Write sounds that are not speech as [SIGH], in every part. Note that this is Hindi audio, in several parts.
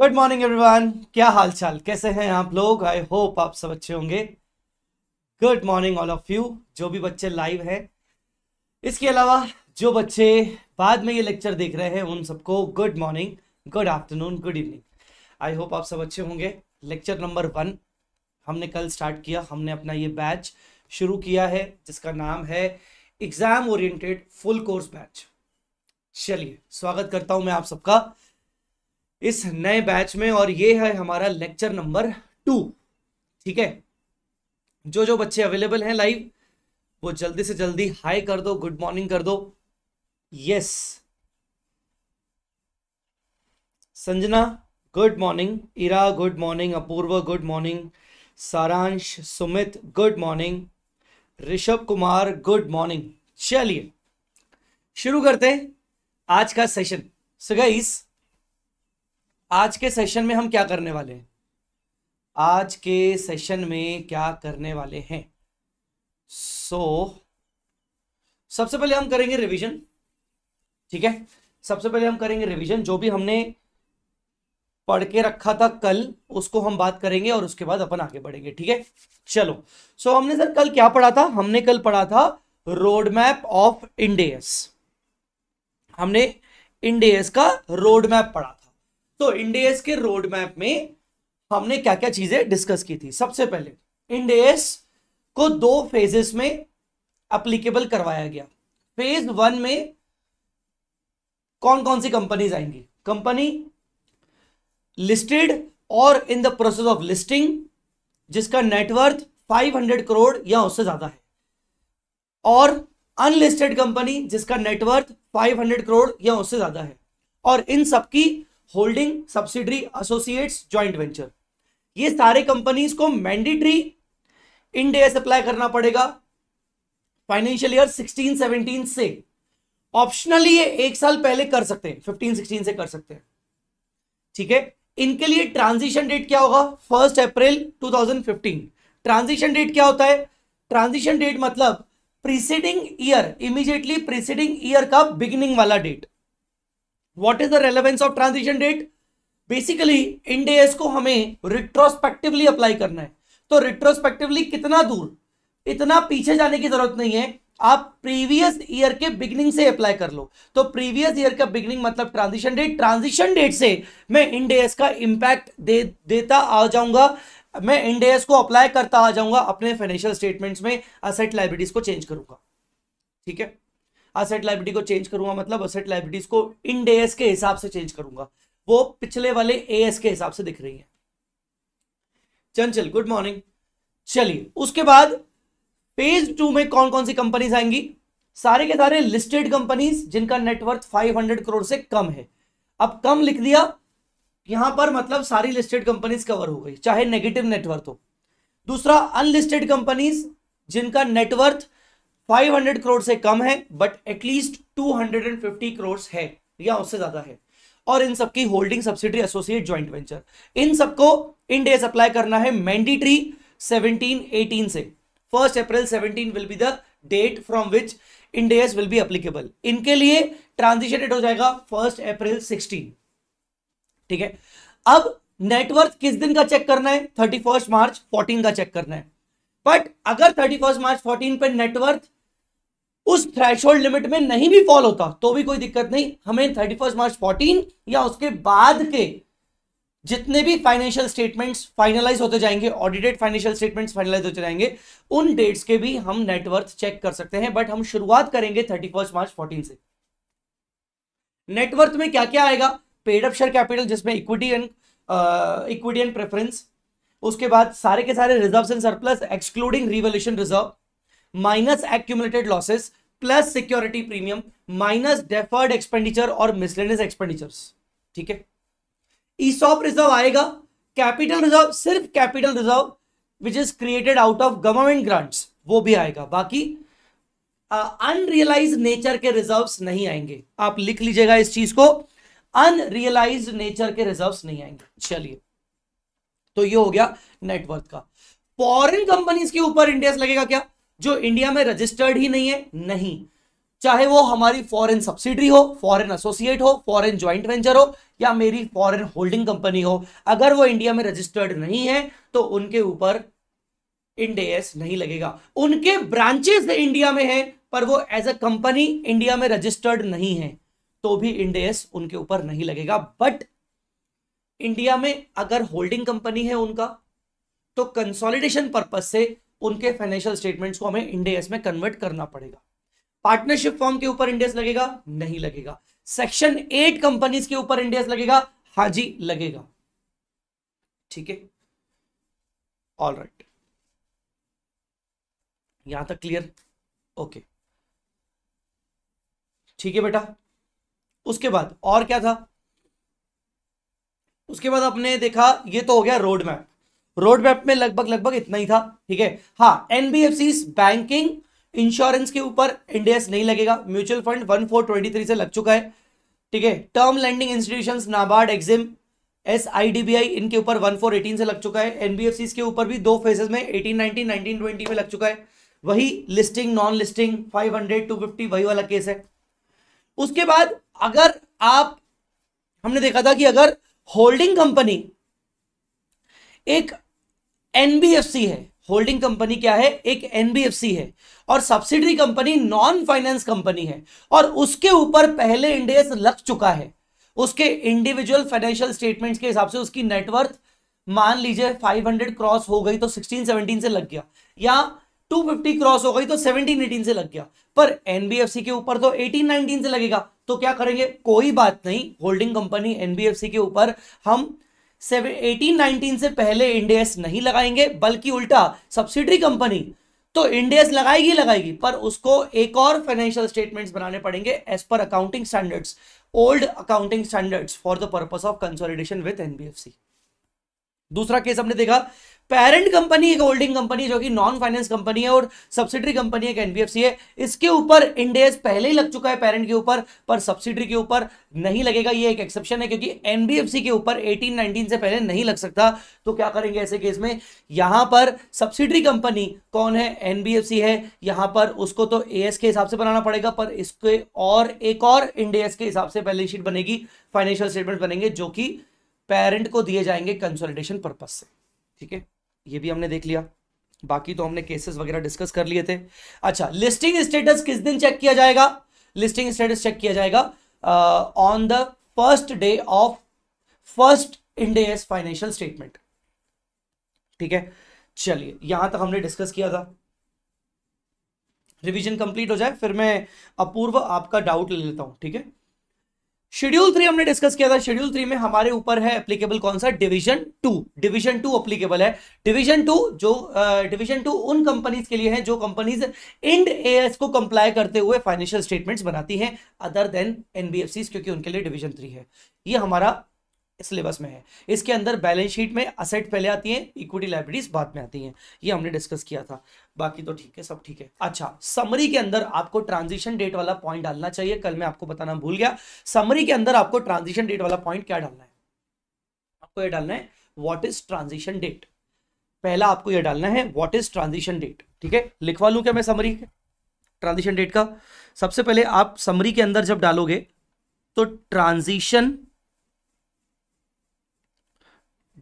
गुड मॉर्निंग एवरीवन क्या हाल चाल कैसे हैं आप लोग? आई होप आप सब अच्छे होंगे। Good morning all of you जो भी बच्चे लाइव हैं। इसके अलावा, जो बच्चे बाद में ये लेक्चर देख रहे हैं, उन सबको good morning good afternoon good evening I hope आप सब अच्छे होंगे। लेक्चर नंबर वन हमने कल स्टार्ट किया। हमने अपना ये बैच शुरू किया है, जिसका नाम है exam oriented full course batch चलिए, स्वागत करता हूँ मैं आप सबका। इस नए बैच में, और ये है हमारा लेक्चर नंबर टू ठीक है? जो जो बच्चे अवेलेबल हैं लाइव वो जल्दी से जल्दी हाई कर दो गुड मॉर्निंग कर दो। Yes Sanjana good morning Ira good morning Apoorv good morning Saransh, Sumit good morning Rishabh Kumar good morning चलिए, शुरू करते हैं आज का सेशन सो गाइस आज के सेशन में हम क्या करने वाले हैं? आज के सेशन में क्या करने वाले हैं? सो so, सबसे पहले हम करेंगे रिवीजन ठीक है? सबसे पहले हम करेंगे रिवीजन जो भी हमने पढ़ के रखा था कल उसको हम बात करेंगे और उसके बाद अपन आगे बढ़ेंगे ठीक है? चलो सो so, हमने सर कल क्या पढ़ा था? हमने कल पढ़ा था रोड मैप ऑफ़ इंडेस हमने इंडेस का रोड मैप पढ़ा तो इंडेस के रोड मैप में हमने क्या क्या चीज़ें डिस्कस की थी? सबसे पहले इंडेस को दो फेजेस में अप्लीकेबल करवाया गया। फ़ेज़ वन में कौन कौन सी कंपनीज़ आएँगी? कंपनी लिस्टेड और in the process of listing जिसका नेटवर्थ 500 करोड़ या उससे ज़्यादा है। और अनलिस्टेड कंपनी जिसका नेटवर्थ 500 करोड़ या उससे ज़्यादा है। और इन सबकी holding subsidiary associates joint venture. ये सारे कंपनीज़ को मैंडेटरी इंडेस अप्लाई करना पड़ेगा। फाइनेंशियल ईयर 16 17 से। ऑप्शनली ये एक साल पहले कर सकते हैं 15 16 से कर सकते हैं। ठीक है? इनके लिए ट्रांजिशन डेट क्या होगा? फ़र्स्ट अप्रैल 2015 ट्रांजिशन डेट क्या होता है? ट्रांजिशन डेट मतलब preceding year, immediately preceding year का बिगिनिंग वाला date. What is the relevance of transition date basically Ind AS को हमें रिट्रोस्पेक्टिवली अप्लाई करना है। तो रिट्रोस्पेक्टिवली कितना दूर? इतना पीछे जाने की ज़रूरत नहीं है। आप प्रीवियस ईयर के बिगनिंग से अप्लाई कर लो। तो प्रीवियस ईयर का बिगनिंग मतलब ट्रांजिशन डेट ट्रांजिशन डेट से मैं इंडेस का इंपैक्ट दे, देता आ जाऊँगा। मैं इंडेस को अप्लाई करता आ जाऊँगा। अपने फाइनेंशियल स्टेटमेंट्स में असेट लाइब्रेटीज को चेंज करूँगा। ठीक है? असेट लाइबिलिटी को चेंज करूँगा मतलब असेट लाइबिलिटीज को इंडेस के हिसाब से चेंज करूँगा। वो पिछले वाले एएस के हिसाब से दिख रही है। चंचल गुड मॉर्निंग चलिए, उसके बाद फ़ेज़ टू में कौन कौन सी कंपनीज़ आएँगी? सारे के सारे लिस्टेड कंपनीज़ जिनका नेटवर्थ 500 करोड़ से कम है। अब कम लिख दिया, यहाँ पर मतलब सारी लिस्टेड कंपनीज़ कवर हो गई, चाहे नेगेटिव नेटवर्थ हो। दूसरा अनलिस्टेड कंपनीज़ जिनका नेटवर्थ 500 करोड़ से कम है बट एटलीस्ट 250 करोड़ है, या उससे ज़्यादा है। और इन सबकी holding subsidy associate joint venture इन सबको इन डेज़ अप्लाई करना है मैंडेटरी 17 18 से। First April 17 will be the date from which Ind AS will be applicable इनके लिए ट्रांजिशन डेट हो जाएगा फ़र्स्ट अप्रैल 16 ठीक है? अब नेटवर्थ किस दिन का चेक करना है? थर्टी मार्च फोर्टीन का चेक करना है। बट अगर थर्टी मार्च फोर्टीन पे नेटवर्थ उस थ्रेशोल्ड लिमिट में नहीं भी फॉल होता तो भी कोई दिक्कत नहीं। हमें थर्टी फ़र्स्ट मार्च फोर्टीन या उसके बाद के जितने भी फाइनेंशियल स्टेटमेंट्स फाइनलाइज होते जाएँगे ऑडिटेड फाइनेंशियल स्टेटमेंट्स फाइनलाइज होते जाएँगे, उन डेट्स के भी हम नेटवर्थ चेक कर सकते हैं बट हम शुरुआत करेंगे थर्टी फ़र्स्ट मार्च फोर्टीन से नेटवर्थ में क्या क्या आएगा? पेड अप शेयर कैपिटल जिसमें equity and equity and preference उसके बाद सारे के सारे reserve and surplus excluding revaluation reserve minus accumulated losses plus security premium minus deferred expenditure और मिसलेनियस एक्सपेंडिचर्स। ठीक है? ईसॉप रिज़र्व आएगा कैपिटल रिज़र्व सिर्फ़ capital reserve which is created out of government grants वो भी आएगा। बाकी अनरियलाइज uh, नेचर के रिजर्व्स नहीं आएँगे। आप लिख लीजिएगा इस चीज़ को अनरियलाइज नेचर के रिजर्व्स नहीं आएँगे। चलिए तो ये हो गया नेटवर्थ का। फॉरेन कंपनीज़ के ऊपर इंडिया लगेगा क्या? जो इंडिया में रजिस्टर्ड ही नहीं है, नहीं। चाहे वो हमारी फॉरेन सब्सिडरी हो फॉरेन एसोसिएट हो फॉरेन ज्वाइंट वेंचर हो, या मेरी फॉरेन होल्डिंग कंपनी हो, अगर वो इंडिया में रजिस्टर्ड नहीं है तो उनके ऊपर इंडेस नहीं लगेगा। उनके ब्रांचेस इंडिया में है, पर वो एज अ कंपनी इंडिया में रजिस्टर्ड नहीं है तो भी इंडेस उनके ऊपर नहीं लगेगा। बट इंडिया में अगर होल्डिंग कंपनी है उनका तो कंसोलिडेशन पर्पज से उनके फाइनेंशियल स्टेटमेंट्स को हमें इंडेस में कन्वर्ट करना पड़ेगा। पार्टनरशिप फॉर्म के ऊपर इंडेस लगेगा? नहीं लगेगा। सेक्शन एट कंपनीज़ के ऊपर इंडेस लगेगा? हाँ जी, लगेगा। ठीक है? ऑल राइट यहाँ तक क्लियर ओके ठीक है बेटा? उसके बाद और क्या था? उसके बाद आपने देखा, ये तो हो गया रोड मैप रोड मैप में लगभग लगभग इतना ही था, ठीक है? हाँ एनबीएफसी बैंकिंग इंश्योरेंस के ऊपर इंडियस नहीं लगेगा। Mutual fund one four twenty three से लग चुका है, ठीक है? Term lending institution NABARD EXIM S I D B I इनके ऊपर वन फोर एटीन से लग चुका है। एनबीएफसी के ऊपर भी दो फेजेस में एटीन नाइनटीन नाइनटीन ट्वेंटी में लग चुका है। वही listing non listing five hundred two fifty वही वाला केस है। उसके बाद अगर आप, हमने देखा था कि अगर होल्डिंग कंपनी एक एनबीएफसी है। होल्डिंग कंपनी क्या है? एक एनबीएफसी है। और subsidiary company non finance company है। और उसके ऊपर पहले इंडेस लग चुका है। उसके इंडिविजुअल फाइनेंशियल स्टेटमेंट्स के हिसाब से उसकी नेटवर्थ मान लीजिए 500 क्रॉस हो गई तो 16 17 से लग गया। या 250 क्रॉस हो गई तो 17 18 से लग गया। पर एनबीएफसी के ऊपर तो 18 19 से लगेगा। तो क्या करेंगे? कोई बात नहीं। होल्डिंग कंपनी एनबीएफसी के ऊपर हम एटीन नाइनटीन से पहले इंडेस नहीं लगाएँगे, बल्कि उल्टा सब्सिडरी कंपनी तो इंडेस लगाएगी लगाएगी, पर उसको एक और फाइनेंशियल स्टेटमेंट्स बनाने पड़ेंगे as per accounting standards old accounting standards for the purpose of consolidation with NBFC दूसरा केस हमने देखा पेरेंट कंपनी एक होल्डिंग कंपनी जो कि नॉन फाइनेंस कंपनी है और सब्सिडरी कंपनी एक एनबीएफसी है, इसके ऊपर इंडेस पहले ही लग चुका है पेरेंट के ऊपर, पर सब्सिडरी के ऊपर नहीं लगेगा, ये एक एक्सेप्शन है क्योंकि एनबीएफसी के ऊपर 18 19 से पहले नहीं लग सकता। तो क्या करेंगे ऐसे केस में? यहाँ पर सब्सिडरी कंपनी कौन है? एनबीएफसी है। यहाँ पर उसको तो एएस के हिसाब से बनाना पड़ेगा, पर इसके और एक और इंडेस के हिसाब से बैलेंस शीट बनेगी फाइनेंशियल स्टेटमेंट बनेंगे, जो कि पेरेंट को दिए जाएँगे कंसोलिडेशन पर्पज से। ठीक है? ये भी हमने देख लिया। बाकी तो हमने केसेस वगैरह डिस्कस कर लिए थे। अच्छा लिस्टिंग स्टेटस किस दिन चेक किया जाएगा? लिस्टिंग स्टेटस चेक किया जाएगा on the first day of first Ind AS financial statement ठीक है? चलिए, यहाँ तक हमने डिस्कस किया था। रिवीजन कंप्लीट हो जाए, फिर मैं अपूर्व आपका डाउट ले लेता हूँ, ठीक है? शेड्यूल थ्री हमने डिस्कस किया था। शेड्यूल थ्री में हमारे ऊपर है एप्लीकेबल कौन सा? Division two division two applicable है। डिवीज़न टू जो डिवीज़न टू उन कंपनीज़ के लिए है जो कंपनीज़ इंड एएस को कंप्लाई करते हुए फाइनेंशियल स्टेटमेंट्स बनाती हैं अदर देन एनबीएफसी क्योंकि उनके लिए डिवीज़न थ्री है। ये हमारा सिलेबस में है। इसके अंदर बैलेंस शीट में असेट पहले आती है, इक्विटी लाइब्रेरीज बाद में आती हैं। ये हमने डिस्कस किया था। बाकी तो ठीक है, सब ठीक है। अच्छा समरी के अंदर आपको ट्रांजिशन डेट वाला पॉइंट डालना चाहिए। कल मैं आपको बताना भूल गया। समरी के अंदर आपको ट्रांजिशन डेट वाला पॉइंट क्या डालना है? आपको यह डालना है वॉट इज़ ट्रांजिशन डेट पहला आपको यह डालना है वॉट इज़ ट्रांजिशन डेट ठीक है? लिखवा लू क्या मैं समरी ट्रांजिशन डेट का? सबसे पहले आप समरी के अंदर जब डालोगे तो ट्रांजिशन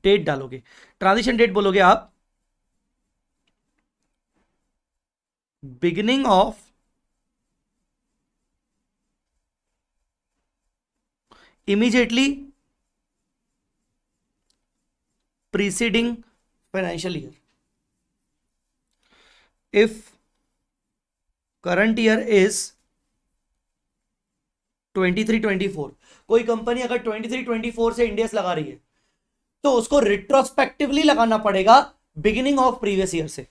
डेट डालोगे। ट्रांजिशन डेट बोलोगे आप। Beginning of immediately preceding financial year if current year is 23 24 कोई कंपनी अगर 23 24 से इंडियस लगा रही है तो उसको रिट्रोस्पेक्टिवली लगाना पड़ेगा बिगिनिंग ऑफ़ प्रीवियस ईयर से।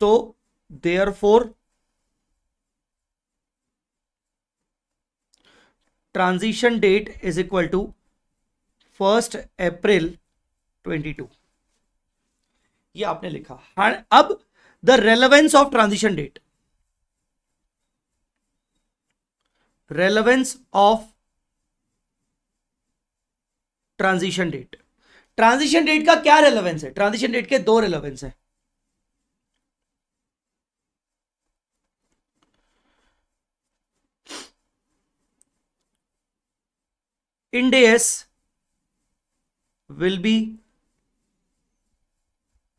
तो therefore transition date is equal to first April 22 ये आपने लिखा। हाँ अब the relevance of transition date relevance of transition date. Transition date का क्या रेलेवेंस है? ट्रांजिशन डेट के दो रेलेवेंस है। Ind AS will be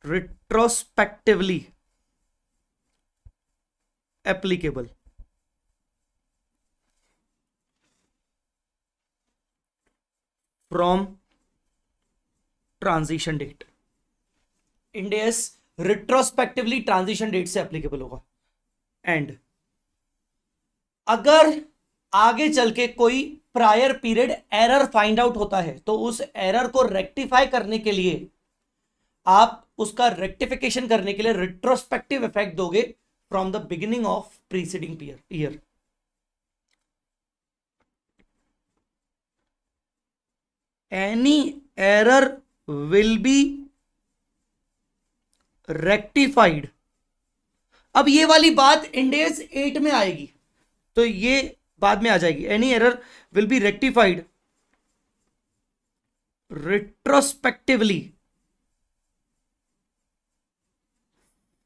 retrospectively applicable from transition date Ind AS retrospectively transition date से एप्लीकेबल होगा। एंड अगर आगे चल के कोई prior period error find out होता है तो उस एरर को रेक्टिफाई करने के लिए आप उसका रेक्टिफिकेशन करने के लिए रिट्रोस्पेक्टिव इफ़ेक्ट दोगे from the beginning of preceding year any error will be rectified अब ये वाली बात इंडेस एट में आएगी तो ये बाद में आ जाएगी। Any error will be rectified retrospectively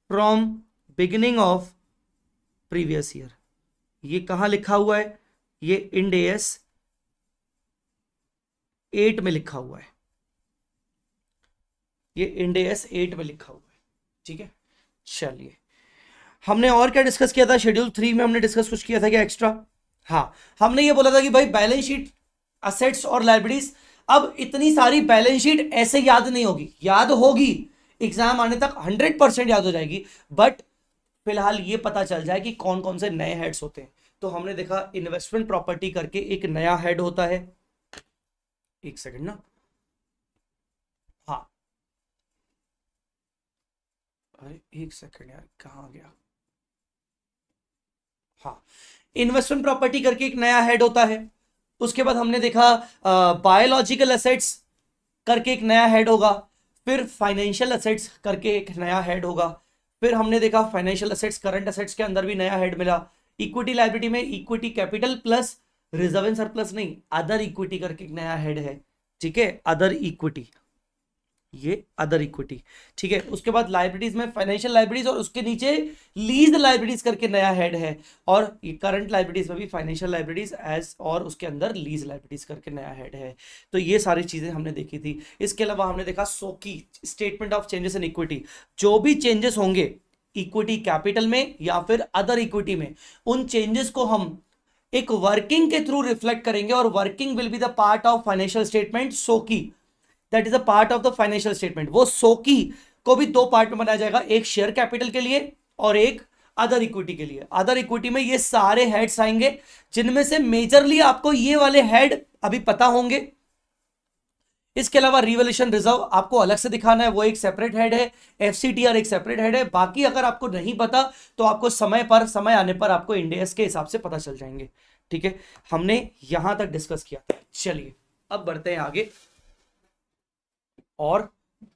from beginning of previous year ये कहाँ लिखा हुआ है? ये इंडेस एट में लिखा हुआ है। ये इंडेस एट में लिखा हुआ है, ठीक है? चलिए। हमने और क्या डिस्कस किया था? शेड्यूल थ्री में हमने डिस्कस कुछ किया था क्या एक्स्ट्रा हाँ हमने ये बोला था कि भाई बैलेंस शीट असेट्स और लाइब्रेरीज अब इतनी सारी बैलेंस शीट ऐसे याद नहीं होगी। याद होगी। एग्ज़ाम आने तक हंड्रेड परसेंट याद हो जाएगी। बट फ़िलहाल ये पता चल जाए कि कौन कौन से नए हेड्स होते हैं। तो हमने देखा इन्वेस्टमेंट प्रॉपर्टी करके एक नया हेड होता है। एक सेकंड ना। हाँ। अरे, एक सेकंड यार, कहाँ गया? हाँ। इन्वेस्टमेंट प्रॉपर्टी करके एक नया हेड होता है। उसके बाद हमने देखा बायोलॉजिकल एसेट्स करके एक नया हेड होगा। फिर फाइनेंशियल एसेट्स करके एक नया हेड होगा। फिर हमने देखा फाइनेंशियल एसेट्स करंट एसेट्स के अंदर भी नया हेड मिला। इक्विटी लाइबिलिटी में equity capital plus reserve and surplus नहीं अदर इक्विटी करके एक नया हेड है, ठीक है? अदर इक्विटी ये अदर इक्विटी ठीक है? उसके बाद लाइब्रेरीज में फाइनेंशियल लाइब्रेरीज और उसके नीचे लीज लाइब्रेरीज करके नया हेड है। और ये करंट लाइब्रेरीज में भी फाइनेंशियल लाइब्रेरीज एज और उसके अंदर लीज लाइब्रेरीज करके नया हेड है। तो ये सारी चीज़ें हमने देखी थी। इसके अलावा हमने देखा SOCIE statement of changes in equity जो भी चेंजेस होंगे इक्विटी कैपिटल में या फिर अदर इक्विटी में, उन चेंजेस को हम एक वर्किंग के थ्रू रिफ्लेक्ट करेंगे और working will be the part of financial statement SOCIE that is a part of the financial statement SOCIE सोकी को भी दो पार्ट में बनाया जाएगा, एक शेयर कैपिटल के लिए और एक अदर इक्विटी के लिए। अदर इक्विटी में ये सारे हेड्स आएँगे, जिनमें से मेजरली आपको ये वाले हेड अभी पता होंगे। इसके अलावा रिवोल्यूशन रिज़र्व आपको अलग से दिखाना है, वो एक सेपरेट हेड है एफसीटीआर एक सेपरेट हेड है, बाकी अगर आपको नहीं पता तो आपको समय पर, समय आने पर आपको इंडेस के हिसाब से पता चल जाएँगे, ठीक है? हमने यहाँ तक डिस्कस किया। चलिए, अब बढ़ते हैं आगे। और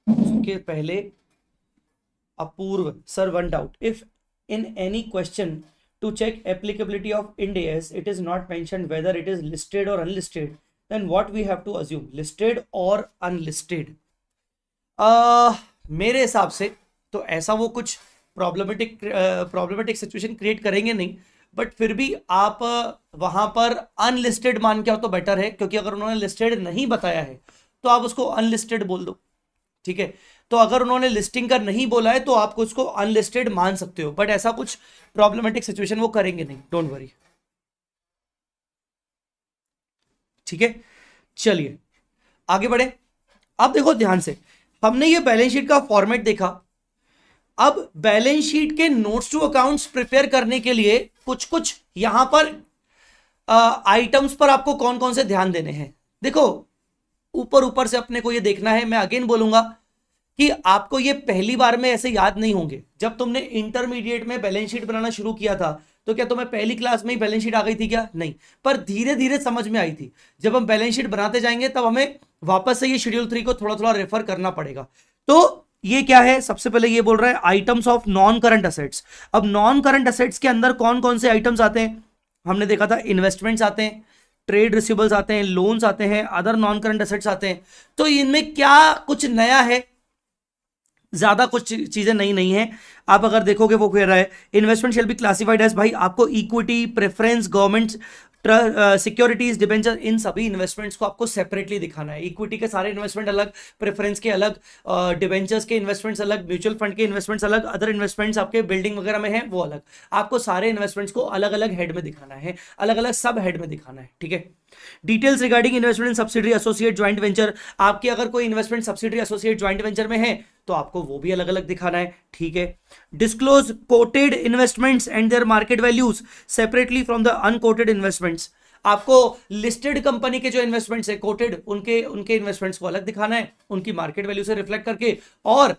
उसके पहले Apoorv sir one doubt if in any question to check applicability of Ind AS it is not mention whether it is listed और unlisted then what we have to assume? Listed or unlisted? Uh, मेरे हिसाब से तो ऐसा वो कुछ प्रॉब्लमेटिक प्रॉब्लमेटिक सिचुएशन क्रिएट करेंगे नहीं बट फिर भी आप वहाँ पर अनलिस्टेड मान के आओ तो बेटर है क्योंकि अगर उन्होंने लिस्टेड नहीं बताया है तो आप उसको अनलिस्टेड बोल दो ठीक है? तो अगर उन्होंने लिस्टिंग का नहीं बोला है तो आप उसको अनलिस्टेड मान सकते हो बट ऐसा कुछ प्रॉब्लमेटिक सिचुएशन वो करेंगे नहीं डोंट वरी ठीक है? चलिए, आगे बढ़े। अब देखो ध्यान से, हमने ये बैलेंस शीट का फॉर्मेट देखा। अब बैलेंस शीट के नोट्स टू अकाउंट्स प्रिपेयर करने के लिए कुछ कुछ यहाँ पर आइटम्स पर आपको कौन कौन से ध्यान देने हैं? देखो ऊपर ऊपर से अपने को ये देखना है, मैं अगेन बोलूँगा कि आपको ये पहली बार में ऐसे याद नहीं होंगे। जब तुमने इंटरमीडिएट में बैलेंस शीट बनाना शुरू किया था तो क्या तुम्हें पहली क्लास में ही बैलेंस शीट आ गई थी क्या? नहीं। पर धीरे धीरे समझ में आई थी। जब हम बैलेंस शीट बनाते जाएँगे, तब हमें वापस से ये शेड्यूल थ्री को थोड़ा थोड़ा रेफर करना पड़ेगा। तो ये क्या है? सबसे पहले ये बोल रहा है items of non current assets अब नॉन करंट असेट्स के अंदर कौन कौन से आइटम्स आते हैं? हमने देखा था इन्वेस्टमेंट्स आते हैं ट्रेड रिसिबल्स आते हैं लोन्स आते हैं अदर नॉन करंट असेट्स आते हैं। तो इनमें क्या कुछ नया है? ज़्यादा कुछ चीज़ें नई नहीं है। आप अगर देखोगे, वो कह रहा है investment shall be classified as भाई, आपको equity preference government securities debenture इन सभी इन्वेस्टमेंट्स को आपको सेपरेटली दिखाना है। इक्विटी के सारे इन्वेस्टमेंट अलग प्रेफरेंस के अलग डिबेंचर्स के इन्वेस्टमेंट्स अलग म्यूचुअल फंड के इन्वेस्टमेंट्स अलग अदर इन्वेस्टमेंट्स आपके बिल्डिंग वगैरह में है, वो अलग। आपको सारे इन्वेस्टमेंट्स को अलग अलग हेड में दिखाना है अलग अलग सब हेड में दिखाना है, ठीक है? Details regarding investment in subsidiary associate joint venture आपकी अगर कोई investment subsidiary associate joint venture में है तो आपको वो भी अलग अलग दिखाना है, ठीक है? Disclose quoted investments and their market values separately from the unquoted investments आपको लिस्टेड कंपनी के जो इन्वेस्टमेंट्स है कोटेड उनके उनके इन्वेस्टमेंट्स को अलग दिखाना है, उनकी मार्केट वैल्यू से रिफ्लेक्ट करके, और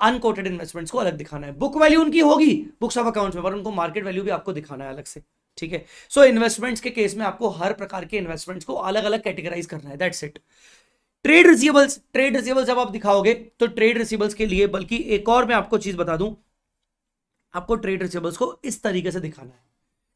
अनकोटेड इन्वेस्टमेंट्स को अलग दिखाना है। बुक वैल्यू उनकी होगी बुक्स ऑफ़ अकाउंट्स में, पर उनको मार्केट वैल्यू भी आपको दिखाना है अलग से। ठीक है? सो इन्वेस्टमेंट्स के केस में आपको हर प्रकार के इन्वेस्टमेंट्स को अलग अलग कैटेगराइज करना है that's it trade receivables trade receivables जब आप दिखाओगे तो ट्रेड रिसीबल्स के लिए, बल्कि एक और मैं आपको चीज़ बता दूँ, आपको ट्रेड रिसीबल्स को इस तरीके से दिखाना है।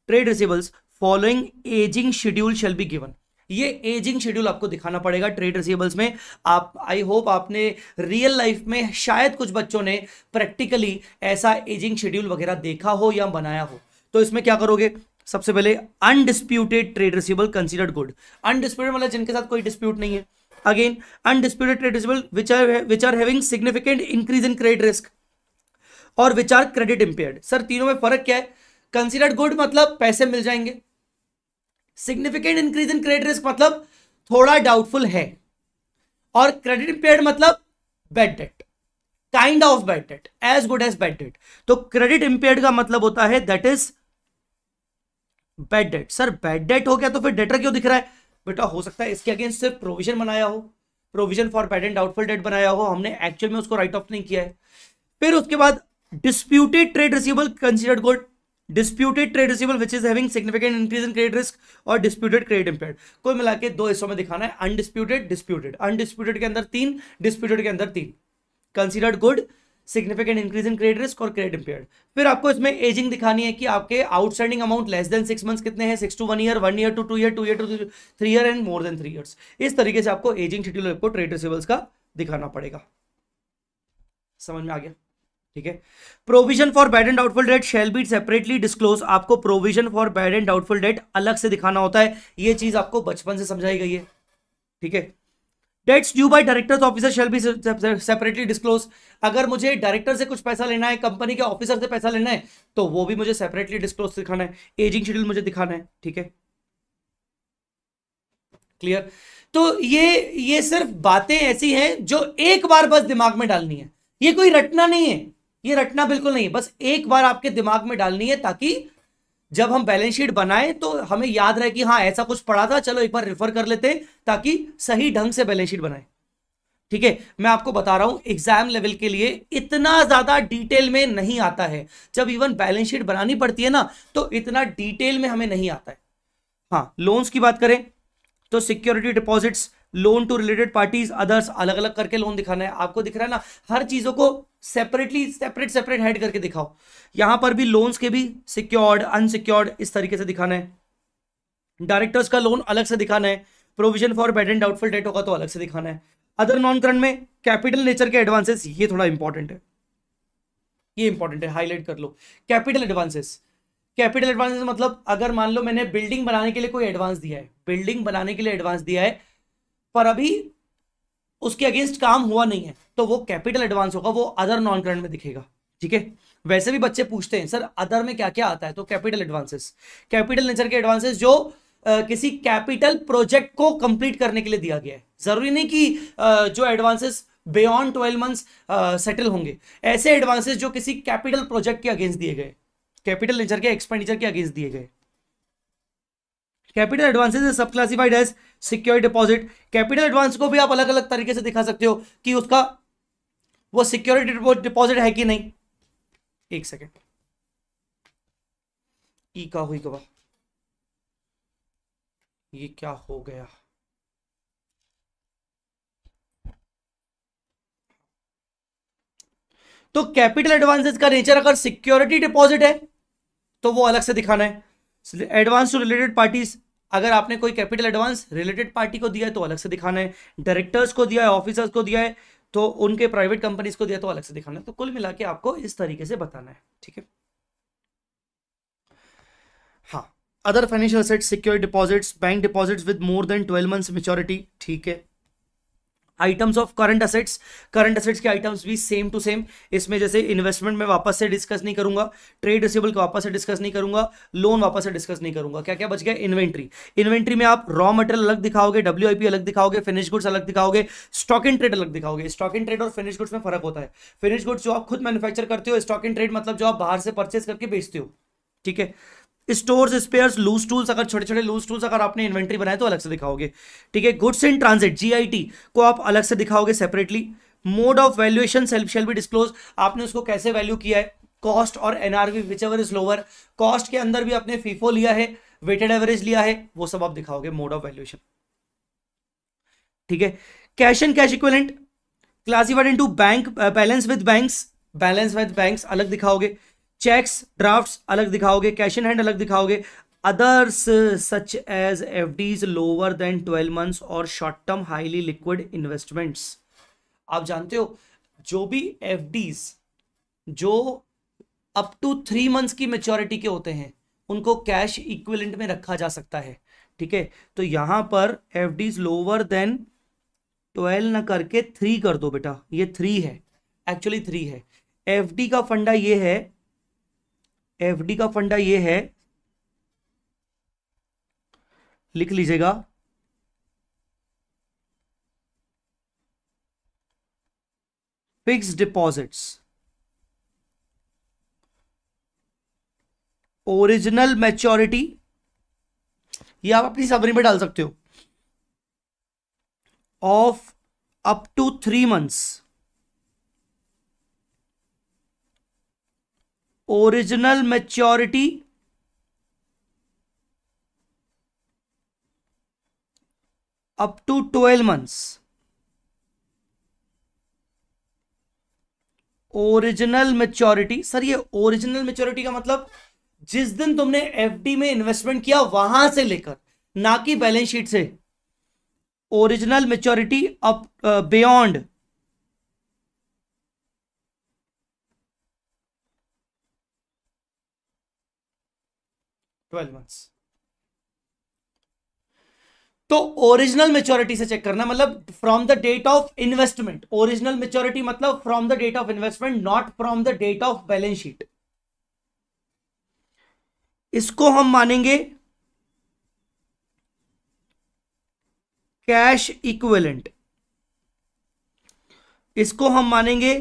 Trade receivables following ageing schedule shall be given ये एजिंग शेड्यूल आपको दिखाना पड़ेगा ट्रेड रिसीबल्स में। आप आई होप आपने रियल लाइफ में शायद कुछ बच्चों ने प्रैक्टिकली ऐसा एजिंग शेड्यूल वगैरह देखा हो या बनाया हो। तो इसमें क्या करोगे? सबसे पहले undisputed trade receivable considered good undisputed मतलब जिनके साथ कोई डिस्प्यूट नहीं है. Again undisputed trade receivable which are which are having significant increase in credit risk और which are credit impaired sir तीनों में फ़र्क क्या है? कंसिडर्ड गुड मतलब पैसे मिल जाएँगे. Significant increase in credit risk मतलब थोड़ा डाउटफुल है. और क्रेडिट इंपेयर्ड मतलब bad debt kind of bad debt as good as bad debt तो क्रेडिट इंपेयर्ड का मतलब होता है that is bad debt sir bad debt हो गया तो फिर डेटर क्यों दिख रहा है? बेटा, हो सकता है इसके अगेंस्ट सिर्फ़ प्रोविज़न बनाया हो। Provision for bad and doubtful debt बनाया हो। हमने एक्चुअल में उसको राइट ऑफ़ नहीं किया है। फिर उसके बाद disputed trade receivable considered good disputed trade receivable which is having significant increase in credit risk और डिस्प्यूटेड क्रेडिट इंपेयर्ड कोई मिला के दो हिस्सों में दिखाना है। अनडिस्प्यूटेड डिस्प्यूटेड अनडिस्प्यूटेड के अंदर तीन डिस्प्यूटेड के अंदर तीन। Considered good significant increase in credit risk और क्रेडिट इंपेयर्ड फिर आपको इसमें एजिंग दिखानी है कि आपके outstanding amount less than six months कितने हैं? Six to one year one year to two year two year to three year and more than three years इस तरीके से आपको एजिंग शेड्यूल आपको ट्रेड रिसीबल्स का दिखाना पड़ेगा। समझ में आ गया? ठीक है? Provision for bad and doubtful debt shall be separately disclose आपको provision for bad and doubtful debt अलग से दिखाना होता है। ये चीज़ आपको बचपन से समझाई गई है। ठीक है? Debts due by directors officer shall be separately disclose अगर मुझे डायरेक्टर से कुछ पैसा लेना है कंपनी के ऑफिसर से पैसा लेना है तो वो भी मुझे सेपरेटली डिस्क्लोज दिखाना है। एजिंग शेड्यूल मुझे दिखाना है, ठीक है? क्लियर तो ये ये सिर्फ़ बातें ऐसी हैं जो एक बार बस दिमाग में डालनी है। ये कोई रटना नहीं है। ये रटना बिल्कुल नहीं है। बस एक बार आपके दिमाग में डालनी है ताकि जब हम बैलेंस शीट बनाए तो हमें याद रहे कि हाँ ऐसा कुछ पड़ा था, चलो एक बार रेफर कर लेते ताकि सही ढंग से बैलेंस शीट बनाए। ठीक है, मैं आपको बता रहा हूँ एग्ज़ाम लेवल के लिए इतना ज़्यादा डिटेल में नहीं आता है। जब इवन बैलेंस शीट बनानी पड़ती है ना तो इतना डिटेल में हमें नहीं आता है। हाँ लोन्स की बात करें तो security deposits loan to related parties others अलग अलग करके लोन दिखाना है। आपको दिख रहा है ना, हर चीज़ों को सेपरेटली सेपरेट सेपरेट हेड करके दिखाओ। यहाँ पर भी लोन्स के भी सिक्योर्ड अनसिक्योर्ड इस तरीके से दिखाना है। डायरेक्टर्स का लोन अलग से दिखाना है। Provision for bad and doubtful debt होगा तो अलग से दिखाना है। अदर नॉन करंट में कैपिटल नेचर के एडवांसेस ये थोड़ा इंपॉर्टेंट है। ये इंपॉर्टेंट है हाईलाइट कर लो। कैपिटल एडवांसेस कैपिटल एडवांसेस मतलब अगर मान लो मैंने बिल्डिंग बनाने के लिए कोई एडवांस दिया है। बिल्डिंग बनाने के लिए एडवांस दिया है पर अभी उसके अगेंस्ट काम हुआ नहीं है तो वो कैपिटल एडवांस होगा वो अदर नॉन करंट में दिखेगा ठीक है? वैसे भी बच्चे पूछते हैं सर अदर में क्या क्या आता है? तो कैपिटल एडवांसेस कैपिटल नेचर के एडवांसेस जो आ, किसी कैपिटल प्रोजेक्ट को कंप्लीट करने के लिए दिया गया है। ज़रूरी नहीं कि जो advances beyond twelve months settle होंगे। ऐसे एडवांसेस जो किसी कैपिटल प्रोजेक्ट के अगेंस्ट दिए गए कैपिटल नेचर के एक्सपेंडिचर के अगेंस्ट दिए गए। कैपिटल एडवांसेस सब classified as secure deposit. Capital advance को भी आप अलग अलग तरीके से दिखा सकते हो कि उसका वो सिक्योरिटी डिपॉजिट है कि नहीं। एक सेकेंड। ई का हुई गवा ये क्या हो गया? तो कैपिटल एडवांसेस का नेचर अगर सिक्योरिटी डिपॉजिट है तो वो अलग से दिखाना है। एडवांस टू रिलेटेड पार्टीज़ अगर आपने कोई कैपिटल एडवांस रिलेटेड पार्टी को दिया है तो अलग से दिखाना है। डायरेक्टर्स को दिया है ऑफिसर्स को दिया है तो उनके प्राइवेट कंपनीज़ को दिया तो अलग से दिखाना है। तो कुल मिला के आपको इस तरीके से बताना है, ठीक है? हाँ other financial assets secure deposits bank deposits with more than twelve months maturity ठीक है? Items of current assets current assets के आइटम्स भी सेम टू सेम इसमें जैसे इन्वेस्टमेंट में वापस से डिस्कस नहीं करूँगा ट्रेड रिसिबल का वापस से डिस्कस नहीं करूँगा लोन वापस से डिस्कस नहीं करूँगा. क्या क्या बच गया? इन्वेंट्री इन्वेंट्री में आप रॉ मटेरियल अलग दिखाओगे डब्ल्यू अलग दिखाओगे फिनिश गुड्स अलग दिखाओगे स्टॉक इन ट्रेड अलग दिखाओगे. स्टॉक इन ट्रेड और फिनिश गुड्स में फ़र्क होता है. फिनिश गुड्स जो आप खुद मैन्युफैक्चर करते हो स्टॉक इन ट्रेड मतलब जो आप बाहर से परचेस करके बेचते हो. ठीक है? स्टोर्स स्पेयर्स लूज टूल्स अगर छोटे छोटे लूज टूल्स अगर आपने इन्वेंट्री बनाए तो अलग से दिखाओगे। ठीक है? गुड्स इन ट्रांजिट जीआईटी को आप अलग से दिखाओगे separately mode of valuation self shall be disclose आपने उसको कैसे वैल्यू किया है? कॉस्ट और NRV whichever is lower cost के अंदर भी आपने फीफो लिया है वेटेड एवरेज लिया है, वो सब आप दिखाओगे मोड ऑफ़ वैल्यूएशन ठीक है? Cash and cash equivalent classified into bank balance with banks balance with banks अलग दिखाओगे। चेक्स ड्राफ्ट्स अलग दिखाओगे कैश इन हैंड अलग दिखाओगे। Others such as F Ds lower than twelve months और short term highly liquid investments आप जानते हो, जो भी एफ़ डीज जो अप टू थ्री मंथ्स की मेच्योरिटी के होते हैं, उनको कैश इक्विलेंट में रखा जा सकता है। ठीक है? तो यहाँ पर F Ds lower than twelve ना करके थ्री कर दो बेटा। ये थ्री है। एक्चुअली थ्री है। एफ़ डी का फंडा ये है एफडी का फंडा ये है। लिख लीजिएगा। Fix deposits. Original maturity. ये आप अपनी सबरी में डाल सकते हो। Of up to three months. Original maturity up to twelve months. Original maturity, sir ये ओरिजिनल मेच्योरिटी का मतलब जिस दिन तुमने एफडी में इन्वेस्टमेंट किया वहाँ से लेकर, ना कि बैलेंस शीट से। Original maturity up beyond twelve months तो ओरिजिनल मेच्योरिटी से चेक करना मतलब from the date of investment original maturity मतलब from the date of investment not from the date of balance sheet इसको हम मानेंगे कैश इक्विवेलेंट इसको हम मानेंगे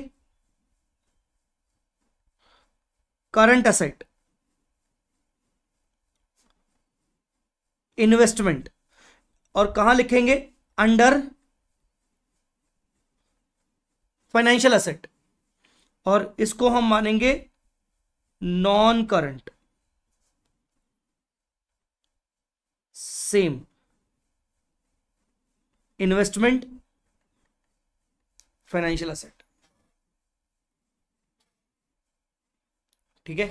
करंट असेट इन्वेस्टमेंट। और कहाँ लिखेंगे? अंडर फाइनेंशियल असेट और इसको हम मानेंगे non current. Same. Investment, financial asset ठीक है?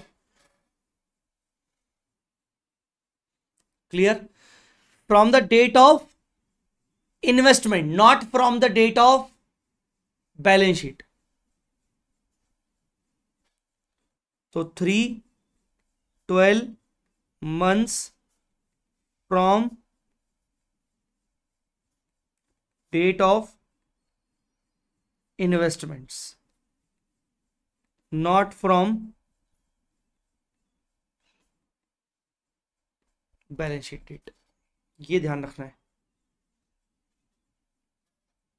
Clear? From the date of investment not from the date of balance sheet. So 3 12 months from date of investments not from balance sheet date ये ध्यान रखना है।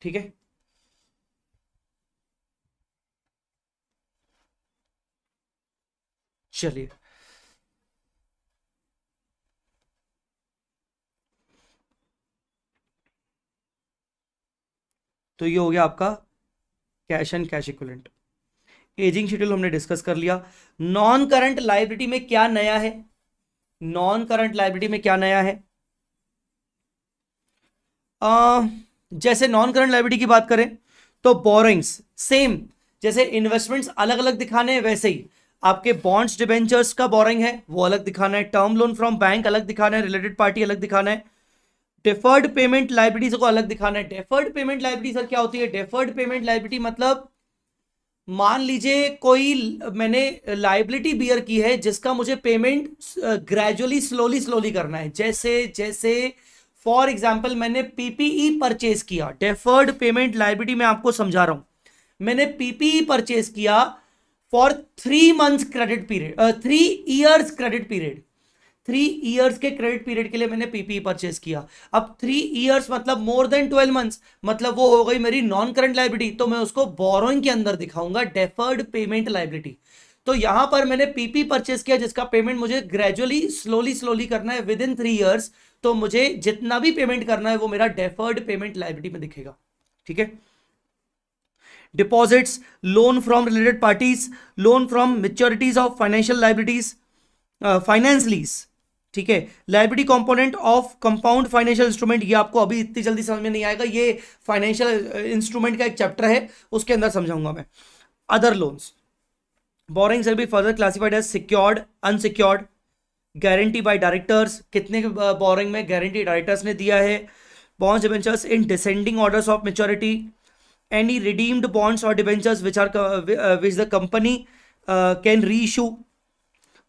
ठीक है? चलिए। तो ये हो गया आपका cash and cash equivalent ageing schedule हमने डिस्कस कर लिया। नॉन करंट लाइबिलिटी में क्या नया है? नॉन करंट लाइबिलिटी में क्या नया है? आ, जैसे नॉन करंट लाइबिलिटी की बात करें तो बोरिंग्स सेम जैसे इन्वेस्टमेंट्स अलग अलग दिखाने हैं वैसे ही। आपके बॉन्ड्स डिबेंचर्स का बोरिंग है वो अलग दिखाना है। टर्म लोन फ्रॉम बैंक अलग दिखाना है रिलेटेड पार्टी अलग दिखाना है। डेफर्ड पेमेंट लाइबिलिटीज को अलग दिखाना है। डेफर्ड पेमेंट लाइबिलिटी सर क्या होती है? डेफर्ड पेमेंट लाइबिलिटी मतलब मान लीजिए कोई मैंने लाइबिलिटी बियर की है जिसका मुझे पेमेंट ग्रेजुअली स्लोली स्लोली करना है। जैसे जैसे फॉर एग्ज़ाम्पल मैंने पीपीई परचेज किया। डेफर्ड पेमेंट लाइबिलिटी में आपको समझा रहा हूँ। मैंने पीपीई परचेज किया for three months credit period three years credit period three years के क्रेडिट पीरियड के लिए मैंने पीपीई परचेज किया। अब थ्री ईयर्स मतलब मोर देन ट्वेल्व मंथ्स मतलब वो हो गई मेरी नॉन करंट लाइबिलिटी तो मैं उसको बोरोइंग के अंदर दिखाऊँगा डेफर्ड पेमेंट लाइबिलिटी तो यहाँ पर मैंने पीपी परचेज किया, जिसका पेमेंट मुझे ग्रेजुअली स्लोली स्लोली करना है विद इन थ्री ईयर्स तो मुझे जितना भी पेमेंट करना है वो मेरा डेफर्ड पेमेंट लाइबिलिटी में दिखेगा। ठीक है? Deposits loan from related parties loan from maturities of financial liabilities finance lease ठीक है? Liability component of compound financial instrument ये आपको अभी इतनी जल्दी समझ में नहीं आएगा। ये फाइनेंशियल इंस्ट्रूमेंट uh, का एक चैप्टर है उसके अंदर समझाऊँगा मैं। Other loans borrowing will be further classified as secured unsecured guarantee by directors कितने बोरिंग में गारंटी डायरेक्टर्स ने दिया है? Bonds debentures in descending orders of maturity any redeemed bonds और debentures which are which the company can reissue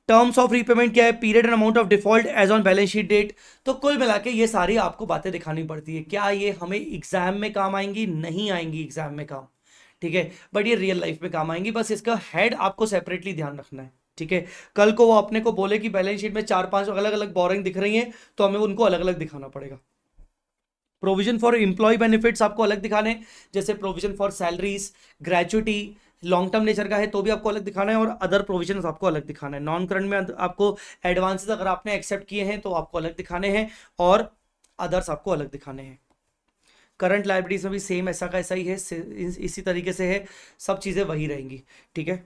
terms of repayment क्या है? Period and amount of default as on balance sheet date तो कुल मिला के ये सारी आपको बातें दिखानी पड़ती है। क्या ये हमें एग्ज़ाम में काम आएँगी? नहीं आएँगी एग्ज़ाम में काम। ठीक है? बट ये रियल लाइफ में काम आएँगी। बस इसका हेड आपको सेपरेटली ध्यान रखना है। ठीक है? कल को वो अपने को बोले कि बैलेंस शीट में चार पाँच अलग अलग बोरिंग दिख रही हैं तो हमें उनको अलग अलग दिखाना पड़ेगा। प्रोविज़न फॉर एम्प्लॉय बेनिफिट्स आपको अलग दिखाने जैसे provision for salaries gratuity long term nature का है तो भी आपको अलग दिखाना है और अदर प्रोविज़न आपको अलग दिखाना है। नॉन करंट में आपको एडवांसेस अगर आपने एक्सेप्ट किए हैं तो आपको अलग दिखाने हैं और अदर्स आपको अलग दिखाने हैं। करंट लाइब्रेरीज में भी सेम ऐसा का ऐसा ही है इसी तरीके से है, सब चीज़ें वही रहेंगी, ठीक है?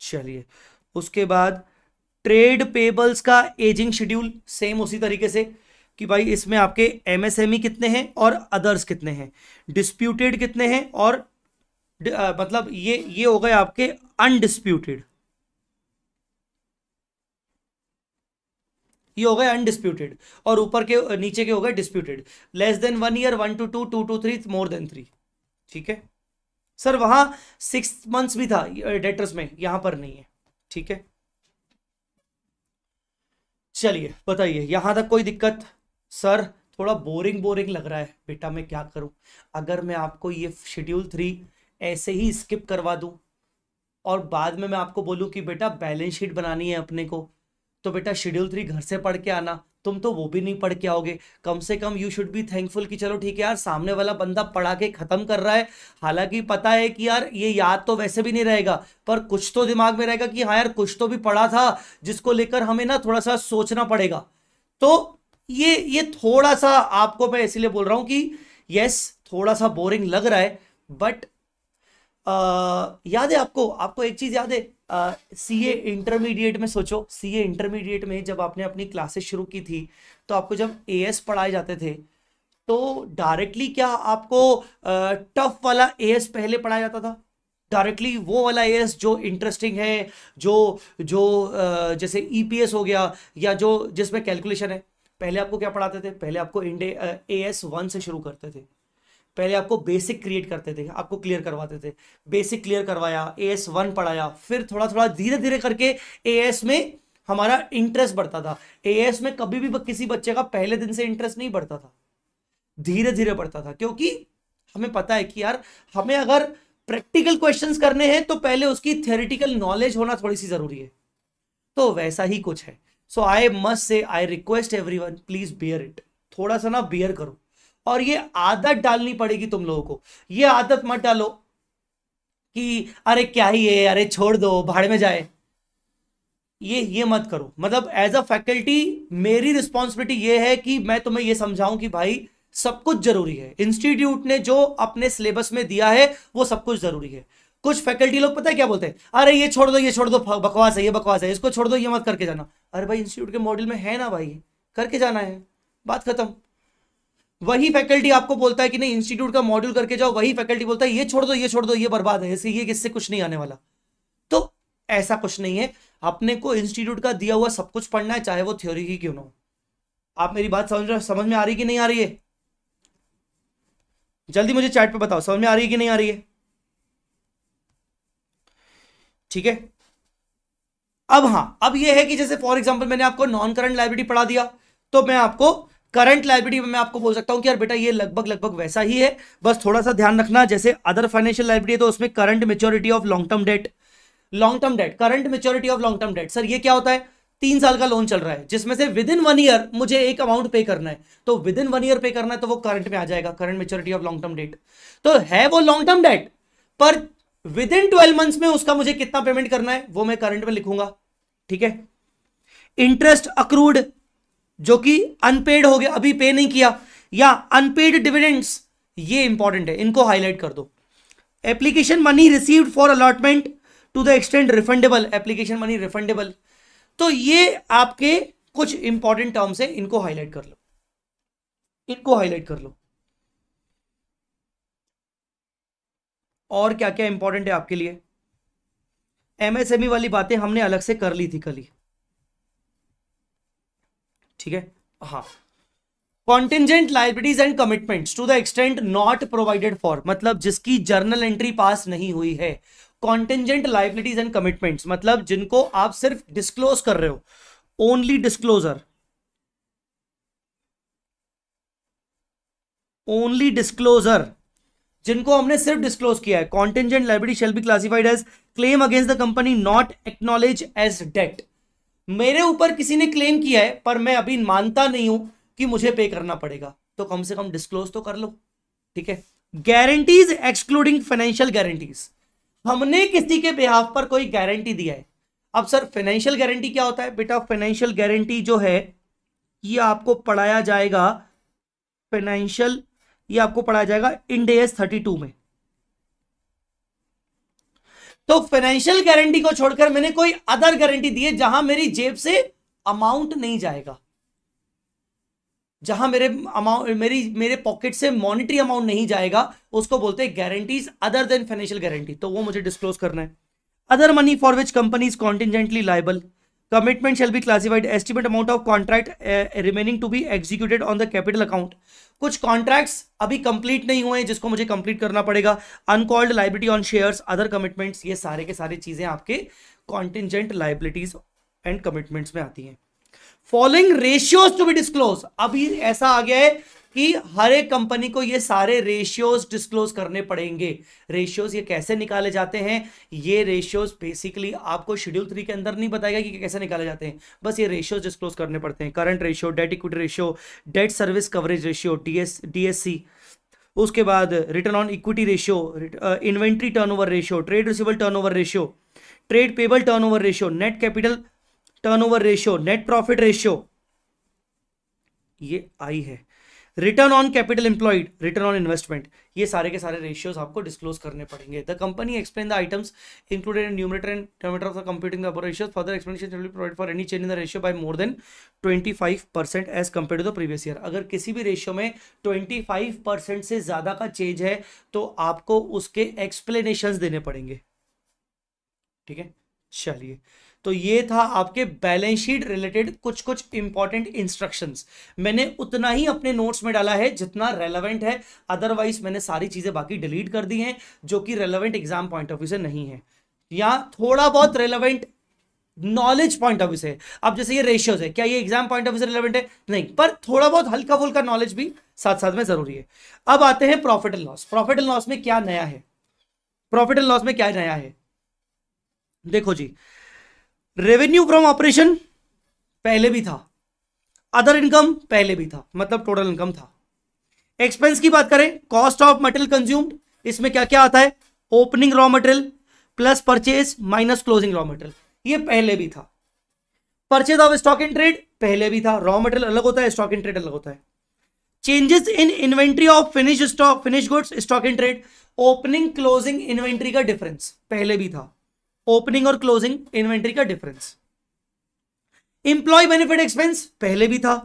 चलिए। उसके बाद ट्रेड पेबल्स का एजिंग शेड्यूल सेम उसी तरीके से कि भाई इसमें आपके एमएसएमई e कितने हैं और अदर्स कितने हैं डिस्प्यूटेड कितने हैं और आ, मतलब ये ये हो गए आपके अनडिस्प्यूटेड ये हो गए अनडिस्प्यूटेड और ऊपर के नीचे के हो गए disputed less than one year one two two two two three more than three ठीक है? सर, वहाँ सिक्स मंथ्स भी था डेटर्स में, यहाँ पर नहीं है, ठीक है? चलिए, बताइए, यहाँ तक कोई दिक्कत? सर, थोड़ा बोरिंग बोरिंग लग रहा है, बेटा मैं क्या करूँ? अगर मैं आपको ये शेड्यूल थ्री ऐसे ही स्किप करवा दूँ, और बाद में मैं आपको बोलूँ कि बेटा बैलेंस शीट बनानी है अपने को तो बेटा शेड्यूल थ्री घर से पढ़ के आना तुम तो वो भी नहीं पढ़ के आओगे। कम से कम यू शुड बी थैंकफुल कि चलो ठीक है यार, सामने वाला बंदा पढ़ा के खत्म कर रहा है। हालाँकि पता है कि यार ये याद तो वैसे भी नहीं रहेगा, पर कुछ तो दिमाग में रहेगा कि हाँ यार, कुछ तो भी पढ़ा था, जिसको लेकर हमें ना थोड़ा सा सोचना पड़ेगा। तो ये ये थोड़ा सा आपको मैं इसलिए बोल रहा हूँ कि यस थोड़ा सा बोरिंग लग रहा है बट याद है आपको आपको एक चीज़ याद है? सी ए इंटरमीडिएट में सोचो। सी ए इंटरमीडिएट में जब आपने अपनी क्लासेस शुरू की थी तो आपको जब ए एस पढ़ाए जाते थे तो डायरेक्टली क्या आपको टफ वाला ए एस पहले पढ़ाया जाता था? डायरेक्टली वो वाला एस जो इंटरेस्टिंग है, जो जो जैसे ईपीएस हो गया, या जो, जिसमें कैलकुलेशन है, पहले आपको क्या पढ़ाते थे? पहले आपको इंडे ए एस वन से शुरू करते थे। पहले आपको बेसिक क्रिएट करते थे, आपको क्लियर करवाते थे। बेसिक क्लियर करवाया ए एस वन पढ़ाया, फिर थोड़ा थोड़ा धीरे धीरे करके ए एस में हमारा इंटरेस्ट बढ़ता था। ए एस में कभी भी किसी बच्चे का पहले दिन से इंटरेस्ट नहीं बढ़ता था। धीरे धीरे बढ़ता था, क्योंकि हमें पता है कि यार, हमें अगर प्रैक्टिकल क्वेश्चंस करने हैं तो पहले उसकी थ्योरिटिकल नॉलेज होना थोड़ी सी ज़रूरी है। तो वैसा ही कुछ है। So I must say I request everyone please bear it थोड़ा सा ना बियर करो। और ये आदत डालनी पड़ेगी तुम लोगों को। ये आदत मत डालो कि अरे क्या ही है, अरे छोड़ दो, भाड़ में जाए। ये ये मत करो। मतलब एज अ फैकल्टी मेरी रिस्पॉन्सिबिलिटी ये है कि मैं तुम्हें ये समझाऊं कि भाई, सब कुछ ज़रूरी है। इंस्टीट्यूट ने जो अपने सिलेबस में दिया है, वो सब कुछ ज़रूरी है। कुछ फैकल्टी लोग पता है क्या बोलते हैं? अरे ये छोड़ दो, ये छोड़ दो बकवास है, ये बकवास है, इसको छोड़ दो, ये मत करके जाना। अरे भाई इंस्टीट्यूट के मॉडल में है ना भाई, करके जाना है। बात खत्म। वही फैकल्टी आपको बोलता है कि नहीं इंस्टीट्यूट का मॉड्यूल करके जाओ, वही फैकल्टी बोलता है, ये छोड़ दो, ये छोड़ दो, ये बर्बाद है, ऐसे ये किससे कुछ नहीं आने वाला। तो ऐसा कुछ नहीं है। अपने को इंस्टीट्यूट का दिया हुआ सब कुछ पढ़ना है, चाहे वो थ्योरी ही क्यों ना हो। आप मेरी बात समझ समझ में आ रही कि नहीं आ रही है? जल्दी मुझे चैट पे बताओ, समझ में आ रही है कि नहीं आ रही है? ठीक है? अब हाँ अब ये है कि जैसे फॉर एग्जांपल मैंने आपको नॉन करंट लाइबिलिटी पढ़ा दिया तो मैं आपको करंट लाइबिलिटी में मैं आपको बोल सकता हूँ कि यार बेटा ये लगभग लगभग वैसा ही है। बस थोड़ा सा ध्यान रखना, जैसे अदर फाइनेंशियल लाइबिलिटी तो उसमें current maturity of long term debt long term debt current maturity of long term debt sir ये क्या होता है? तीन साल का लोन चल रहा है, जिसमें से विद इन वन ईयर मुझे एक अमाउंट पे करना है। तो within one year pay करना है तो वो करंट में आ जाएगा current maturity of long term debt तो है वो लॉन्ग टर्म डेट पर विद इन ट्वेल्व मंथ्स में उसका मुझे कितना पेमेंट करना है, वो मैं करंट में लिखूँगा, ठीक है? इंटरेस्ट अक्रूड जो कि अनपेड हो गया, अभी पे नहीं किया, या अनपेड डिविडेंड्स ये इंपॉर्टेंट है, इनको हाईलाइट कर दो। Application money received for allotment to the extent refundable application money refundable तो ये आपके कुछ इंपॉर्टेंट टर्म्स है, इनको हाईलाइट कर लो। इनको हाईलाइट कर लो। और क्या क्या इंपॉर्टेंट है आपके लिए? एमएसएमई वाली बातें हमने अलग से कर ली थी कल ही। ठीक है? हाँ। Contingent liabilities and commitments to the extent not provided for मतलब जिसकी जर्नल एंट्री पास नहीं हुई है। कॉन्टिजेंट लाइबिलिटीज एंड कमिटमेंट्स मतलब जिनको आप सिर्फ़ डिस्क्लोज कर रहे हो। ओनली डिस्क्लोजर ओनली डिस्क्लोजर जिनको हमने सिर्फ़ डिस्क्लोज किया है। Contingent liability shall be classified as claim against the company not acknowledge as debt मेरे ऊपर किसी ने क्लेम किया है, पर मैं अभी मानता नहीं हूँ कि मुझे पे करना पड़ेगा। तो कम से कम डिस्क्लोज तो कर लो, ठीक है? गारंटीज एक्सक्लूडिंग फाइनेंशियल गारंटीज हमने किसी के बिहाफ पर कोई गारंटी दिया है। अब सर फाइनेंशियल गारंटी क्या होता है? बेटा फाइनेंशियल गारंटी जो है, ये आपको पढ़ाया जाएगा फाइनेंशियल ये आपको पढ़ाया जाएगा इंडेस थर्टी टू में। तो फाइनेंशियल गारंटी को छोड़कर मैंने कोई अदर गारंटी दी है जहाँ मेरी जेब से अमाउंट नहीं जाएगा। जहाँ मेरे अमाउंट मेरी, मेरे पॉकेट से मॉनिटरी अमाउंट नहीं जाएगा, उसको बोलते हैं guarantees other than financial guarantee तो वो मुझे डिस्क्लोज करना है। Other money for which company is contingently liable commitment shall be classified estimate amount of contract remaining to be executed on the capital account कुछ कॉन्ट्रैक्ट्स अभी कंप्लीट नहीं हुए हैं, जिसको मुझे कंप्लीट करना पड़ेगा। Uncalled liability on shares other commitments ये सारे के सारे चीज़ें आपके कॉन्टिजेंट लाइबिलिटीज एंड कमिटमेंट्स में आती हैं। Following ratios to be disclose अभी ऐसा आ गया है कि हर एक कंपनी को ये सारे रेशियोज डिस्क्लोज करने पड़ेंगे। रेशियोज ये कैसे निकाले जाते हैं? ये रेशियोज बेसिकली आपको शेड्यूल थ्री के अंदर नहीं बताएगा कि कैसे निकाले जाते हैं। बस ये रेशियोज डिस्क्लोज करने पड़ते हैं। Current ratio debt equity ratio debt service coverage ratio DS DSC उसके बाद return on equity ratio inventory turnover ratio trade receivable turnover ratio trade payable turnover ratio net capital turnover ratio net profit ratio ये आई है। Return on capital employed return on investment ये सारे के सारे रेशियोज आपको डिस्क्लोज करने पड़ेंगे। The company explain the items included in numerator and denominator of the computing the ratios further explanation will provide for any change in the ratio by more than 25 percent as compare to the previous year अगर किसी भी रेशियो में 25 परसेंट से ज़्यादा का चेंज है तो आपको उसके एक्सप्लेनेशन देने पड़ेंगे। ठीक है? चलिए। तो ये था आपके बैलेंस शीट रिलेटेड कुछ कुछ इंपॉर्टेंट इंस्ट्रक्शंस मैंने उतना ही अपने नोट्स में डाला है जितना रेलेवेंट है। अदरवाइज़ मैंने सारी चीज़ें बाकी डिलीट कर दी हैं, जो कि relevant exam point of view से नहीं है। या थोड़ा बहुत relevant knowledge point of view से। अब जैसे ये रेशियोज है, क्या ये एग्ज़ाम पॉइंट ऑफ़ व्यू से रिलेवेंट है? नहीं, पर थोड़ा बहुत हल्का फुल्का नॉलेज भी साथ साथ में ज़रूरी है। अब आते हैं profit and loss profit and loss में क्या नया है? प्रॉफिट एंड लॉस में क्या नया है? देखो जी रेवेन्यू फ्रॉम ऑपरेशन पहले भी था। अदर इनकम पहले भी था। मतलब टोटल इनकम था। एक्सपेंस की बात करें कॉस्ट ऑफ़ मटेरियल कंज्यूम्ड इसमें क्या क्या आता है? Opening raw material plus purchase minus closing raw material ये पहले भी था। Purchase of stock in trade पहले भी था। रॉ मटेरियल अलग होता है स्टॉक इन ट्रेड अलग होता है। Changes in inventory of finish stock finish goods stock in trade opening closing inventory का डिफरेंस पहले भी था। ओपनिंग और क्लोजिंग इन्वेंट्री का डिफरेंस। इंप्लॉय बेनिफिट एक्सपेंस पहले भी था।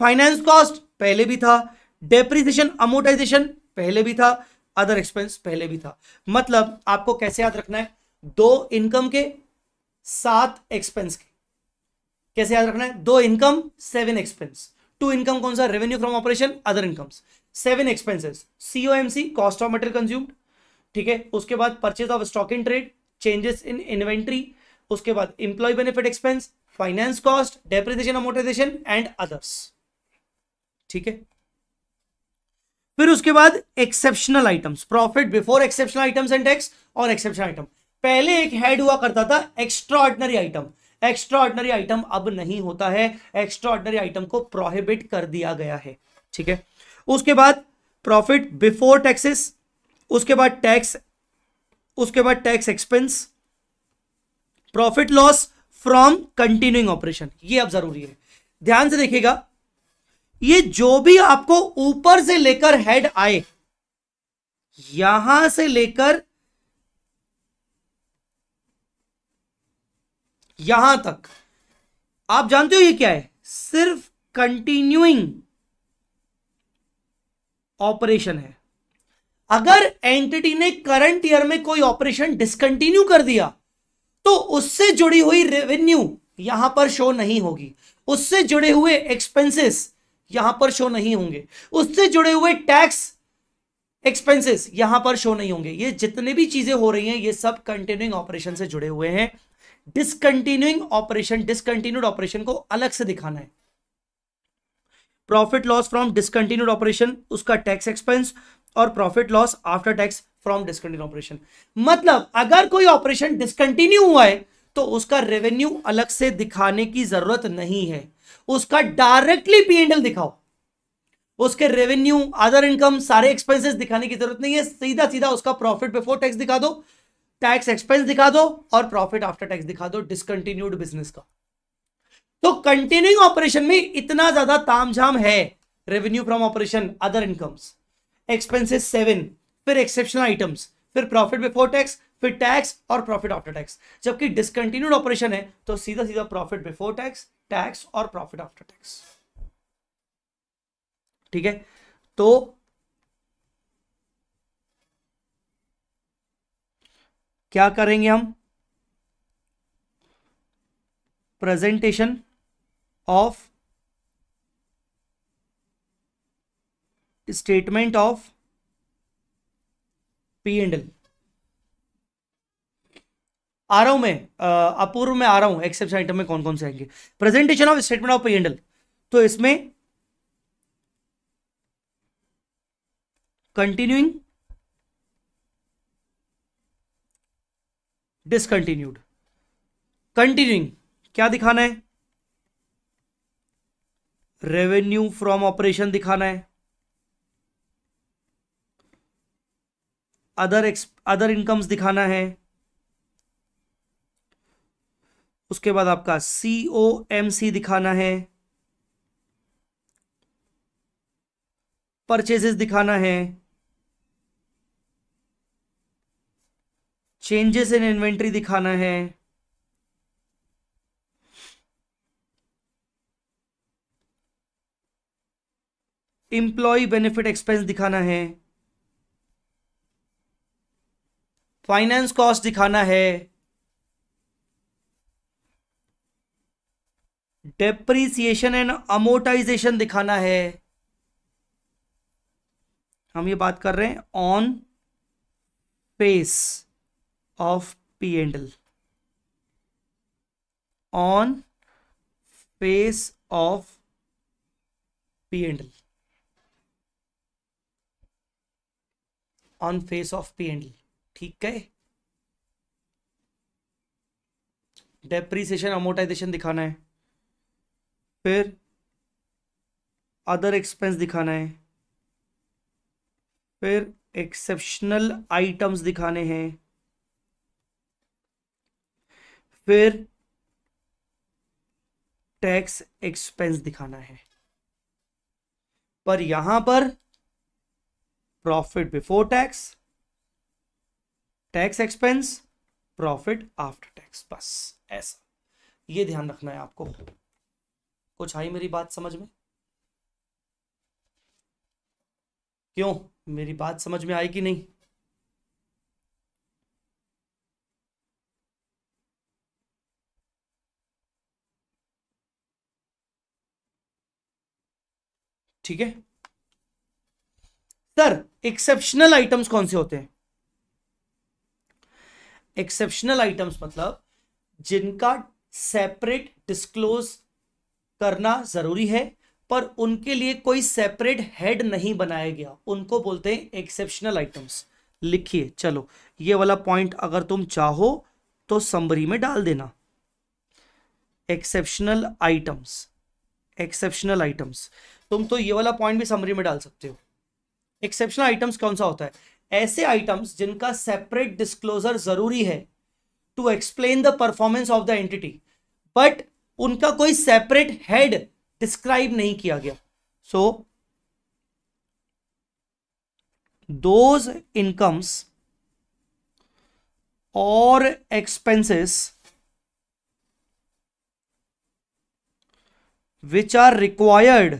फाइनेंस कॉस्ट पहले भी था। डेप्रिसिएशन अमोटाइजेशन पहले भी था। अदर एक्सपेंस पहले भी था। मतलब आपको कैसे याद रखना है? दो इनकम के, सात एक्सपेंस के। कैसे याद रखना है? दो income seven expense two income कौन सा? Revenue from operation other incomes seven expenses COMC cost of material consumed ठीक है? उसके बाद purchase of stock in trade changes in inventory उसके बाद employee benefit expense finance cost depreciation amortisation and others ठीक है? फिर उसके बाद exceptional items profit before exceptional items and tax और एक्सेप्शनल आइटम पहले एक हेड हुआ करता था extraordinary item extraordinary item अब नहीं होता है एक्स्ट्रा ऑर्डनरी आइटम को प्रोहिबिट कर दिया गया है। ठीक है? उसके बाद प्रॉफिट बिफोर टैक्सेस उसके बाद टैक्स उसके बाद tax expense profit loss from continuing operation ये अब ज़रूरी है। ध्यान से देखिएगा, ये जो भी आपको ऊपर से लेकर हेड आए, यहाँ से लेकर यहाँ तक, आप जानते हो ये क्या है? सिर्फ़ कंटिन्यूइंग ऑपरेशन है। अगर एंटिटी ने करंट ईयर में कोई ऑपरेशन डिसकंटिन्यू कर दिया तो उससे जुड़ी हुई रेवेन्यू यहाँ पर शो नहीं होगी। उससे जुड़े हुए एक्सपेंसेस यहाँ पर शो नहीं होंगे। उससे जुड़े हुए टैक्स एक्सपेंसेस यहाँ पर शो नहीं होंगे। ये जितने भी चीज़ें हो रही हैं, ये सब कंटिन्यूइंग ऑपरेशन से जुड़े हुए हैं। डिसकंटिन्यूइंग ऑपरेशन डिसकंटिन्यूड ऑपरेशन को अलग से दिखाना है। Profit loss from discontinued operation उसका टैक्स एक्सपेंस और profit loss after tax from discontinue operation मतलब अगर कोई ऑपरेशन डिसकंटिन्यू हुआ है तो उसका रेवेन्यू अलग से दिखाने की ज़रूरत नहीं है। उसका डायरेक्टली पी दिखाओ। उसके रेवेन्यू अदर इनकम सारे एक्सपेंसेस दिखाने की ज़रूरत नहीं है। सीधा सीधा उसका प्रॉफिट बिफोर टैक्स दिखा दो टैक्स एक्सपेंस दिखा दो और प्रॉफिट आफ्टर टैक्स दिखा दो डिसकंटिन्यूड बिज़नेस का। तो कंटिन्यूइंग ऑपरेशन में इतना ज़्यादा तामझाम है revenue from operation other incomes expenses seven फिर एक्सेप्शनल आइटम्स फिर प्रॉफिट बिफोर टैक्स फिर टैक्स और प्रॉफिट आफ्टर टैक्स जबकि डिसकंटिन्यूड ऑपरेशन है तो सीधा सीधा प्रॉफिट बिफोर टैक्स टैक्स और प्रॉफिट आफ्टर टैक्स ठीक है? तो क्या करेंगे हम? Presentation of statement of P and L आ रहा हूँ मैं अपूर्व में आ रहा हूँ एक्सेप्शन आइटम में कौन कौन से आएँगे। Presentation of statement of P and L तो इसमें कंटिन्यूइंग डिसकंटिन्यूड कंटिन्यूइंग क्या दिखाना है? रेवेन्यू फ्रॉम ऑपरेशन दिखाना है। अदर अदर इनकम्स दिखाना है। उसके बाद आपका सी ओ एम सी दिखाना है। परचेजेस दिखाना है। चेंजेस इन इन्वेंट्री दिखाना है। इंप्लॉय बेनिफिट एक्सपेंस दिखाना है। फाइनेंस कॉस्ट दिखाना है। डेप्रीसिएशन एंड अमोटाइजेशन दिखाना है। हम ये बात कर रहे हैं on face of P and L on face of P and L on face of P and L ठीक है? डेप्रीसिएशन अमोटाइजेशन दिखाना है। फिर अदर एक्सपेंस दिखाना है। फिर एक्सेप्शनल आइटम्स दिखाने हैं। फिर टैक्स एक्सपेंस दिखाना है। पर यहाँ पर profit before tax tax expense profit after tax बस, ऐसा। ये ध्यान रखना है आपको। कुछ आई मेरी बात समझ में? क्यों? मेरी बात समझ में आई कि नहीं? ठीक है? सर एक्सेप्शनल आइटम्स कौन से होते हैं? एक्सेप्शनल आइटम्स मतलब जिनका सेपरेट डिस्क्लोज करना ज़रूरी है, पर उनके लिए कोई सेपरेट हेड नहीं बनाया गया। उनको बोलते हैं एक्सेप्शनल आइटम्स लिखिए, चलो, ये वाला पॉइंट अगर तुम चाहो तो समरी में डाल देना। एक्सेप्शनल आइटम्स एक्सेप्शनल आइटम्स तुम तो ये वाला पॉइंट भी समरी में डाल सकते हो। एक्सेप्शनल आइटम्स कौन सा होता है? ऐसे आइटम्स जिनका सेपरेट डिस्क्लोजर ज़रूरी है to explain the performance of the entity but उनका कोई सेपरेट हेड डिस्क्राइब नहीं किया गया. सो दोज इनकम्स और expenses which are required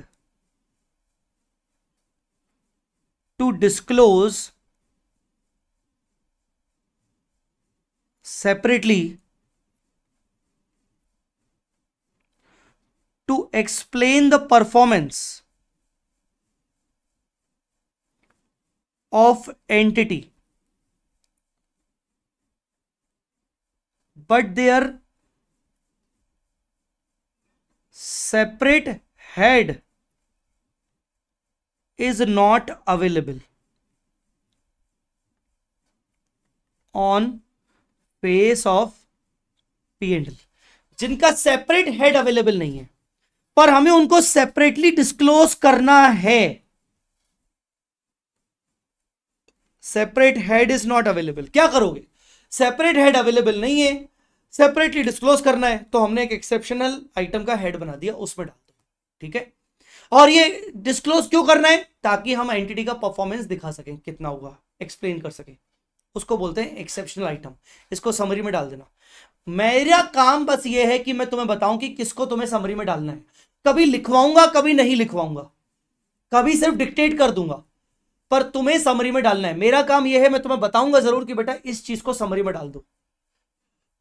to disclose separately to explain the performance of entity. But their separate head is not available on face of P&L जिनका सेपरेट हेड अवेलेबल नहीं है, पर हमें उनको सेपरेटली डिस्क्लोज करना है। Separate head is not available क्या करोगे? सेपरेट हेड अवेलेबल नहीं है सेपरेटली डिस्क्लोज करना है तो हमने एक एक्सेप्शनल आइटम का हेड बना दिया, उसमें डाल दो, ठीक है? और ये डिस्क्लोज क्यों करना है? ताकि हम एंटिटी का परफॉर्मेंस दिखा सकें, कितना हुआ एक्सप्लेन कर सकें। उसको बोलते हैं एक्सेप्शनल आइटम इसको समरी में डाल देना। मेरा काम बस ये है कि मैं तुम्हें बताऊँ कि किसको तुम्हें समरी में डालना है। कभी लिखवाऊँगा, कभी नहीं लिखवाऊँगा। कभी सिर्फ़ डिक्टेट कर दूँगा। पर तुम्हें समरी में डालना है। मेरा काम यह है, मैं तुम्हें बताऊँगा ज़रूर कि बेटा इस चीज़ को समरी में डाल दो।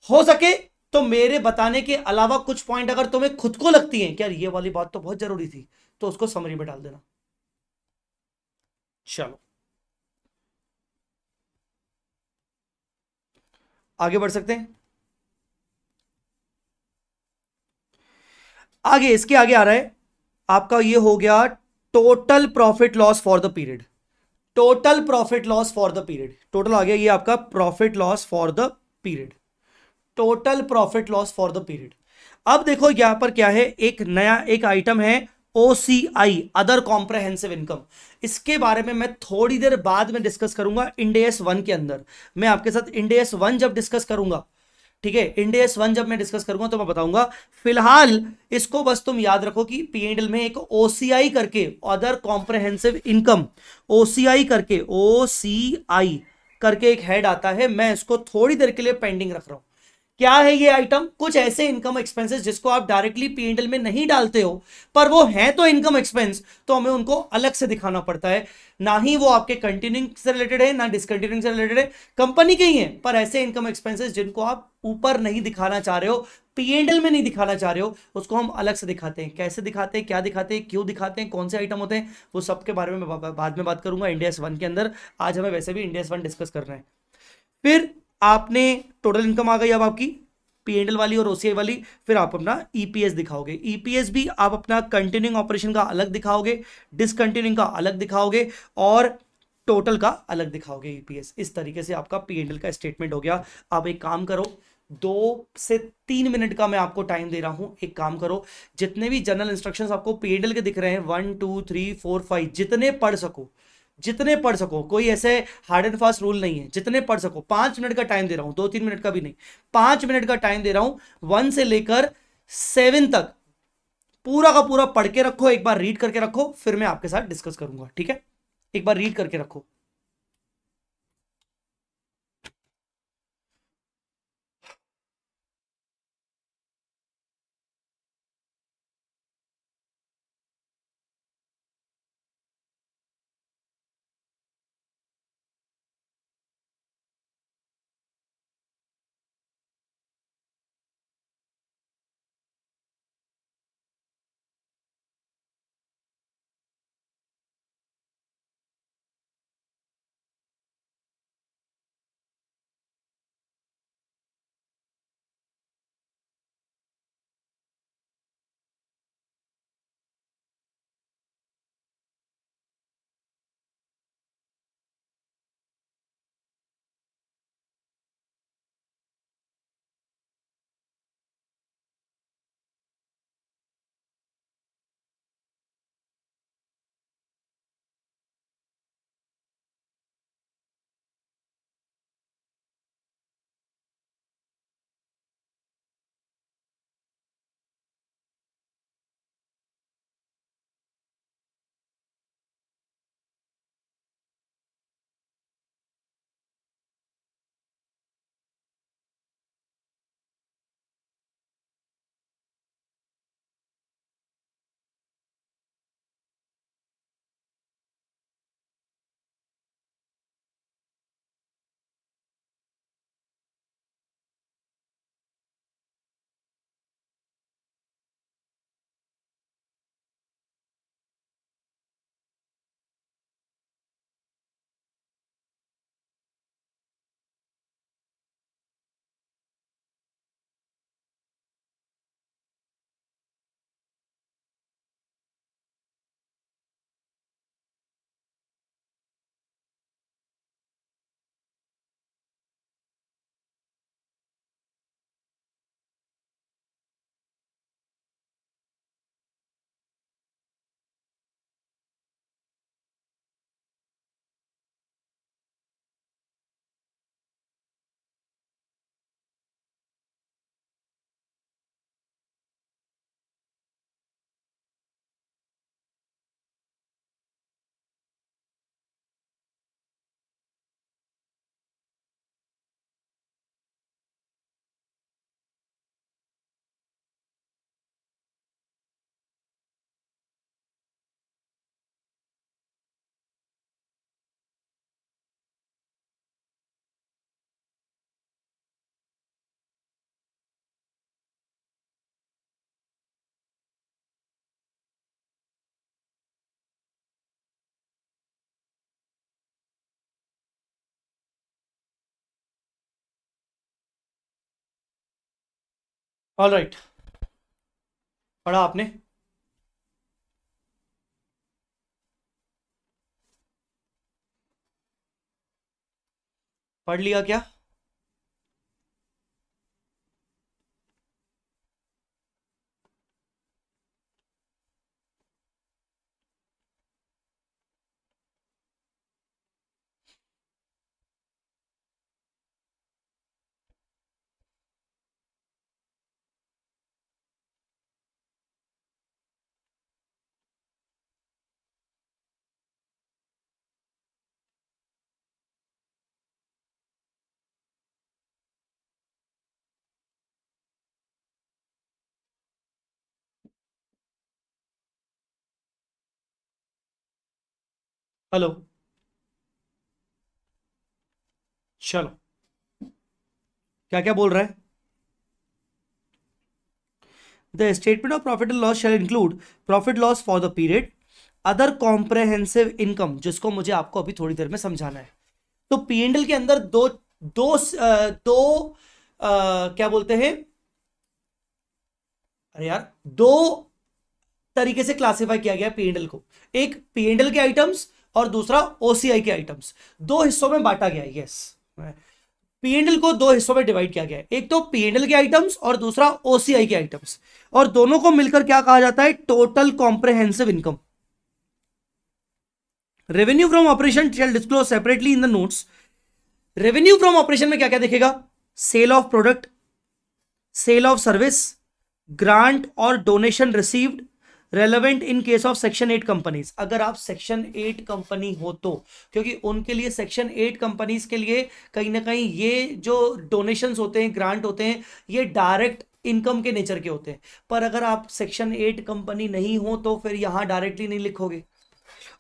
हो सके तो मेरे बताने के अलावा कुछ पॉइंट अगर तुम्हें खुद को लगती है यार ये वाली बात तो बहुत ज़रूरी थी तो उसको समरी में डाल देना। चलो। आगे बढ़ सकते हैं? आगे, इसके आगे आ रहा है। आपका ये हो गया total profit loss for the period total profit loss for the period total आ गया ये आपका profit loss for the period total profit loss for the period अब देखो यहाँ पर क्या है? एक नया, एक आइटम है ओसीआई अदर कॉम्प्रहेंसिव इनकम इसके बारे में मैं थोड़ी देर बाद में डिस्कस करूँगा इंडेस वन के अंदर। मैं आपके साथ इंडेस वन जब डिस्कस करूँगा, ठीक है? इंडेस वन जब मैं डिस्कस करूँगा तो मैं बताऊँगा, फ़िलहाल इसको बस तुम याद रखो कि पी पीएनडल में एक ओसीआई करके अदर कॉम्प्रहेंसिव इनकम ओसीआई करके ओसीआई करके एक हेड आता है। मैं इसको थोड़ी देर के लिए पेंडिंग रख रहा हूँ। क्या है ये आइटम कुछ ऐसे इनकम एक्सपेंसेस जिसको आप डायरेक्टली पीएनडल में नहीं डालते हो, पर वो है तो इनकम एक्सपेंस तो हमें उनको अलग से दिखाना पड़ता है। ना ही वो आपके कंटिन्यूइंग से रिलेटेड है, ना डिसकंटिन्यूइंग से रिलेटेड है कंपनी के ही है, पर ऐसे इनकम एक्सपेंसेस जिनको आप ऊपर नहीं दिखाना चाह रहे हो पीएनडल में नहीं दिखाना चाह रहे हो, उसको हम अलग से दिखाते हैं। कैसे दिखाते हैं, क्या दिखाते हैं, क्यों दिखाते हैं, कौन से आइटम होते हैं, वो सबके बारे में बाद में बात करूँगा इंडिया वन के अंदर। आज हमें वैसे भी इंडिया वन डिस्कस करना है। फिर आपने टोटल इनकम आ गई अब आपकी पीएनडल वाली और ओसीआई वाली, फिर आप अपना ईपीएस दिखाओगे। ईपीएस भी आप अपना कंटिन्यूइंग ऑपरेशन का अलग दिखाओगे डिसकंटिन्यूइंग का अलग दिखाओगे और टोटल का अलग दिखाओगे ईपीएस इस तरीके से आपका पीएनडल का स्टेटमेंट हो गया। आप एक काम करो, दो से तीन मिनट का मैं आपको टाइम दे रहा हूँ। एक काम करो, जितने भी जनरल इंस्ट्रक्शंस आपको पीएनडल के दिख रहे हैं one two three four five जितने पढ़ सको जितने पढ़ सको, कोई ऐसे हार्ड एंड फास्ट रूल नहीं है, जितने पढ़ सको, पाँच मिनट का टाइम दे रहा हूँ, दो तीन मिनट का भी नहीं, पाँच मिनट का टाइम दे रहा हूँ वन से लेकर सेवन तक, पूरा का पूरा पढ़ के रखो, एक बार रीड करके रखो, फिर मैं आपके साथ डिस्कस करूँगा, ठीक है? एक बार रीड करके रखो। ऑल राइट पढ़ा आपने? पढ़ लिया क्या? हेलो। चलो। क्या क्या बोल रहा है? The statement of profit and loss shall include profit loss for the period other comprehensive income जिसको मुझे आपको अभी थोड़ी देर में समझाना है। तो पीएनडल के अंदर दो दो दो आ, क्या बोलते हैं? अरे यार दो तरीके से क्लासिफाई किया गया पीएनडल को। एक पीएनडल के आइटम्स और दूसरा ओसीआई के आइटम्स दो हिस्सों में बांटा गया है यस पीएनएल को दो हिस्सों में डिवाइड किया गया। है एक तो पीएनएल के आइटम्स और दूसरा ओसीआई के आइटम्स और दोनों को मिलकर क्या कहा जाता है? Total comprehensive income revenue from operation shall disclose separately in the notes revenue from operation में क्या क्या देखेगा? Sale of product sale of service grant और donation received relevant in case of section eight companies अगर आप सेक्शन एट कंपनी हो तो क्योंकि उनके लिए सेक्शन एट कंपनीज़ के लिए कहीं ना कहीं ये जो डोनेशंस होते हैं ग्रांट होते हैं, ये डायरेक्ट इनकम के नेचर के होते हैं। पर अगर आप सेक्शन एट कंपनी नहीं हो तो फिर यहाँ डायरेक्टली नहीं लिखोगे।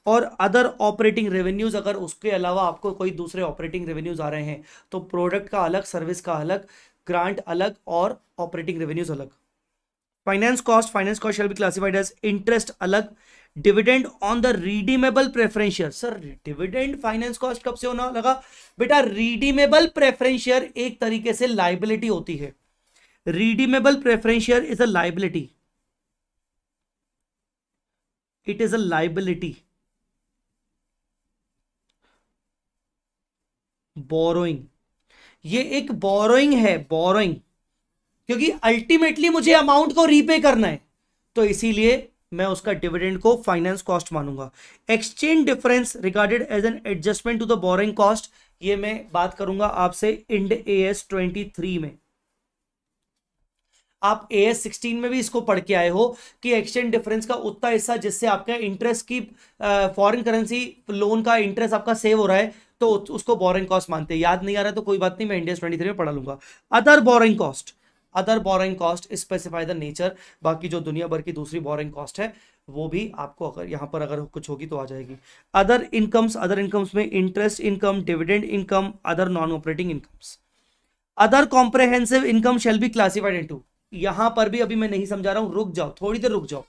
और अदर ऑपरेटिंग रेवेन्यूज अगर उसके अलावा आपको कोई दूसरे ऑपरेटिंग रेवेन्यूज आ रहे हैं तो प्रोडक्ट का अलग सर्विस का अलग ग्रांट अलग और ऑपरेटिंग रेवेन्यूज अलग। Finance cost finance cost shall be classified as interest अलग। Dividend on the redeemable preference share sir dividend finance cost कब से होना लगा? बेटा रिडीमेबल प्रेफरेंशियर एक तरीके से लाइबिलिटी होती है। Redeemable preference share is a liability it is a liability borrowing ये एक बोरोइंग है बोरोइंग क्योंकि अल्टीमेटली मुझे अमाउंट को रीपे करना है। तो इसीलिए मैं उसका डिविडेंड को finance cost मानूँगा। Exchange difference regarded as an adjustment to the borrowing cost ये मैं बात करूँगा आपसे Ind A S twenty three में। आप ए एस सिक्सटीन में भी इसको पढ़ के आए हो कि एक्सचेंज डिफरेंस का उतना हिस्सा जिससे आपका इंटरेस्ट की फॉरेन करेंसी लोन का इंटरेस्ट आपका सेव हो रहा है तो उसको बोरिंग कॉस्ट मानते हैं। याद नहीं आ रहा है तो कोई बात नहीं, मैं इंडिया ट्वेंटी थ्री में पढ़ा लूँगा। Other borrowing cost other borrowing cost specify the nature बाकी जो दुनिया भर की दूसरी बोरिंग कॉस्ट है, वो भी आपको अगर यहाँ पर अगर कुछ होगी तो आ जाएगी। अदर इनकम्स अदर इनकम्स में interest income dividend income other non operating incomes other comprehensive income shall be classified into यहाँ पर भी अभी मैं नहीं समझा रहा हूँ, रुक जाओ, थोड़ी देर रुक जाओ।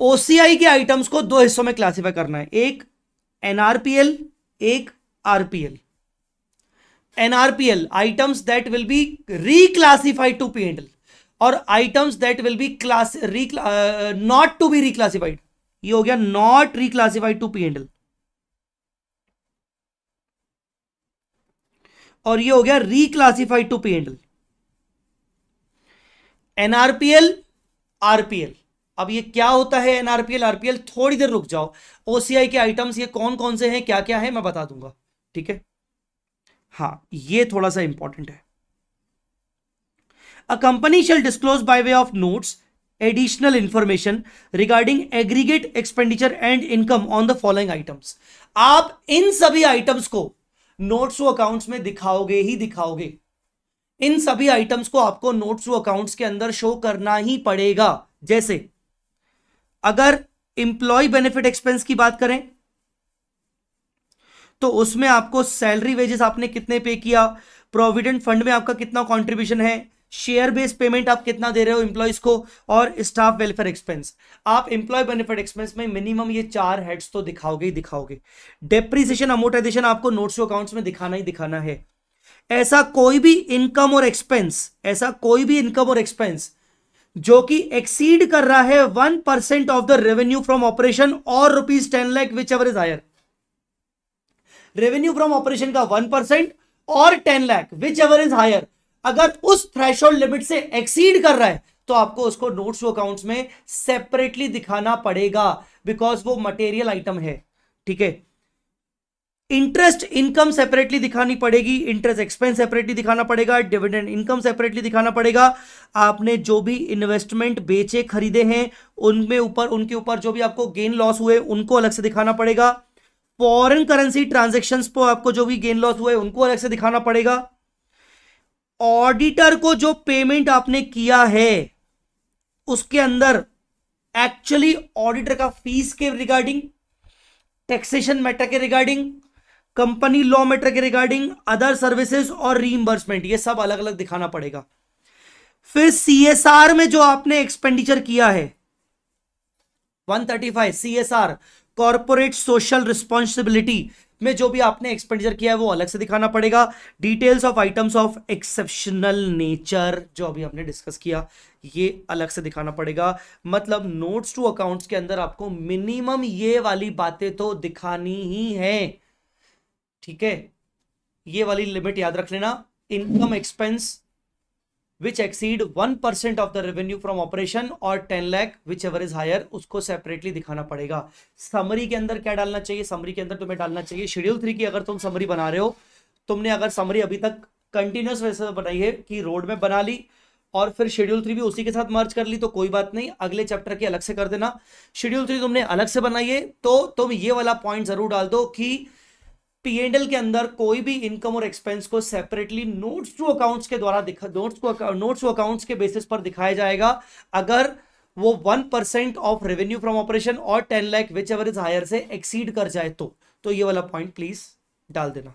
ओसीआई के आइटम्स को दो हिस्सों में क्लासिफाई करना है। एक एनआरपीएल एक RPL NRPL items that will be reclassified to P और items that will be class re not to be reclassified ये हो गया नॉट रिक्लासिफाइड टू पी और ये हो गया reclassified to P NRPL RPL अब ये क्या होता है एनआरपीएल आरपीएल थोड़ी देर रुक जाओ। ओसीआई के आइटम्स ये कौन कौन से हैं क्या क्या है, मैं बता दूँगा। ठीक है? हाँ ये थोड़ा सा इंपॉर्टेंट है। A company shall disclose by way of notes additional information regarding aggregate expenditure and income on the following items आप इन सभी आइटम्स को नोट्स अकाउंट्स में दिखाओगे ही दिखाओगे। इन सभी आइटम्स को आपको नोट्स अकाउंट्स के अंदर शो करना ही पड़ेगा। जैसे, अगर इंप्लॉय बेनिफिट एक्सपेंस की बात करें तो उसमें आपको सैलरी वेजेस आपने कितने पे किया? प्रोविडेंट फंड में आपका कितना कॉन्ट्रीब्यूशन है? शेयर बेस्ड पेमेंट आप कितना दे रहे हो इंप्लॉयज को? और स्टाफ वेलफेयर एक्सपेंस आप इंप्लॉय बेनिफिट एक्सपेंस में मिनिमम ये चार हेड्स तो दिखाओगे ही दिखाओगे। डेप्रीसिएशन अमोटाइजेशन आपको नोट्स अकाउंट्स में दिखाना ही दिखाना है। ऐसा कोई भी इनकम और एक्सपेंस ऐसा कोई भी इनकम और एक्सपेंस जो कि एक्सीड कर रहा है one percent of the revenue from operation और rupees ten lakh whichever is higher revenue from operation का वन परसेंट और ten lakh whichever is higher अगर उस थ्रेश लिमिट से एक्सीड कर रहा है तो आपको उसको नोट्स अकाउंट्स में सेपरेटली दिखाना पड़ेगा बिकॉज़ वो मटेरियल आइटम है, ठीक है? इंटरेस्ट इनकम सेपरेटली दिखानी पड़ेगी इंटरेस्ट एक्सपेंस सेपरेटली दिखाना पड़ेगा डिविडेंड इनकम सेपरेटली दिखाना पड़ेगा। आपने जो भी इन्वेस्टमेंट बेचे, खरीदे हैं, उनमें ऊपर, उनके ऊपर जो भी आपको गेन लॉस हुए, उनको अलग से दिखाना पड़ेगा। फॉरेन करेंसी ट्रांजेक्शन पर आपको जो भी गेन लॉस हुए उनको अलग से दिखाना पड़ेगा। ऑडिटर को जो पेमेंट आपने किया है, उसके अंदर एक्चुअली ऑडिटर का फ़ीस के रिगार्डिंग टैक्सेशन मैटर के रिगार्डिंग कंपनी लॉ मैटर के रिगार्डिंग अदर सर्विसेज़ और रीइंबर्समेंट ये सब अलग अलग दिखाना पड़ेगा। फिर सीएसआर में जो आपने एक्सपेंडिचर किया है 135 सीएसआर कॉर्पोरेट सोशल रिस्पॉन्सिबिलिटी में जो भी आपने एक्सपेंडिचर किया है, वो अलग से दिखाना पड़ेगा। Details of items of exceptional nature जो अभी हमने डिस्कस किया, ये अलग से दिखाना पड़ेगा। मतलब नोट्स टू अकाउंट्स के अंदर आपको मिनिमम ये वाली बातें तो दिखानी ही है। ठीक है? ये वाली लिमिट याद रख लेना। Income expense exceed one percent of the revenue from operation और ten lakh whichever is higher उसको सेपरेटली दिखाना पड़ेगा। समरी के अंदर क्या डालना चाहिए? समरी के अंदर तुम्हें डालना चाहिए शेड्यूल थ्री की अगर तुम समरी बना रहे हो, तुमने अगर समरी अभी तक कंटिन्यूस वैसे बनाई है कि रोड में बना ली और फिर शेड्यूल थ्री भी उसी के साथ मर्ज कर ली तो कोई बात नहीं, अगले चैप्टर की अलग से कर देना। शेड्यूल थ्री तुमने अलग से बनाई है तो तुम ये वाला पॉइंट ज़रूर डाल दो कि पीएनएल के अंदर कोई भी इनकम और एक्सपेंस को सेपरेटली नोट्स टू अकाउंट्स के द्वारा नोट्स को नोट्स टू अकाउंट्स के बेसिस पर दिखाया जाएगा। अगर वो one percent of revenue from operation और ten lakh whichever is higher से एक्सीड कर जाए तो। तो ये वाला पॉइंट प्लीज़ डाल देना।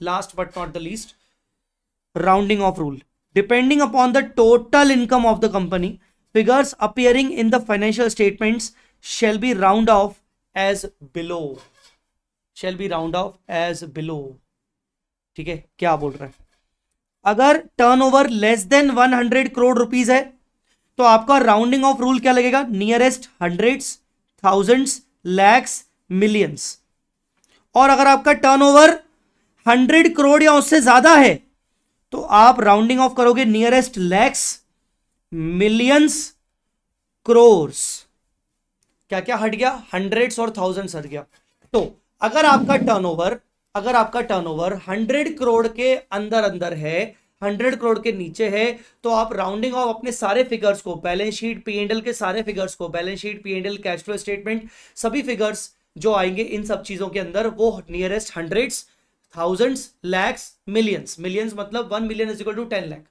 Last but not the least rounding off rule depending upon the total income of the company figures appearing in the financial statements shall be round off as below shall be round off as below ठीक है? क्या बोल रहे हैं? अगर turnover less than 100 crore rupees है तो आपका राउंडिंग ऑफ़ रूल क्या लगेगा? Nearest hundreds thousands lakhs millions और अगर आपका टर्नओवर 100 करोड़ या उससे ज़्यादा है तो आप राउंडिंग ऑफ़ करोगे नियरेस्ट लैक्स मिलियंस क्रोर्स क्या क्या हट गया? हंड्रेड्स और थाउजेंड्स हट गया। तो अगर आपका टर्नओवर अगर आपका टर्नओवर हंड्रेड करोड़ के अंदर अंदर है हंड्रेड करोड़ के नीचे है तो आप राउंडिंग ऑफ़ अपने सारे फिगर्स को बैलेंस शीट पीएनडल के सारे फिगर्स को balance sheet P and L cash flow statement सभी फिगर्स जो आएँगे इन सब चीज़ों के अंदर, वो nearest hundreds thousands lakhs millions millions मतलब one million is equal to ten lakh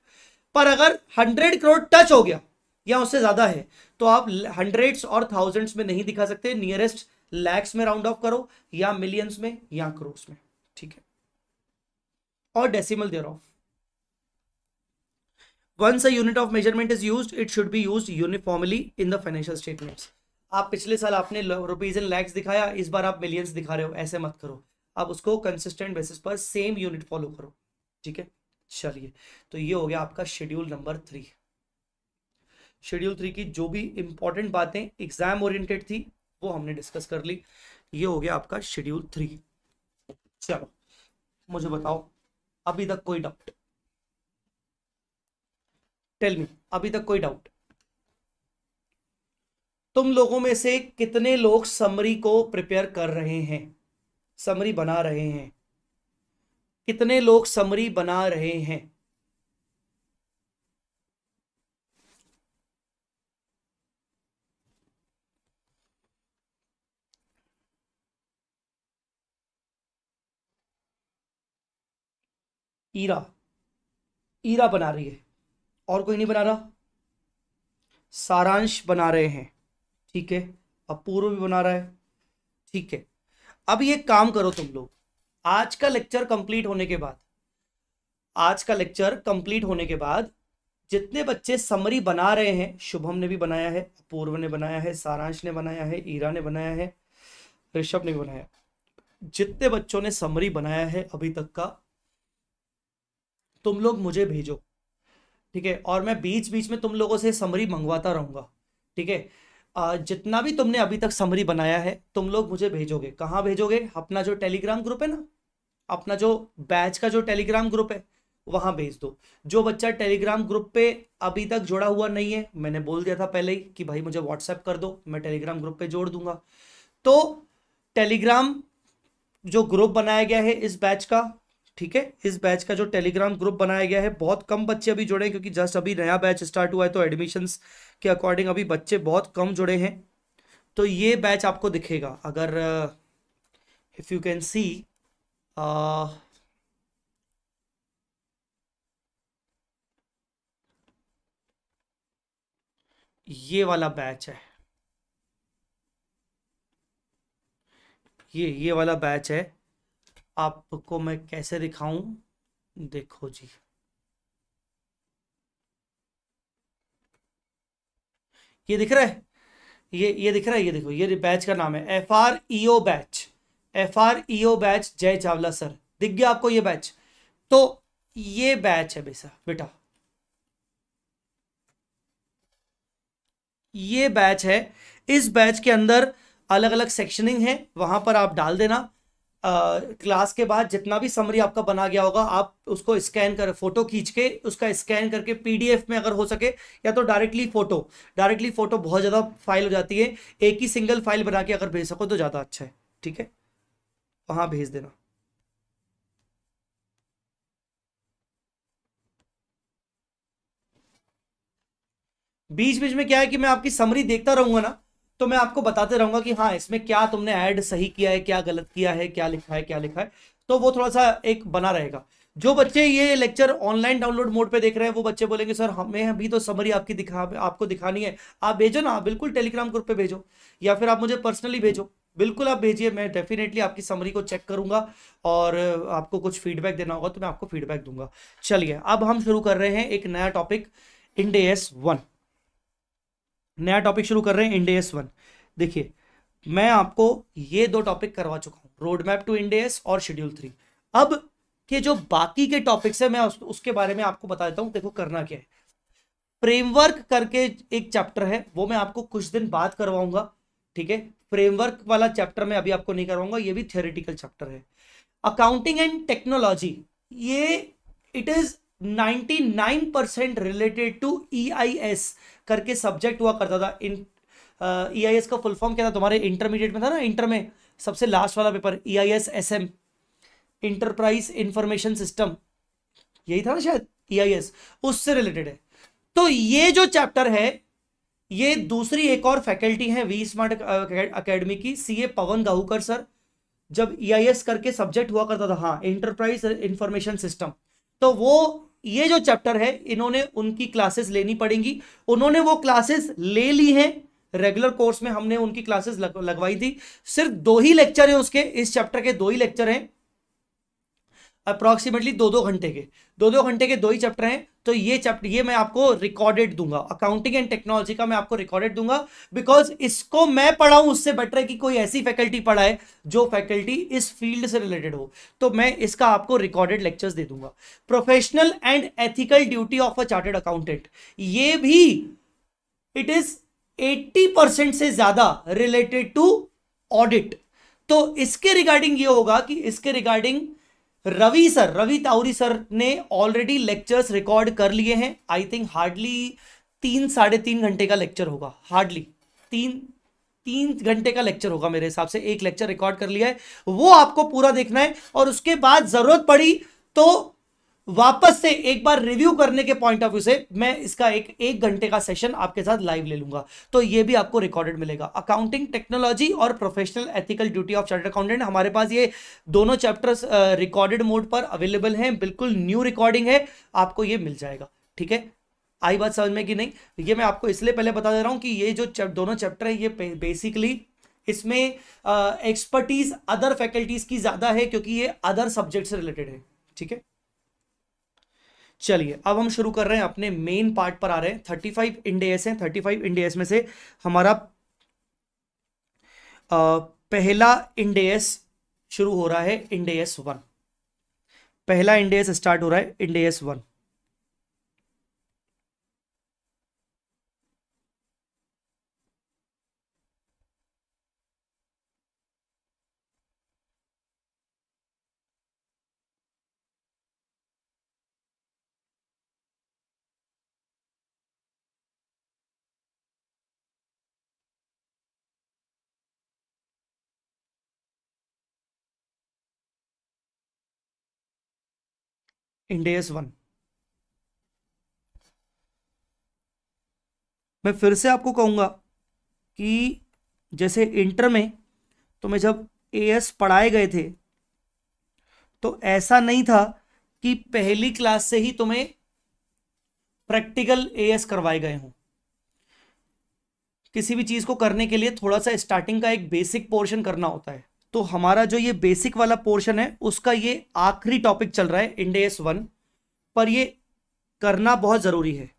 पर अगर हंड्रेड करोड़ टच हो गया या उससे ज़्यादा है तो आप हंड्रेड्स और थाउजेंड्स में नहीं दिखा सकते नियरेस्ट लैक्स में राउंड ऑफ़ करो या मिलियंस में, या क्रोर्स में, ठीक है? और decimal thereof once a unit of measurement is used, it should be used uniformly in the financial statements. आप पिछले साल आपने रुपीज़ इन लैक्स दिखाया, इस बार आप मिलियंस दिखा रहे हो, ऐसे मत करो। आप उसको कंसिस्टेंट बेसिस पर सेम यूनिट फॉलो करो, ठीक है? चलिए तो ये हो गया आपका schedule number three schedule three की जो भी इंपॉर्टेंट बातें एग्ज़ाम ओरिएंटेड थी वो हमने डिस्कस कर ली। ये हो गया आपका शेड्यूल थ्री चलो, मुझे बताओ, अभी तक कोई डाउट टेल मी अभी तक कोई डाउट तुम लोगों में से कितने लोग समरी को प्रिपेयर कर रहे हैं? समरी बना रहे हैं। कितने लोग समरी बना रहे हैं? ईरा ईरा बना रही है। और कोई नहीं बना रहा? सारांश बना रहे हैं, ठीक है? अपूर्व भी बना रहा है, ठीक है? अब ये काम करो तुम लोग। आज का लेक्चर कंप्लीट होने के बाद, आज का लेक्चर कंप्लीट होने के बाद, जितने बच्चे समरी बना रहे हैं, शुभम ने भी बनाया है, अपूर्व ने बनाया है, सारांश ने बनाया है, ईरा ने बनाया है, ऋषभ ने बनाया जितने बच्चों ने समरी बनाया है अभी तक का तुम लोग मुझे भेजो। ठीक है? और मैं बीच बीच में तुम लोगों से समरी मंगवाता रहूँगा। ठीक है? जितना भी तुमने अभी तक समरी बनाया है, तुम लोग मुझे भेजोगे। कहाँ भेजोगे? अपना जो टेलीग्राम ग्रुप है ना? अपना जो बैच का जो टेलीग्राम ग्रुप है, वहाँ भेज दो। जो बच्चा टेलीग्राम ग्रुप पे अभी तक जुड़ा हुआ नहीं है, मैंने बोल दिया था पहले ही कि भाई मुझे व्हाट्सएप कर दो, मैं टेलीग्राम ग्रुप पे जोड़ दूँगा। तो टेलीग्राम जो ग्रुप बनाया गया है इस बैच का ठीक है? इस बैच का जो टेलीग्राम ग्रुप बनाया गया है, बहुत कम बच्चे अभी जुड़े हैं, क्योंकि जस्ट अभी नया बैच स्टार्ट हुआ है तो एडमिशन्स के अकॉर्डिंग अभी बच्चे बहुत कम जुड़े हैं। तो ये बैच आपको दिखेगा। अगर इफ़ यू कैन सी ये वाला बैच है। ये ये वाला बैच है। आपको मैं कैसे दिखाऊँ? देखो जी। ये दिख रहा है? ये ये दिख रहा है? ये देखो, ये बैच का नाम है। F R E O batch. F R E O batch, Jay Chawla sir. दिख गया आपको ये बैच? तो ये बैच है बेसा, बेटा। ये बैच है। इस बैच के अंदर अलग अलग सेक्शनिंग है। वहाँ पर आप डाल देना। क्लास के बाद जितना भी समरी आपका बना गया होगा, आप उसको स्कैन कर फ़ोटो खींच के उसका स्कैन करके पीडीएफ में अगर हो सके, या तो डायरेक्टली फ़ोटो डायरेक्टली फ़ोटो बहुत ज़्यादा फ़ाइल हो जाती है। एक ही सिंगल फ़ाइल बना के अगर भेज सको तो ज़्यादा अच्छा है, ठीक है? वहाँ भेज देना। बीच बीच में क्या है कि मैं आपकी समरी देखता रहूँगा ना तो मैं आपको बताते रहूँगा कि हाँ इसमें क्या तुमने ऐड सही किया है, क्या गलत किया है, क्या लिखा है, क्या लिखा है। तो वो थोड़ा सा एक बना रहेगा। जो बच्चे ये लेक्चर ऑनलाइन डाउनलोड मोड पे देख रहे हैं, वो बच्चे बोलेंगे, सर, हमें अभी तो समरी आपकी दिखा, आपको दिखानी है। आप भेजो ना बिल्कुल टेलीग्राम ग्रुप पे भेजो, या फिर आप मुझे पर्सनली भेजो। बिल्कुल आप भेजिए, मैं डेफिनेटली आपकी समरी को चेक करूँगा और आपको कुछ फीडबैक देना होगा तो मैं आपको फीडबैक दूँगा। चलिए, अब हम शुरू कर रहे हैं एक नया टॉपिक इंडेस वन नया टॉपिक शुरू कर रहे हैं इंडेस वन देखिए मैं आपको ये दो टॉपिक करवा चुका हूँ रोड मैप टू इंडेस और शेड्यूल थ्री अब के जो बाकी के टॉपिक्स है मैं उस, उसके बारे में आपको बता देता हूँ देखो करना क्या है. फ्रेमवर्क करके एक चैप्टर है वो मैं आपको कुछ दिन बाद करवाऊँगा ठीक है? फ्रेमवर्क वाला चैप्टर मैं अभी आपको नहीं करवाऊँगा ये भी थियोरिटिकल चैप्टर है. अकाउंटिंग एंड टेक्नोलॉजी ये it is 99 percent related to EIS करके सब्जेक्ट हुआ करता था। इन ई आई एस का फुल फॉर्म क्या था? तुम्हारे इंटरमीडिएट में था ना? इंटर में सबसे लास्ट वाला paper E I S S M enterprise information system यही था ना शायद? ई आई एस उससे रिलेटेड है। तो ये जो चैप्टर है, ये दूसरी एक और फैकल्टी है वी स्मार्ट अकेडमी की C A Pawan Gahukar sir. जब ई आई एस करके सब्जेक्ट हुआ करता था हाँ इंटरप्राइज इंफॉर्मेशन सिस्टम तो वो ये जो चैप्टर है इन्होंने उनकी क्लासेस लेनी पड़ेंगी। उन्होंने वो क्लासेस ले ली हैं। रेगुलर कोर्स में हमने उनकी क्लासेस लग, लगवाई थी। सिर्फ़ दो ही लेक्चर हैं उसके। इस चैप्टर के दो ही लेक्चर हैं। अप्रोक्सीमेटली दो दो घंटे के। दो दो घंटे के दो ही चैप्टर हैं तो ये चैप्टर ये मैं आपको रिकॉर्डेड दूँगा। अकाउंटिंग एंड टेक्नोलॉजी का मैं आपको रिकॉर्डेड दूँगा बिकॉज़ इसको मैं पढ़ाऊं, उससे बेटर है कि कोई ऐसी फैकल्टी पढ़ाए जो फैकल्टी इस फ़ील्ड से रिलेटेड हो। तो मैं इसका आपको रिकॉर्डेड लेक्चर्स दे दूँगा। Professional and ethical duty of a chartered accountant ये भी इट इज़ 80 परसेंट से ज़्यादा रिलेटेड टू ऑडिट तो इसके रिगार्डिंग ये होगा कि इसके regarding Ravi sir, Ravi Tauri sir ने ऑलरेडी लेक्चर्स रिकॉर्ड कर लिए हैं। आई थिंक हार्डली तीन, साढ़े तीन घंटे का लेक्चर होगा। हार्डली तीन तीन घंटे का लेक्चर होगा मेरे हिसाब से। एक लेक्चर रिकॉर्ड कर लिया है। वो आपको पूरा देखना है और उसके बाद ज़रूरत पड़ी तो वापस से एक बार रिव्यू करने के पॉइंट ऑफ़ व्यू से मैं इसका एक एक घंटे का सेशन आपके साथ लाइव ले लूँगा। तो ये भी आपको रिकॉर्डेड मिलेगा। अकाउंटिंग टेक्नोलॉजी और professional ethical duty of chartered accountant हमारे पास ये दोनों चैप्टर्स रिकॉर्डेड मोड पर अवेलेबल हैं। बिल्कुल न्यू रिकॉर्डिंग है। आपको ये मिल जाएगा। ठीक है? आई बात समझ में कि नहीं? ये मैं आपको इसलिए पहले बता दे रहा हूँ कि ये जो दोनों चैप्टर है, ये बेसिकली इसमें एक्सपर्टीज अदर फैकल्टीज की ज़्यादा है क्योंकि ये अदर सब्जेक्ट से रिलेटेड है। ठीक है? चलिए अब हम शुरू कर रहे हैं अपने मेन पार्ट पर आ रहे हैं। थर्टी फाइव इंडेस हैं थर्टी फाइव इंडेस में से हमारा आ, पहला इंडेस शुरू हो रहा है इंडेस वन पहला इंडेस स्टार्ट हो रहा है इंडेस वन इंडेस वन मैं फिर से आपको कहूँगा कि जैसे इंटर में तो मैं जब एएस पढ़ाए गए थे तो ऐसा नहीं था कि पहली क्लास से ही तुम्हें प्रैक्टिकल एएस करवाए गए हों। किसी भी चीज़ को करने के लिए थोड़ा सा स्टार्टिंग का एक बेसिक पोर्शन करना होता है। तो हमारा जो ये बेसिक वाला पोर्शन है, उसका ये आखिरी टॉपिक चल रहा है इंडेस वन पर ये करना बहुत ज़रूरी है।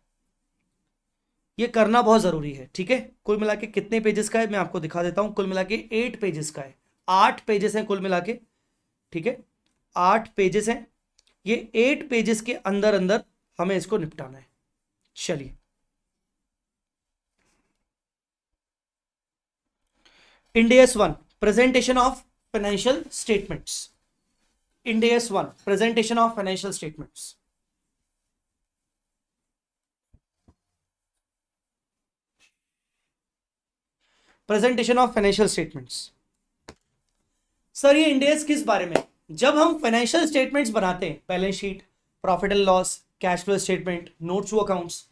ये करना बहुत ज़रूरी है, ठीक है? कुल मिला के कितने पेजेस का है, मैं आपको दिखा देता हूँ। कुल मिला के एट पेजेस का है। आठ पेजेस हैं कुल मिला के, ठीक है? आठ पेजेस हैं। ये एट पेजेस के अंदर अंदर हमें इसको निपटाना है। चलिए। Ind AS one presentation of financial statements. Index 1 presentation of financial statements. Presentation of financial statements sir ये इंडेस किस बारे में? जब हम फाइनेंशियल स्टेटमेंट्स बनाते हैं balance sheet profit and loss cash flow statement notes to accounts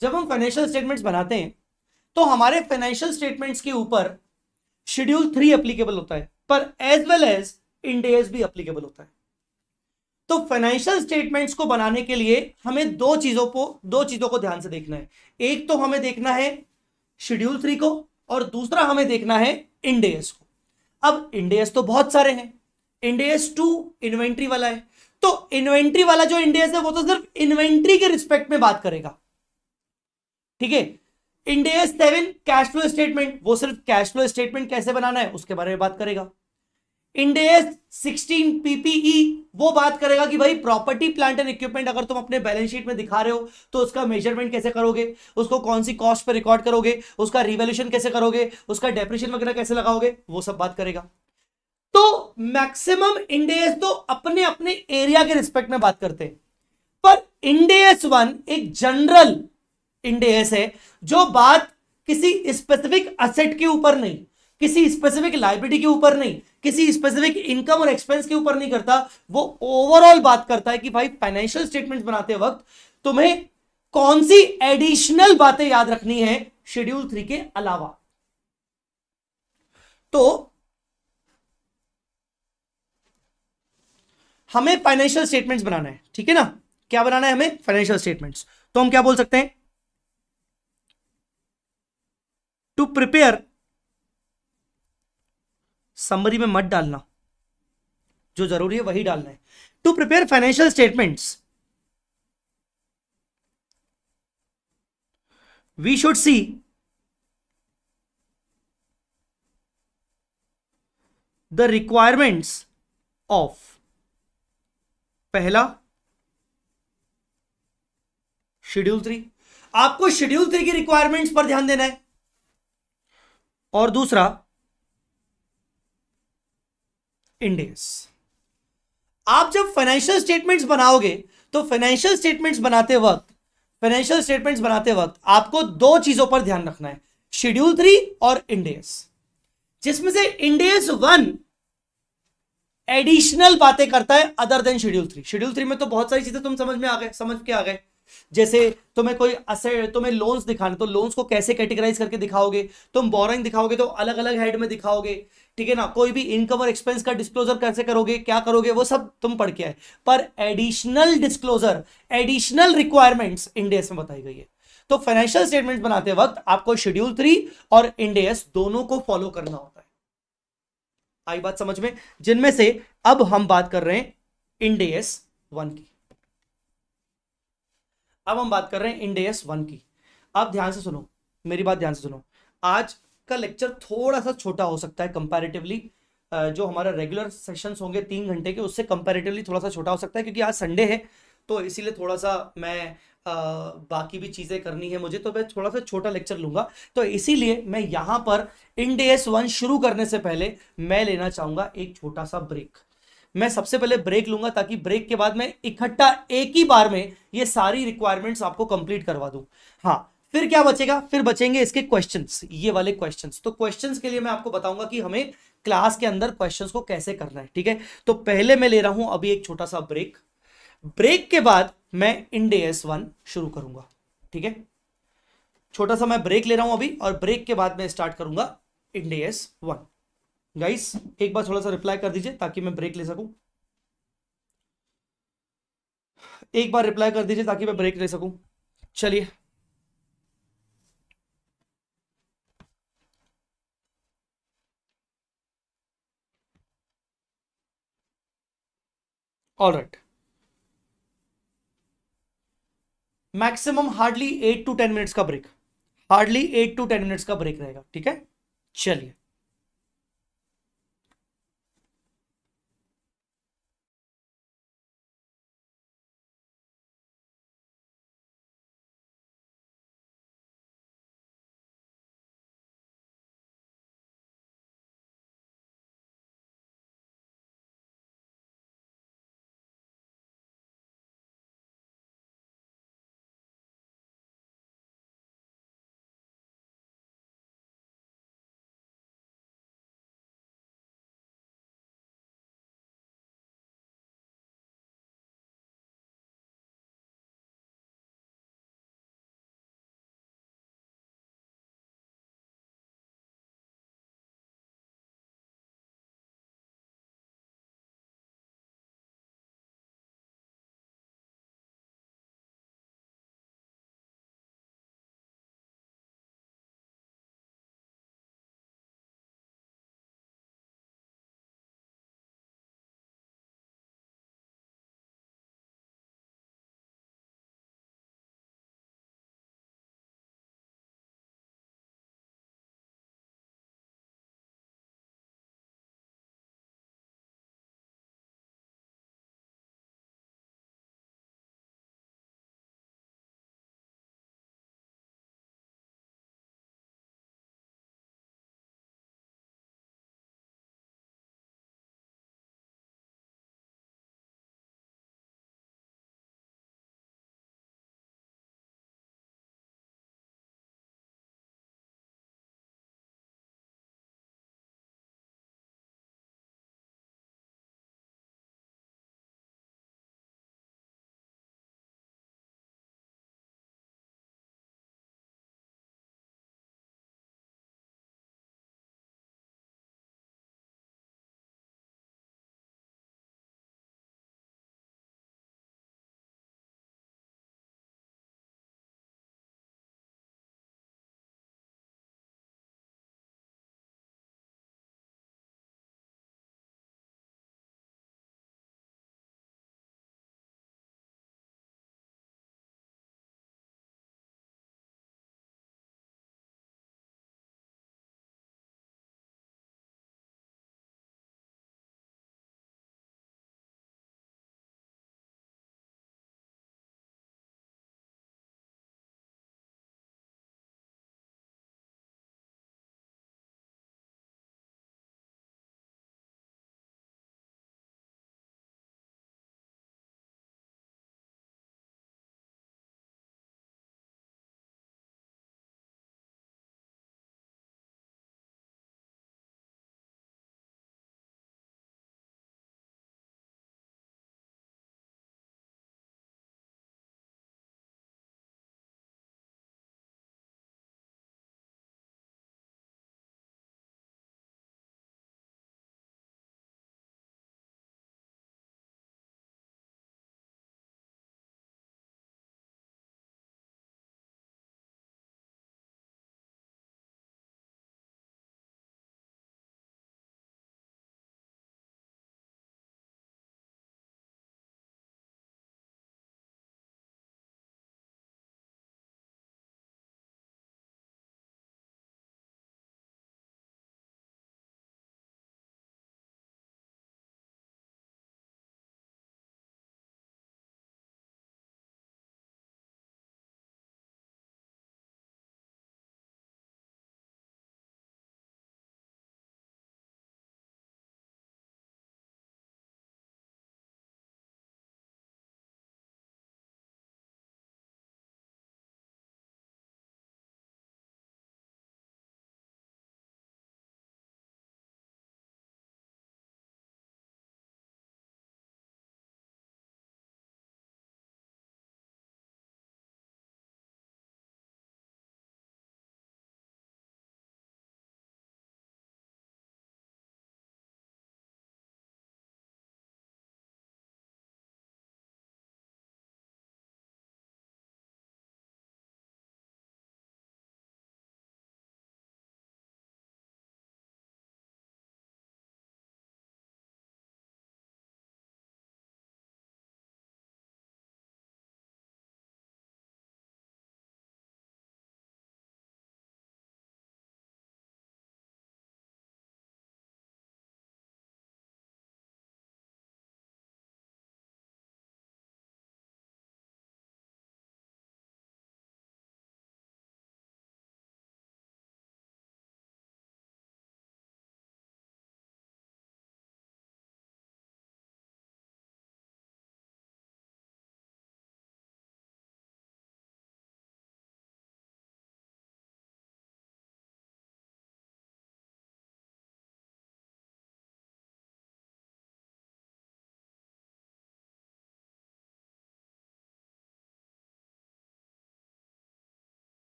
जब हम फाइनेंशियल स्टेटमेंट्स बनाते हैं तो हमारे फाइनेंशियल स्टेटमेंट्स के ऊपर शेड्यूल थ्री अप्लीकेबल होता है, पर एज वेल एज इंडेस भी अप्लीकेबल होता है। तो फाइनेंशियल स्टेटमेंट्स को बनाने के लिए हमें दो चीज़ों को, दो चीज़ों को ध्यान से देखना है। एक तो हमें देखना है शेड्यूल थ्री को, और दूसरा हमें देखना है इंडेस को। अब इंडेस तो बहुत सारे हैं। इंडेस टू इन्वेंट्री वाला है। तो इन्वेंट्री वाला जो इंडेस है, वो तो सिर्फ़ इन्वेंट्री के रिस्पेक्ट में बात करेगा। ठीक है? Ind AS seven cash flow statement वो सिर्फ़ कैश फ्लो स्टेटमेंट कैसे बनाना है, उसके बारे में बात करेगा। इंडेस 16 पीपीई वो बात करेगा कि भाई प्रॉपर्टी प्लांट एंड इक्विपमेंट अगर तुम अपने बैलेंस शीट में दिखा रहे हो तो उसका मेज़रमेंट कैसे करोगे? उसको कौन सी कॉस्ट पर रिकॉर्ड करोगे? उसका रिवेल्यूशन कैसे करोगे? उसका डेप्रेशन वगैरह कैसे लगाओगे? वो सब बात करेगा। तो मैक्सिमम इंडेस तो अपने अपने एरिया के रिस्पेक्ट में बात करते हैं। पर इंडेस वन एक जनरल इंडेस है, जो बात किसी स्पेसिफिक असेट के ऊपर नहीं, किसी स्पेसिफिक लाइब्रेरी के ऊपर नहीं, किसी स्पेसिफिक इनकम और एक्सपेंस के ऊपर नहीं करता, वो ओवरऑल बात करता है कि भाई फाइनेंशियल स्टेटमेंट बनाते वक्त तुम्हें कौन सी एडिशनल बातें याद रखनी है शेड्यूल थ्री के अलावा। तो हमें फाइनेंशियल स्टेटमेंट्स बनाना है, ठीक है ना? क्या बनाना है हमें? फाइनेंशियल स्टेटमेंट्स तो हम क्या बोल सकते हैं? टू प्रिपेयर समरी में मत डालना। जो ज़रूरी है वही डालना है। To prepare financial statements we should see the requirements of पहला शेड्यूल थ्री आपको शेड्यूल थ्री की रिक्वायरमेंट्स पर ध्यान देना है। और दूसरा इंडेस आप जब फाइनेंशियल स्टेटमेंट्स बनाओगे तो फाइनेंशियल स्टेटमेंट्स बनाते वक्त फाइनेंशियल स्टेटमेंट्स बनाते वक्त आपको दो चीज़ों पर ध्यान रखना है शेड्यूल थ्री और इंडेस जिसमें से इंडेस वन एडिशनल बातें करता है other than schedule three schedule three में तो बहुत सारी चीज़ें तुम समझ में आ गए, समझ के आ गए। जैसे तुम्हें कोई असेट तुम्हें लोन्स दिखाने तो लोन्स को कैसे कैटेगराइज करके दिखाओगे? तुम बोरिंग दिखाओगे तो अलग अलग हेड में दिखाओगे। ठीक है ना? कोई भी इनकम और एक्सपेंस का डिस्क्लोजर कैसे करोगे, क्या करोगे, वो सब तुम पढ़ के आए। पर additional disclosure additional requirements Ind AS में बताई गई है। तो फाइनेंशियल स्टेटमेंट बनाते वक्त आपको शेड्यूल थ्री और इंडेस दोनों को फॉलो करना होता है। आई बात समझ में? जिनमें से अब हम बात कर रहे हैं इंडेस वन की। अब हम बात कर रहे हैं इंडेस वन की। अब ध्यान से सुनो मेरी बात ध्यान से सुनो। आज का लेक्चर थोड़ा सा छोटा हो सकता है कंपैरेटिवली जो हमारा रेगुलर सेशंस होंगे तीन घंटे के उससे कंपेरेटिवली थोड़ा सा छोटा हो सकता है क्योंकि आज संडे है तो इसीलिए थोड़ा सा मैं आ, बाकी भी चीज़ें करनी है मुझे तो मैं थोड़ा सा छोटा लेक्चर लूँगा। तो इसीलिए मैं यहाँ पर इंडेस वन शुरू करने से पहले मैं लेना चाहूँगा एक छोटा सा ब्रेक मैं सबसे पहले ब्रेक लूँगा ताकि ब्रेक के बाद मैं इकट्ठा एक ही बार में ये सारी रिक्वायरमेंट्स आपको कंप्लीट करवा दूँ। हाँ फिर क्या बचेगा? फिर बचेंगे इसके क्वेश्चंस ये वाले क्वेश्चंस तो क्वेश्चंस के लिए मैं आपको बताऊँगा कि हमें क्लास के अंदर क्वेश्चंस को कैसे करना है, ठीक है? तो पहले मैं ले रहा हूँ अभी एक छोटा सा ब्रेक ब्रेक के बाद मैं इंडेस वन शुरू करूँगा, ठीक है? छोटा सा मैं ब्रेक ले रहा हूँ अभी और ब्रेक के बाद मैं स्टार्ट करूँगा इंडेस वन गाइस एक बार थोड़ा सा रिप्लाई कर दीजिए ताकि मैं ब्रेक ले सकूँ। एक बार रिप्लाई कर दीजिए ताकि मैं ब्रेक ले सकूँ। चलिए। All right maximum hardly eight to ten minutes का break hardly eight to ten minutes का ब्रेक रहेगा, ठीक है? चलिए।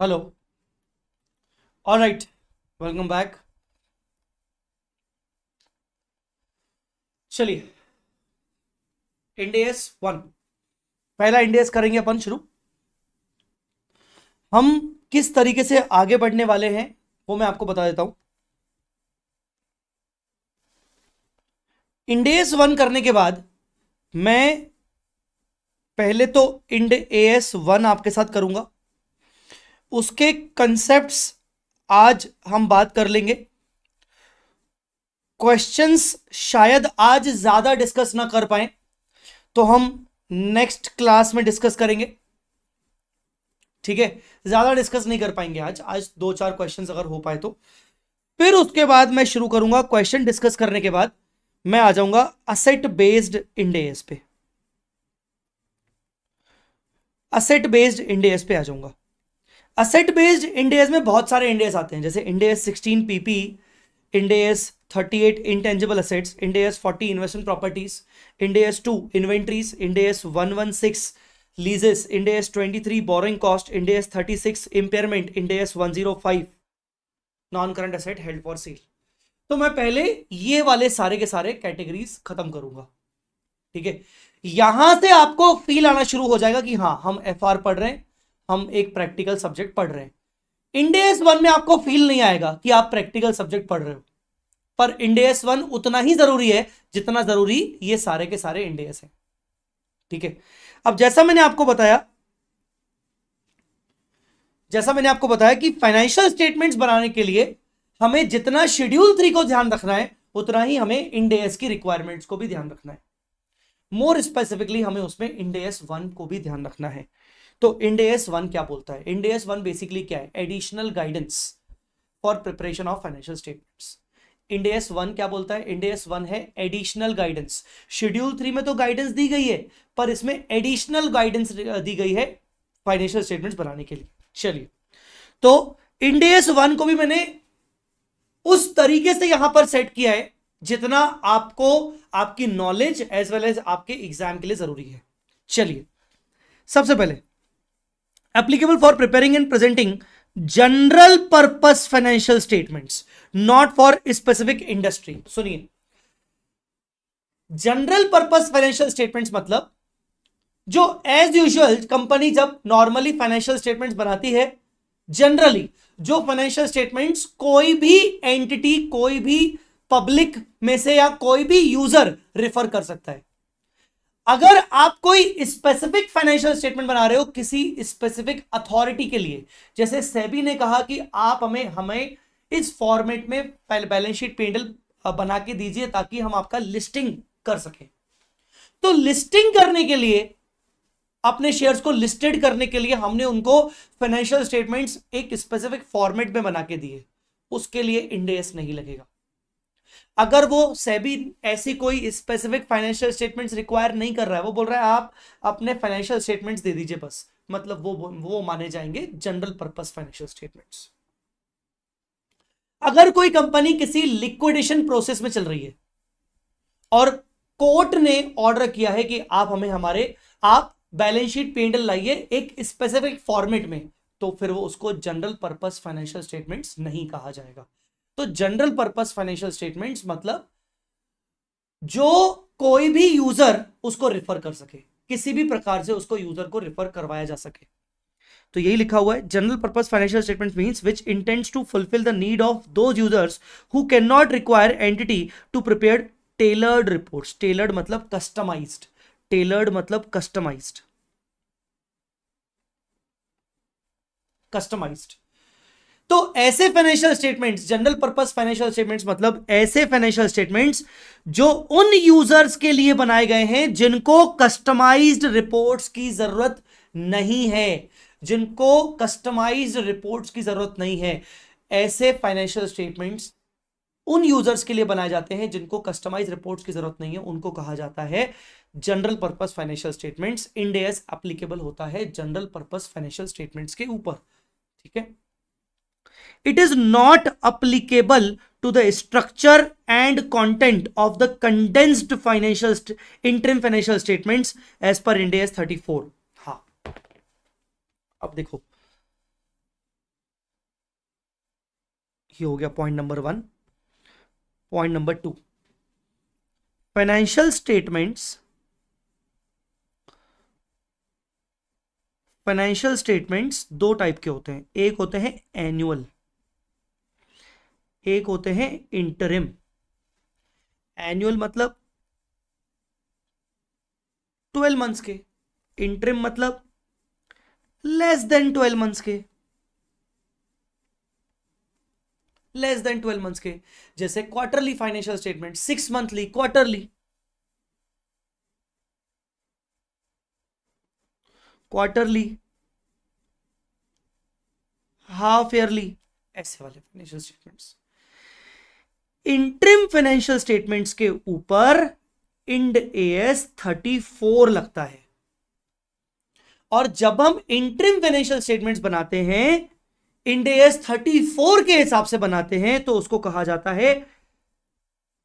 Hello all right welcome back चलिए. इंडेस वन पहला इंडेस करेंगे अपन शुरू. हम किस तरीके से आगे बढ़ने वाले हैं, वो मैं आपको बता देता हूँ. इंडेस वन करने के बाद मैं पहले तो इंड एस वन आपके साथ करूँगा. उसके कंसेप्ट्स आज हम बात कर लेंगे। क्वेश्चंस शायद आज ज़्यादा डिस्कस ना कर पाए तो हम नेक्स्ट क्लास में डिस्कस करेंगे। ठीक है? ज़्यादा डिस्कस नहीं कर पाएँगे आज। आज दो चार क्वेश्चंस अगर हो पाए तो। फिर उसके बाद मैं शुरू करूँगा क्वेश्चन डिस्कस करने के बाद। मैं आ जाऊँगा असेट बेस्ड इंडेस पे। असेट बेस्ड इंडेस पे आ जाऊँगा। असेट बेस्ड इंडेस में बहुत सारे इंडेस आते हैं। जैसे Ind AS sixteen P P Ind AS thirty eight intangible assets Ind AS forty investment properties Ind AS two inventories Ind AS one one six leases Ind AS twenty three borrowing cost Ind AS thirty six impairment Ind AS one zero five non current asset held for sale तो मैं पहले ये वाले सारे के सारे कैटेगरीज खत्म करूँगा। ठीक है? यहाँ से आपको फील आना शुरू हो जाएगा कि हाँ हम एफआर पढ़ रहे हैं। हम एक प्रैक्टिकल सब्जेक्ट पढ़ रहे हैं। इंडेस वन में आपको फील नहीं आएगा कि आप प्रैक्टिकल सब्जेक्ट पढ़ रहे हो। पर इंडेस वन उतना ही ज़रूरी है जितना ज़रूरी ये सारे के सारे इंडेस है। ठीक है? अब जैसा मैंने आपको बताया, जैसा मैंने आपको बताया कि फाइनेंशियल स्टेटमेंट्स बनाने के लिए हमें जितना शेड्यूल थ्री को ध्यान रखना है, उतना ही हमें इंडेस की रिक्वायरमेंट्स को भी ध्यान रखना है। मोर स्पेसिफिकली हमें उसमें इंडेस वन को भी ध्यान रखना है। तो इंडेस वन क्या बोलता है? इंडेस वन बेसिकली क्या है? Additional guidance for preparation of financial statements Ind AS one क्या बोलता है? इंडेस वन है एडिशनल गाइडेंस शेड्यूल थ्री में तो गाइडेंस दी गई है, पर इसमें एडिशनल गाइडेंस दी गई है फाइनेंशियल स्टेटमेंट्स बनाने के लिए। चलिए। तो इंडेस वन को भी मैंने उस तरीके से यहाँ पर सेट किया है, जितना आपको, आपकी नॉलेज एज वेल एज आपके एग्ज़ाम के लिए ज़रूरी है। चलिए। सबसे पहले applicable for preparing and presenting general purpose financial statements not for specific industry सुनिए जनरल पर्पस फाइनेंशियल स्टेटमेंट्स मतलब जो एज यूजुअल कंपनी जब नॉर्मली फाइनेंशियल स्टेटमेंट्स बनाती है जनरली जो फाइनेंशियल स्टेटमेंट्स कोई भी एंटिटी कोई भी पब्लिक में से या कोई भी यूज़र रेफर कर सकता है। अगर आप कोई स्पेसिफिक फाइनेंशियल स्टेटमेंट बना रहे हो किसी स्पेसिफिक अथॉरिटी के लिए, जैसे सेबी ने कहा कि आप हमें हमें इस फॉर्मेट में बैलेंस शीट पेंडल बना के दीजिए ताकि हम आपका लिस्टिंग कर सके। तो लिस्टिंग करने के लिए, अपने शेयर्स को लिस्टेड करने के लिए हमने उनको फाइनेंशियल स्टेटमेंट्स एक स्पेसिफिक फॉर्मेट में बना के दिए। उसके लिए इंडेस नहीं लगेगा। अगर वो सेबी ऐसी कोई स्पेसिफिक फाइनेंशियल स्टेटमेंट्स रिक्वायर नहीं कर रहा है, वो बोल रहा है, आप अपने फाइनेंशियल स्टेटमेंट्स दे दीजिए बस। मतलब वो वो माने जाएँगे जनरल पर्पस फाइनेंशियल स्टेटमेंट्स अगर कोई कंपनी किसी लिक्विडेशन प्रोसेस में चल रही है और कोर्ट ने ऑर्डर किया है कि आप हमें हमारे, आप बैलेंस शीट पेंडल लाइए एक स्पेसिफिक फॉर्मेट में तो फिर वो उसको जनरल पर्पस फाइनेंशियल स्टेटमेंट्स नहीं कहा जाएगा। तो जनरल पर्पस फाइनेंशियल स्टेटमेंट्स मतलब जो कोई भी यूज़र उसको रेफर कर सके, किसी भी प्रकार से उसको यूज़र को रेफर करवाया जा सके। तो यही लिखा हुआ है general purpose financial statement means which intends to fulfil the need of those users who can not require entity to prepare tailored reports tailored मतलब कस्टमाइज्ड टेलर्ड मतलब कस्टमाइज्ड कस्टमाइज्ड तो ऐसे financial statements general purpose financial statements मतलब ऐसे फाइनेंशियल स्टेटमेंट्स जो उन यूज़र्स के लिए बनाए गए हैं जिनको कस्टमाइज्ड रिपोर्ट्स की ज़रूरत नहीं है। जिनको कस्टमाइज्ड रिपोर्ट्स की ज़रूरत नहीं है। ऐसे फाइनेंशियल स्टेटमेंट्स उन यूज़र्स के लिए बनाए जाते हैं जिनको कस्टमाइज रिपोर्ट्स की ज़रूरत नहीं है, उनको कहा जाता है general purpose financial statements Ind AS applicable होता है जनरल पर्पस फाइनेंशियल स्टेटमेंट्स के ऊपर, ठीक है? It is not applicable to the structure and content of the condensed financial interim financial statement as per India thirty four हा अब देखो। ये हो गया point number one point number two financial statements financial statements दो टाइप के होते हैं। एक होते हैं एनुअल एक होते हैं इंटरिम एनुअल मतलब ट्वेल्व मंथ्स के। इंटरिम मतलब लेस देन ट्वेल्व मंथ्स के। लेस देन ट्वेल्व मंथ्स के। जैसे quarterly financial statement six monthly quarterly quarterly half yearly ऐसे वाले financial statements interim financial statements के ऊपर इंड एस थर्टी फोर लगता है। और जब हम इंट्रीम फाइनेंशियल स्टेटमेंट्स बनाते हैं इंड एस थर्टी फोर के हिसाब से बनाते हैं तो उसको कहा जाता है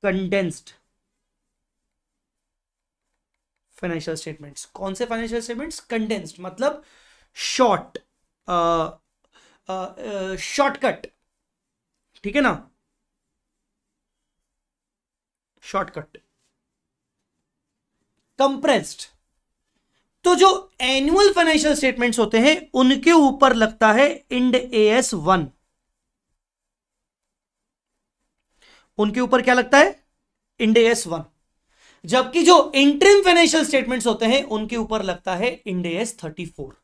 कंडेंस्ड फाइनेंशियल स्टेटमेंट्स कौन से फाइनेंशियल स्टेटमेंट्स कंडेंस्ड मतलब शॉर्ट शॉर्टकट ठीक है ना? शॉर्टकट। कंप्रेस्ड। तो जो एनुअल फाइनेंशियल स्टेटमेंट्स होते हैं, उनके ऊपर लगता है इंड एस वन। उनके ऊपर क्या लगता है? Ind AS one. जबकि जो इंट्रीम फाइनेंशियल स्टेटमेंट्स होते हैं, उनके ऊपर लगता है इंड एस थर्टी फोर।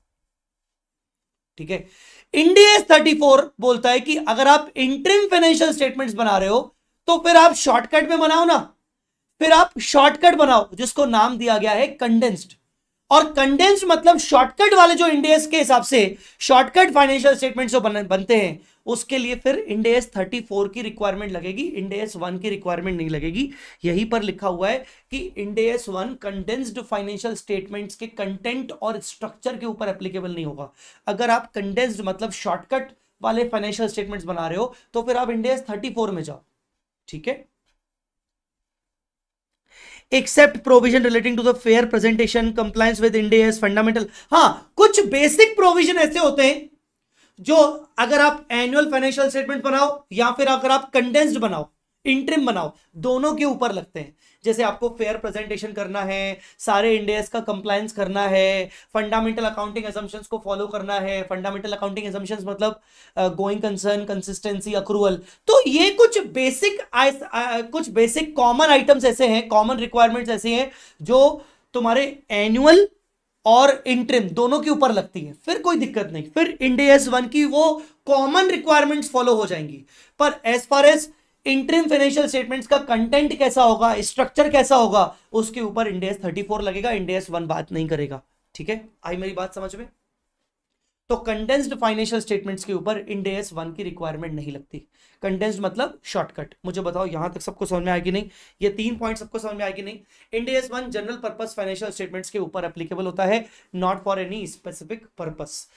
ठीक है? इंडियस थर्टी फोर बोलता है कि अगर आप इंट्रीम फाइनेंशियल स्टेटमेंट्स बना रहे हो तो फिर आप शॉर्टकट में बनाओ ना। फिर आप शॉर्टकट बनाओ जिसको नाम दिया गया है कंडेंस्ड और कंडेंस्ड मतलब शॉर्टकट वाले जो इंडियस के हिसाब से शॉर्टकट फाइनेंशियल स्टेटमेंट जो बन, बनते हैं उसके लिए फिर इंडेस 34 की रिक्वायरमेंट लगेगी इंडेस वन की रिक्वायरमेंट नहीं लगेगी। यहीं पर लिखा हुआ है कि Ind AS one condensed financial statements के कंटेंट और स्ट्रक्चर के ऊपर एप्लीकेबल नहीं होगा। अगर आप कंडेंस्ड मतलब शॉर्टकट वाले फाइनेंशियल स्टेटमेंट्स बना रहे हो तो फिर आप इंडेस 34 में जाओ। ठीक है? Except provision relating to the fair presentation compliance with India fundamental हाँ कुछ बेसिक प्रोविज़न ऐसे होते हैं, जो अगर आप एनुअल फाइनेंशियल स्टेटमेंट बनाओ, या फिर अगर आप कंडेंस्ड बनाओ इंट्रिम बनाओ, दोनों के ऊपर लगते हैं। जैसे आपको फेयर प्रेजेंटेशन करना है, सारे इंडियस का कंप्लायंस करना है फंडामेंटल अकाउंटिंग एजम्पन्स को फॉलो करना है फंडामेंटल अकाउंटिंग एजम्पन्स मतलब गोइंग कंसर्न कंसिस्टेंसी अक्रूवल तो ये कुछ बेसिक कुछ बेसिक कॉमन आइटम्स ऐसे हैं कॉमन रिक्वायरमेंट्स ऐसे हैं, जो तुम्हारे एनुअल और इंट्रिम दोनों के ऊपर लगती है। फिर कोई दिक्कत नहीं, फिर इंडियस वन की वो कॉमन रिक्वायरमेंट्स फॉलो हो जाएँगी। पर as far as interim financial statements का कंटेंट कैसा होगा स्ट्रक्चर कैसा होगा, उसके ऊपर इंडेस 34 लगेगा इंडेस वन बात नहीं करेगा। ठीक है? आई मेरी बात समझ में? तो कंडेंस्ड फाइनेंशियल स्टेटमेंट्स के ऊपर इंडेस वन की रिक्वायरमेंट नहीं लगती। कंडेंस्ड मतलब शॉर्टकट मुझे बताओ, यहाँ तक सबको समझ में आएगी नहीं? ये तीन पॉइंट सबको समझ में आएगी नहीं? Ind AS one general purpose financial statements के ऊपर एप्लीकेबल होता है not for any specific purpose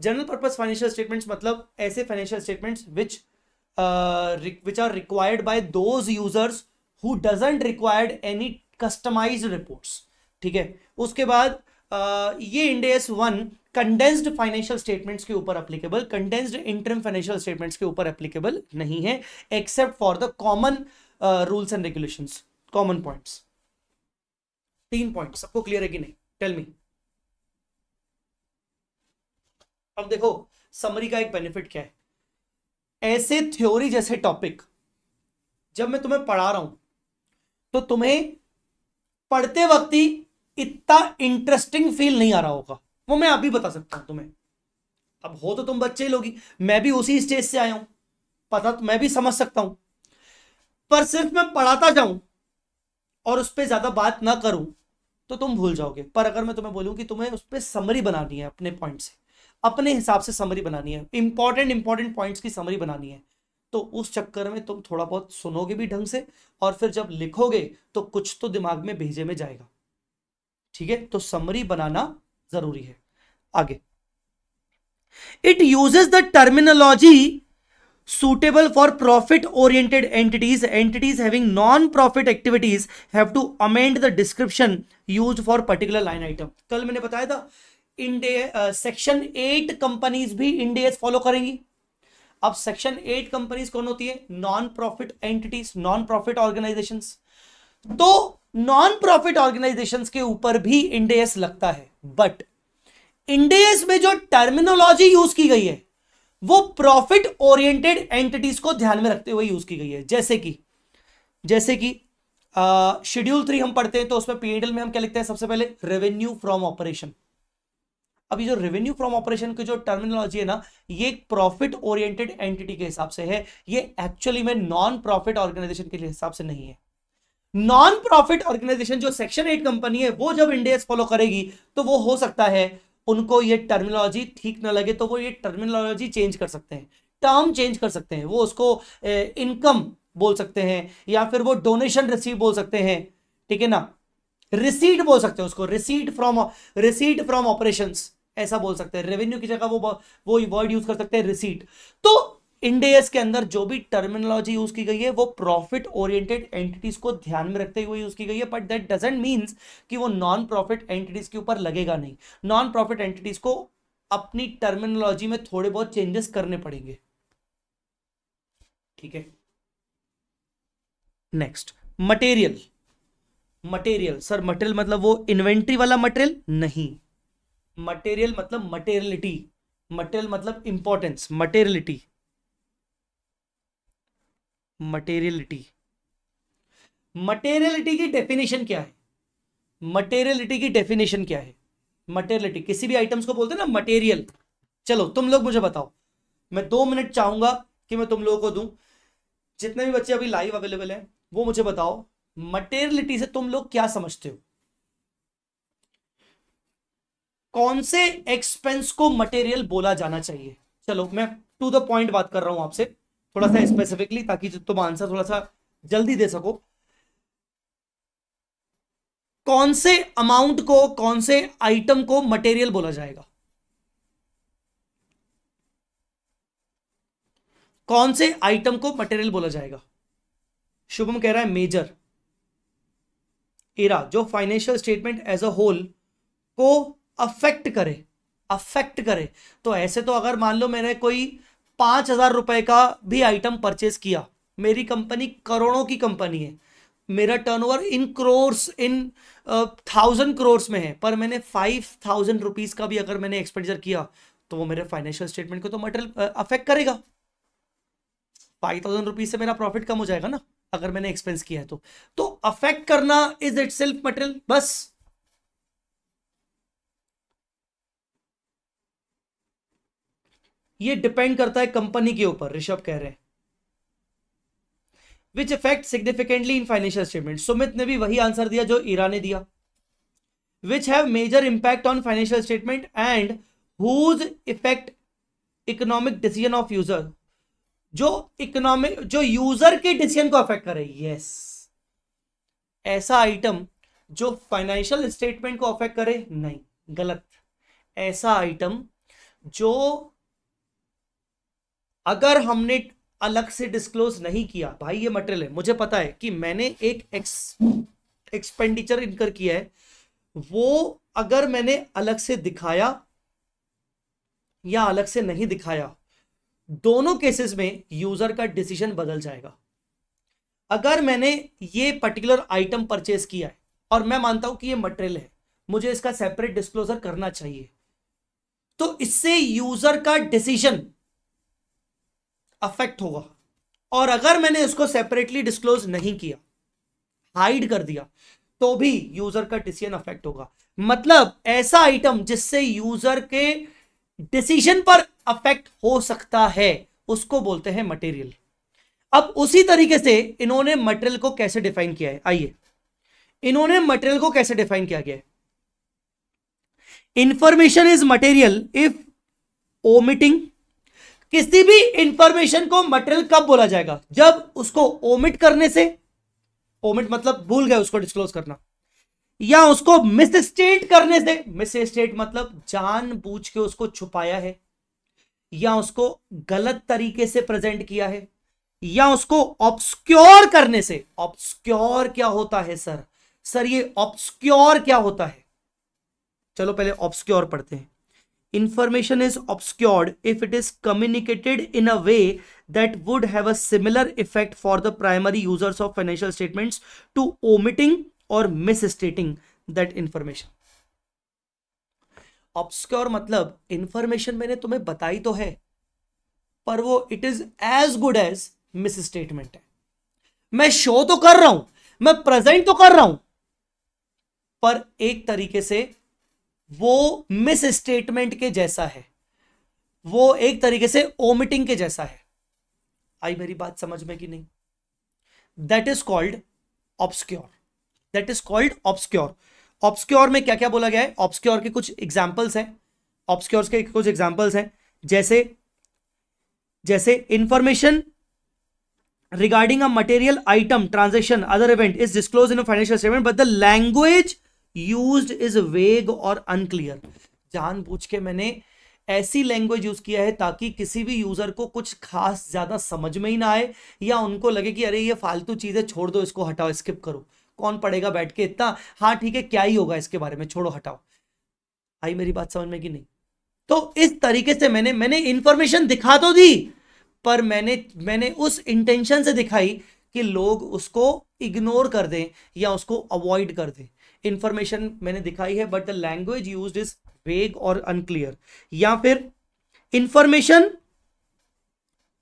general purpose financial statements मतलब ऐसे financial statements which which are required by those users who doesn't required any customized reports. ठीक है? उसके बाद uh, ये Ind AS one condensed financial statements के ऊपर applicable condensed interim financial statements के ऊपर एप्लीकेबल नहीं है except for the common rules and regulations common points तीन पॉइंट सबको क्लियर है कि नहीं? टेल मी अब देखो समरी का एक बेनिफिट क्या है? ऐसे थ्योरी जैसे टॉपिक जब मैं तुम्हें पढ़ा रहा हूँ तो तुम्हें पढ़ते वक्त ही इतना इंटरेस्टिंग फील नहीं आ रहा होगा। वो मैं अभी बता सकता हूँ तुम्हें। अब हो तो तुम बच्चे लोगी मैं भी उसी स्टेज से आया हूँ। पता तो मैं भी समझ सकता हूँ। पर सिर्फ़ मैं पढ़ाता जाऊँ और उस पर ज़्यादा बात ना करूँ तो तुम भूल जाओगे। पर अगर मैं तुम्हें बोलूँ कि तुम्हें उस पर समरी बनानी है अपने पॉइंट से अपने हिसाब से समरी बनानी है। इंपॉर्टेंट इंपॉर्टेंट पॉइंट्स की समरी बनानी है। तो उस चक्कर में तुम थोड़ा बहुत सुनोगे भी ढंग से और फिर जब लिखोगे तो कुछ तो दिमाग में भेजे में जाएगा। ठीक है? तो समरी बनाना ज़रूरी है। आगे। It uses the terminology suitable for profit oriented entities. Entities having non profit activities have to amend the description used for particular line item कल मैंने बताया था सेक्शन एट कंपनीज़ भी इंडेस फॉलो करेंगी। अब सेक्शन एट कंपनीज़ कौन होती है? Non profit entities non profit organisation तो नॉन प्रॉफिट ऑर्गेनाइजेशन के ऊपर भी इंडेस लगता है। बट इंडेस में जो टर्मिनोलॉजी यूज़ की गई है, वो प्रॉफिट ओरिएंटेड एंटिटीज को ध्यान में रखते हुए यूज़ की गई है। जैसे कि जैसे कि शेड्यूल थ्री हम पढ़ते हैं तो उसमें पीएडएल में हम क्या लिखते हैं? सबसे पहले रेवेन्यू फ्रॉम ऑपरेशन अभी जो रेवेन्यू फ्रॉम ऑपरेशन की जो टर्मिनोलॉजी है ना, ये प्रॉफिट ओरिएंटेड एंटिटी के हिसाब से है। ये एक्चुअली में नॉन प्रॉफिट ऑर्गेनाइजेशन के हिसाब से नहीं है। नॉन प्रॉफिट ऑर्गेनाइजेशन जो सेक्शन एट कंपनी है, वो जब इंडेस फॉलो करेगी तो वो हो सकता है उनको ये टर्मिनोलॉजी ठीक ना लगे तो वो ये टर्मिनोलॉजी चेंज कर सकते हैं। टर्म चेंज कर सकते हैं। वो उसको इनकम बोल सकते हैं, या फिर वो डोनेशन रिसीव बोल सकते हैं। ठीक है ना? रिसीट बोल सकते हैं उसको। Receipt from receipt from operation ऐसा बोल सकते हैं। रेवेन्यू की जगह वो वो वर्ड यूज़ कर सकते हैं रिसीट तो इंडेस के अंदर जो भी टर्मिनोलॉजी यूज़ की गई है, वो प्रॉफिट ओरिएंटेड एंटिटीज को ध्यान में रखते हुए यूज़ की गई है बट दैट डजेंट मीन्स कि वो नॉन प्रॉफिट एंटिटीज के ऊपर लगेगा नहीं। नॉन प्रॉफिट एंटिटीज को अपनी टर्मिनोलॉजी में थोड़े बहुत चेंजेस करने पड़ेंगे। ठीक है? Next material material sir material मतलब वो इन्वेंट्री वाला मटेरियल नहीं। मटेरियल मतलब मटेरियलिटी मटेरियल मतलब इंपॉर्टेंस मटेरियलिटी मटेरियलिटी मटेरियलिटी की डेफिनेशन क्या है? मटेरियलिटी की डेफिनेशन क्या है? मटेरियलिटी किसी भी आइटम्स को बोलते हैं ना मटेरियल चलो, तुम लोग मुझे बताओ। मैं दो मिनट चाहूँगा कि मैं तुम लोगों को दूँ। जितने भी बच्चे अभी लाइव अवेलेबल हैं, वो मुझे बताओ मटेरियलिटी से तुम लोग क्या समझते हो? कौन से एक्सपेंस को मटेरियल बोला जाना चाहिए? चलो, मैं टू द पॉइंट बात कर रहा हूँ आपसे। थोड़ा सा स्पेसिफिकली ताकि तुम आंसर थोड़ा सा जल्दी दे सको। कौन से अमाउंट को, कौन से आइटम को मटेरियल बोला जाएगा? कौन से आइटम को मटेरियल बोला जाएगा? शुभम कह रहा है मेजर एरा जो financial statement as a whole को अफेक्ट करे अफेक्ट करे। तो ऐसे तो अगर मान लो मैंने कोई पाँच हज़ार रुपए का भी आइटम परचेज किया, मेरी कंपनी करोड़ों की कंपनी है, मेरा turnover in crores in thousand crores में है, पर मैंने फाइव थाउज़ेंड रुपीज़ का भी अगर मैंने एक्सपेंडिचर किया तो वो मेरे फाइनेंशियल स्टेटमेंट को तो मटेरियल अफेक्ट करेगा। फाइव थाउज़ेंड रुपीज़ से मेरा प्रॉफिट कम हो जाएगा ना, अगर मैंने एक्सपेंस किया है तो। तो अफेक्ट करना इज़ इट सेल्फ मटेरियल बस। ये डिपेंड करता है कंपनी के ऊपर, ऋषभ कह रहे हैं। Which effect significantly in financial statement Sumit ने भी वही आंसर दिया जो ईरा ने दिया। Which have major impact on financial statement and whose effect economic decision of user जो इकोनॉमिक जो यूज़र के डिसीज़न को अफेक्ट करे यस. ऐसा आइटम जो फाइनेंशियल स्टेटमेंट को अफेक्ट करे? नहीं. गलत. ऐसा आइटम जो अगर हमने अलग से डिस्क्लोज नहीं किया, भाई ये मटेरियल है, मुझे पता है कि मैंने एक एक्स एक्सपेंडिचर इनकर किया है, वो अगर मैंने अलग से दिखाया या अलग से नहीं दिखाया, दोनों केसेस में यूज़र का डिसीज़न बदल जाएगा। अगर मैंने ये पर्टिकुलर आइटम परचेस किया है, और मैं मानता हूँ कि ये मटेरियल है, मुझे इसका सेपरेट डिस्क्लोजर करना चाहिए तो इससे यूज़र का डिसीज़न अफेक्ट होगा। और अगर मैंने इसको सेपरेटली डिस्क्लोज नहीं किया हाइड कर दिया तो भी यूज़र का डिसीज़न अफेक्ट होगा। मतलब ऐसा आइटम जिससे यूज़र के डिसीज़न पर अफेक्ट हो सकता है, उसको बोलते हैं मटेरियल अब उसी तरीके से इन्होंने मटेरियल को कैसे डिफाइन किया है? आइए। इन्होंने मटेरियल को कैसे डिफाइन किया गया information is material if omitting किसी भी इंफॉर्मेशन को मटेरियल कब बोला जाएगा? जब उसको ओमिट करने से ओमिट मतलब भूल गए उसको डिस्क्लोज करना, या उसको मिस स्टेट करने से मिस स्टेट मतलब जान बूझ के उसको छुपाया है, या उसको गलत तरीके से प्रेजेंट किया है, या उसको ऑब्सक्योर करने से ऑब्सक्योर क्या होता है सर? सर, ये ऑब्सक्योर क्या होता है? चलो पहले ऑब्सक्योर पढ़ते हैं। Information is obscured if it is communicated in a way that would have a similar effect for the primary users of financial statements to omitting or misstating that information obscure मतलब इंफॉर्मेशन मैंने तुम्हें बताई तो है पर वो it is as good as misstatement है मैं शो तो कर रहा हूँ मैं प्रेजेंट तो कर रहा हूँ पर एक तरीके से वो मिस स्टेटमेंट के जैसा है। वो एक तरीके से ओमिटिंग के जैसा है। आई मेरी बात समझ में कि नहीं? That is called obscure that is called obscure obscure में क्या क्या बोला गया है? ऑब्सक्योर के कुछ एग्जाम्पल्स हैं। ऑब्सक्योर के कुछ एग्जाम्पल्स हैं। जैसे जैसे information regarding a material item transaction other event is disclose in financial statement but the language use is vague और अनक्लियर। जानबूझ के मैंने ऐसी लैंग्वेज यूज़ किया है ताकि किसी भी यूज़र को कुछ खास ज़्यादा समझ में ही ना आए या उनको लगे कि अरे, ये फालतू चीज़ें छोड़ दो, इसको हटाओ स्किप करो। कौन पढ़ेगा बैठ के इतना? हाँ ठीक है, क्या ही होगा इसके बारे में? छोड़ो, हटाओ। आई मेरी बात समझ में कि नहीं? तो इस तरीके से मैंने मैंने इंफॉर्मेशन दिखा तो दी, पर मैंने मैंने उस इंटेंशन से दिखाई कि लोग उसको इग्नोर कर दें या उसको अवॉइड कर दें। इंफॉर्मेशन मैंने दिखाई है but the language use is vague और अनक्लियर या फिर information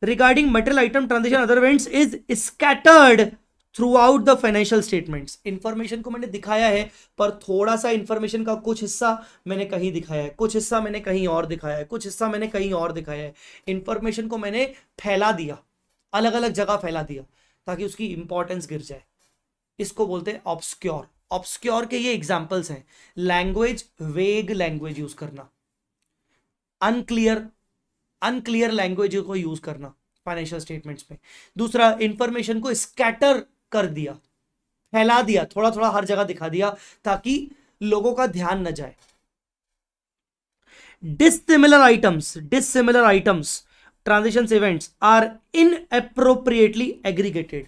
regarding material item transaction other events is scattered throughout the financial statements information को मैंने दिखाया है, पर थोड़ा सा इंफॉर्मेशन का कुछ हिस्सा मैंने कहीं दिखाया है, कुछ हिस्सा मैंने कहीं और दिखाया है, कुछ हिस्सा मैंने कहीं और दिखाया है। इंफॉर्मेशन को मैंने फैला दिया अलग अलग जगह फैला दिया, ताकि उसकी इंपॉर्टेंस गिर जाए। इसको बोलते हैं ऑब्सक्योर ऑब्सक्योर के ये एग्जाम्पल्स हैं। लैंग्वेज वेग लैंग्वेज यूज़ करना। अनक्लियर अनक्लियर लैंग्वेज को यूज़ करना फाइनेंशियल स्टेटमेंट्स में दूसरा इंफॉर्मेशन को स्कैटर कर दिया। फैला दिया थोड़ा थोड़ा हर जगह दिखा दिया, ताकि लोगों का ध्यान न जाए। Dissimilar items dissimilar items transaction events are inappropriately aggregated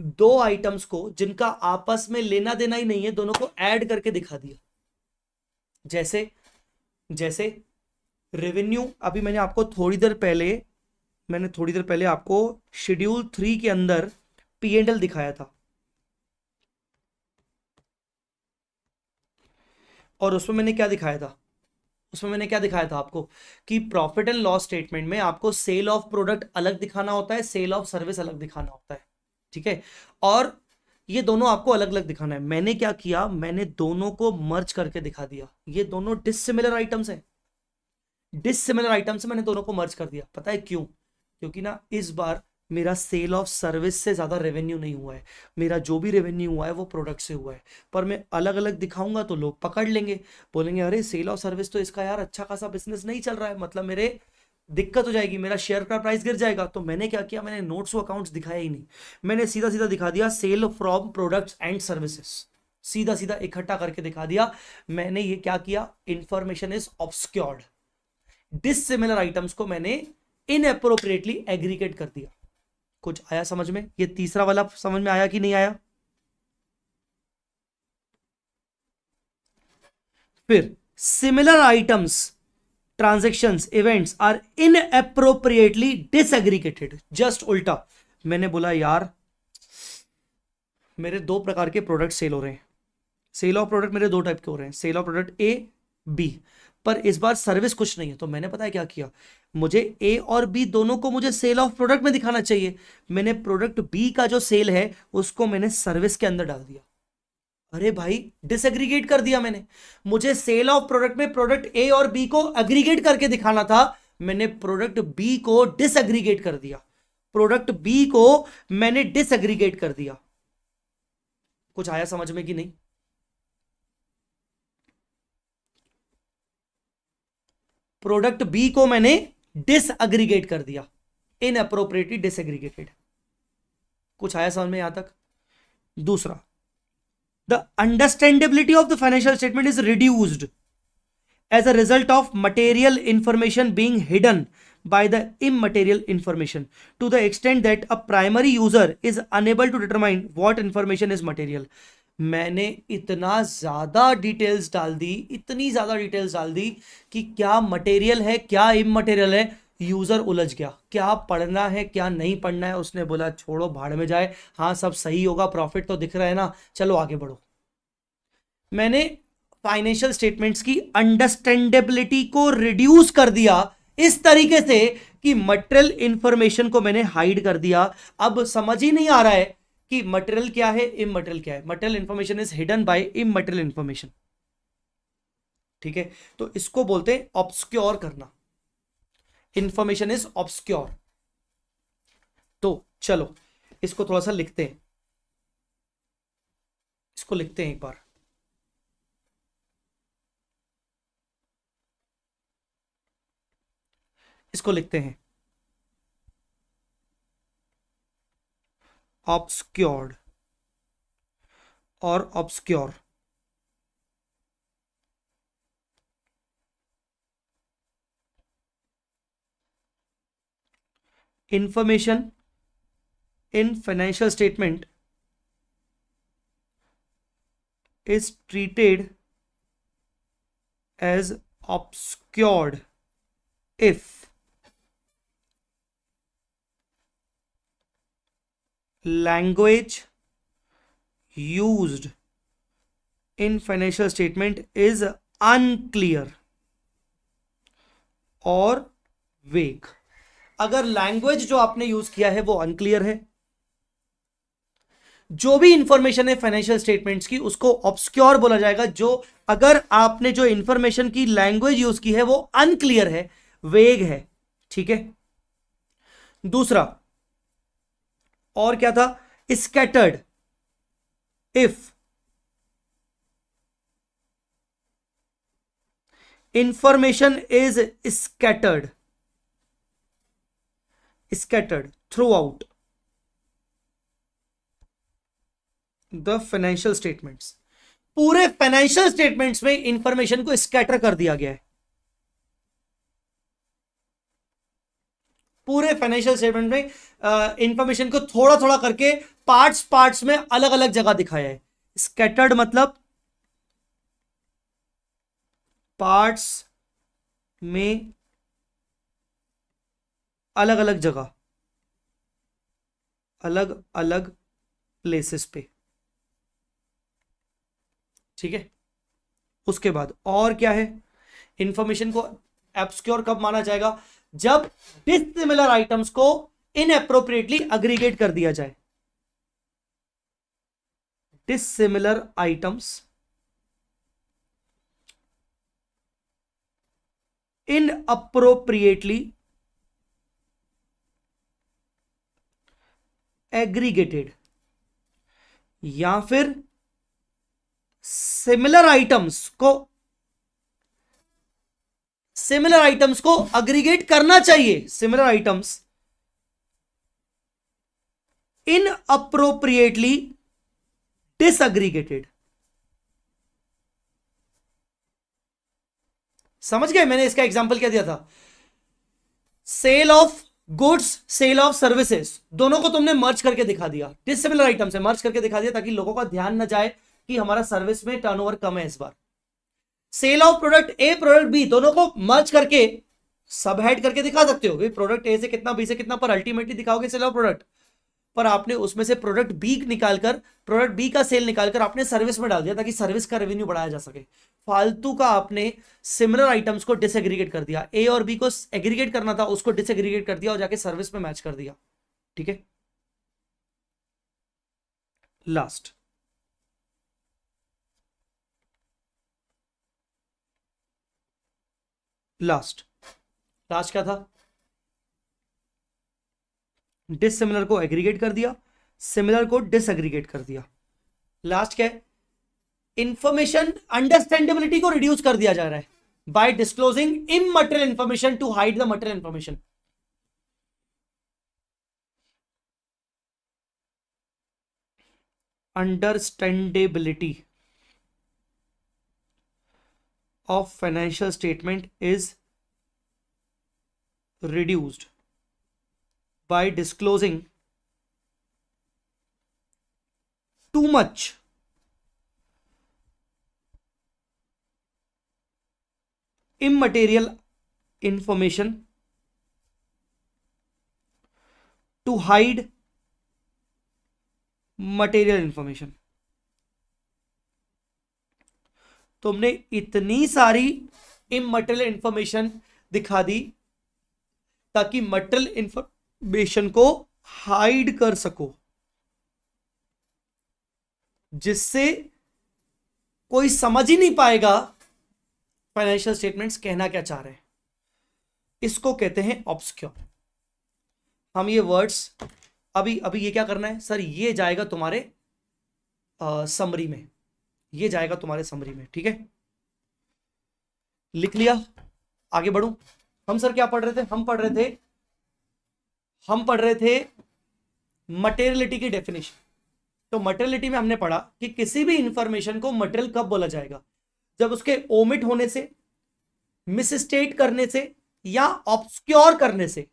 दो आइटम्स को जिनका आपस में लेना देना ही नहीं है, दोनों को ऐड करके दिखा दिया। जैसे जैसे रेवेन्यू अभी मैंने आपको थोड़ी देर पहले, मैंने थोड़ी देर पहले आपको शेड्यूल थ्री के अंदर पी एंड एल दिखाया था। और उसमें मैंने क्या दिखाया था? उसमें मैंने क्या दिखाया था आपको? कि प्रॉफिट एंड लॉस स्टेटमेंट में आपको सेल ऑफ़ प्रोडक्ट अलग दिखाना होता है सेल ऑफ़ सर्विस अलग दिखाना होता है। ठीक है? और ये दोनों आपको अलग अलग दिखाना है। मैंने क्या किया? मैंने दोनों को मर्ज करके दिखा दिया। ये दोनों डिसिमिलर आइटम्स हैं। डिसिमिलर आइटम्स मैंने दोनों को मर्ज कर दिया। पता है क्यों? क्योंकि ना, इस बार मेरा सेल ऑफ़ सर्विस से ज़्यादा रेवेन्यू नहीं हुआ है। मेरा जो भी रेवेन्यू हुआ है, वो प्रोडक्ट से हुआ है। पर मैं अलग अलग दिखाऊँगा तो लोग पकड़ लेंगे। बोलेंगे, अरे सेल ऑफ़ सर्विस तो इसका यार अच्छा खासा बिज़नेस नहीं चल रहा है। मतलब मेरे दिक्कत हो जाएगी, मेरा शेयर का प्राइस गिर जाएगा। तो मैंने क्या किया? मैंने नोट्स व अकाउंट्स दिखाया ही नहीं। मैंने सीधा सीधा दिखा दिया sale from products and services सीधा सीधा इकट्ठा करके दिखा दिया। मैंने ये क्या किया? Information is obscured dissimilar items को मैंने इनअप्रोप्रिएटली एग्रीगेट कर दिया। कुछ आया समझ में? ये तीसरा वाला समझ में आया कि नहीं आया? फिर similar items transactions events are inappropriately disaggregated just उल्टा। मैंने बोला, यार, मेरे दो प्रकार के प्रोडक्ट सेल हो रहे हैं। सेल ऑफ़ प्रोडक्ट मेरे दो टाइप के हो रहे हैं। Sale of product A B पर इस बार सर्विस कुछ नहीं है। तो मैंने पता है क्या किया? मुझे ए और बी दोनों को मुझे सेल ऑफ़ प्रोडक्ट में दिखाना चाहिए। मैंने प्रोडक्ट बी का जो सेल है, उसको मैंने सर्विस के अंदर डाल दिया। अरे भाई डिसएग्रीगेट कर दिया मैंने। मुझे सेल ऑफ़ प्रोडक्ट में प्रोडक्ट ए और बी को एग्रीगेट करके दिखाना था। मैंने प्रोडक्ट बी को डिसएग्रीगेट कर दिया। प्रोडक्ट बी को मैंने डिसएग्रीगेट कर दिया। कुछ आया समझ में कि नहीं? प्रोडक्ट बी को मैंने डिसएग्रीगेट कर दिया। इन अप्रोप्रिएटली डिसएग्रीगेटेड कुछ आया समझ में यहाँ तक? दूसरा। The understandability of the financial statement is reduced as a result of material information being hidden by the immaterial information to the extent that a primary user is unable to determine what information is material मैंने इतना ज़्यादा डिटेल्स डाल दी इतनी ज़्यादा डिटेल्स डाल दी कि क्या मटेरियल है क्या इमटेरियल है यूज़र उलझ गया। क्या पढ़ना है, क्या नहीं पढ़ना है? उसने बोला, छोड़ो, भाड़ में जाए। हाँ सब सही होगा प्रॉफिट तो दिख रहा है ना। चलो आगे बढ़ो। मैंने फाइनेंशियल स्टेटमेंट्स की अंडरस्टैंडेबिलिटी को रिड्यूस कर दिया इस तरीके से कि मटेरियल इंफॉर्मेशन को मैंने हाइड कर दिया। अब समझ ही नहीं आ रहा है कि मटेरियल क्या है इम मटेरियल क्या है। Material information is hidden by immaterial information ठीक है? तो इसको बोलते हैं ऑब्सक्योर करना। इंफॉर्मेशन इज़ ऑब्सक्योर तो चलो, इसको थोड़ा सा लिखते हैं। इसको लिखते हैं एक बार। इसको लिखते हैं। ऑब्सक्योर्ड और obscure information in financial statement is treated as obscured if language used in financial statement is unclear or vague अगर लैंग्वेज जो आपने यूज़ किया है वो अनक्लियर है, जो भी इंफॉर्मेशन है फाइनेंशियल स्टेटमेंट्स की, उसको ऑब्सक्योर बोला जाएगा, जो अगर आपने जो इंफॉर्मेशन की लैंग्वेज यूज़ की है वो अनक्लियर है वेग है, ठीक है? दूसरा, और क्या था? Scattered if information is scattered scattered throughout the financial statements. पूरे फाइनेंशियल स्टेटमेंट्स में इंफॉर्मेशन को स्कैटर कर दिया गया है। पूरे फाइनेंशियल स्टेटमेंट में इंफॉर्मेशन को थोड़ा थोड़ा करके पार्ट्स पार्ट्स में अलग अलग जगह दिखाया है। स्कैटर्ड मतलब पार्ट्स में अलग अलग जगह। अलग अलग प्लेसेस पे। ठीक है? उसके बाद और क्या है? इंफॉर्मेशन को एब्सक्योर कब माना जाएगा? जब डिसिमिलर आइटम्स को इनअप्रोप्रिएटली अग्रीगेट कर दिया जाए। डिसिमिलर आइटम्स इन एग्रीगेटेड या फिर सिमिलर आइटम्स को सिमिलर आइटम्स को अग्रीगेट करना चाहिए। Similar items inappropriately disaggregated समझ गए? मैंने इसका एग्जांपल क्या दिया था? Sale of goods sale of services दोनों को तुमने मर्ज करके दिखा दिया। डिसिमिलर आइटम से मर्ज करके दिखा दिया ताकि लोगों का ध्यान न जाए कि हमारा सर्विस में टर्नओवर कम है इस बार। Sale of product A product B दोनों को मर्ज करके सब हेड करके दिखा सकते हो। प्रोडक्ट ए से कितना बी से कितना पर अल्टीमेटली दिखाओगे सेल ऑफ़ प्रोडक्ट पर आपने उसमें से प्रोडक्ट बी निकालकर प्रोडक्ट बी का सेल निकालकर आपने सर्विस में डाल दिया ताकि सर्विस का रेवेन्यू बढ़ाया जा सके। फालतू का आपने सिमिलर आइटम्स को डिसएग्रीगेट कर दिया। ए और बी को एग्रीगेट करना था, उसको डिसएग्रीगेट कर दिया और जाके सर्विस में मैच कर दिया। ठीक है? लास्ट लास्ट लास्ट क्या था? डिससिमिलर को एग्रीगेट कर दिया, सिमिलर को डिसएग्रीगेट कर दिया। लास्ट क्या है? इंफॉर्मेशन अंडरस्टैंडेबिलिटी को रिड्यूस कर दिया जा रहा है by disclosing immaterial information to hide the material information understandability of financial statement is reduced by disclosing too much immaterial information to hide material information तुमने इतनी सारी इमटेरियल इंफॉर्मेशन दिखा दी ताकि मटेरियल इंफॉर्मेशन को हाइड कर सको, जिससे कोई समझ ही नहीं पाएगा फाइनेंशियल स्टेटमेंट्स कहना क्या चाह रहे हैं। इसको कहते हैं ऑब्सक्योर हम ये वर्ड्स अभी अभी ये क्या करना है? सर, ये जाएगा तुम्हारे समरी में। ये जाएगा तुम्हारे समरी में, ठीक है? लिख लिया, आगे बढ़ू। हम सर क्या पढ़ रहे थे? हम पढ़ रहे थे हम पढ़ रहे थे मटेरियलिटी की डेफिनेशन तो मटेरियलिटी में हमने पढ़ा कि किसी भी इंफॉर्मेशन को मटेरियल कब बोला जाएगा? जब उसके ओमिट होने से मिसस्टेट करने से, या ऑब्सक्योर करने से।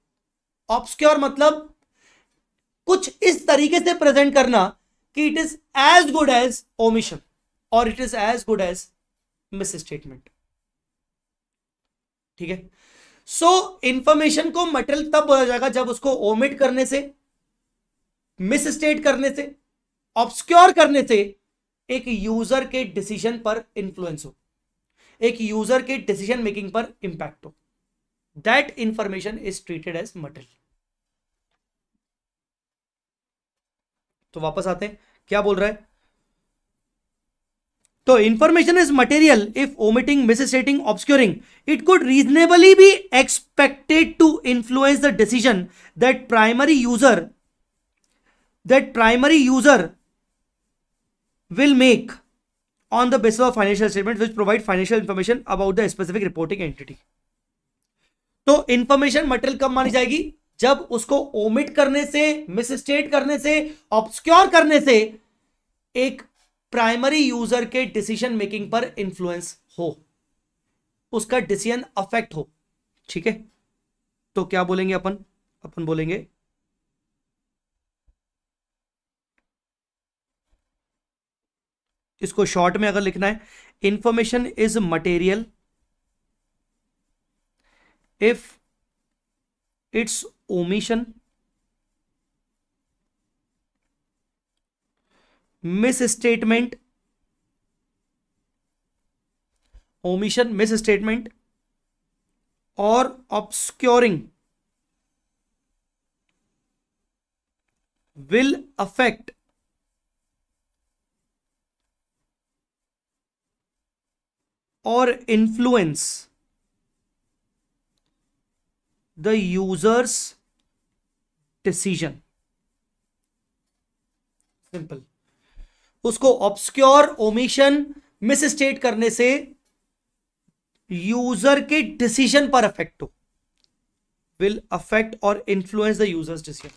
ऑब्सक्योर मतलब कुछ इस तरीके से प्रेजेंट करना कि it is as good as omission और it is as good as misstatement ठीक है? सो so, इंफॉर्मेशन को मटेरियल तब बोला जाएगा जब उसको ओमिट करने से मिस स्टेट करने से ऑब्सक्योर करने से एक यूज़र के डिसीज़न पर इंफ्लुएंस हो। एक यूज़र के डिसीज़न मेकिंग पर इंपैक्ट हो। That information is treated as material तो वापस आते हैं। क्या बोल रहा है? तो information is material if omitting misstating obscuring it could reasonably be expected to influence the decision that primary user that primary user will make on the basis of financial statement which provide financial information about the specific reporting entity. तो इंफॉर्मेशन मटेरियल कब मानी जाएगी? जब उसको ओमिट करने से मिसस्टेट करने से ऑब्सक्योर करने से एक प्राइमरी यूज़र के डिसीज़न मेकिंग पर इंफ्लुएंस हो। उसका डिसीज़न अफेक्ट हो। ठीक है? तो क्या बोलेंगे अपन? अपन बोलेंगे, इसको शॉर्ट में अगर लिखना है information is material if its omission misstatement. Omission misstatement. Or obscuring. Will affect. Or influence. The user's decision. Simple. उसको ऑब्सक्योर ओमिशन मिस स्टेट करने से यूज़र के डिसीज़न पर अफेक्ट हो। विल अफेक्ट और इन्फ्लुएंस द यूज़र्स डिसीज़न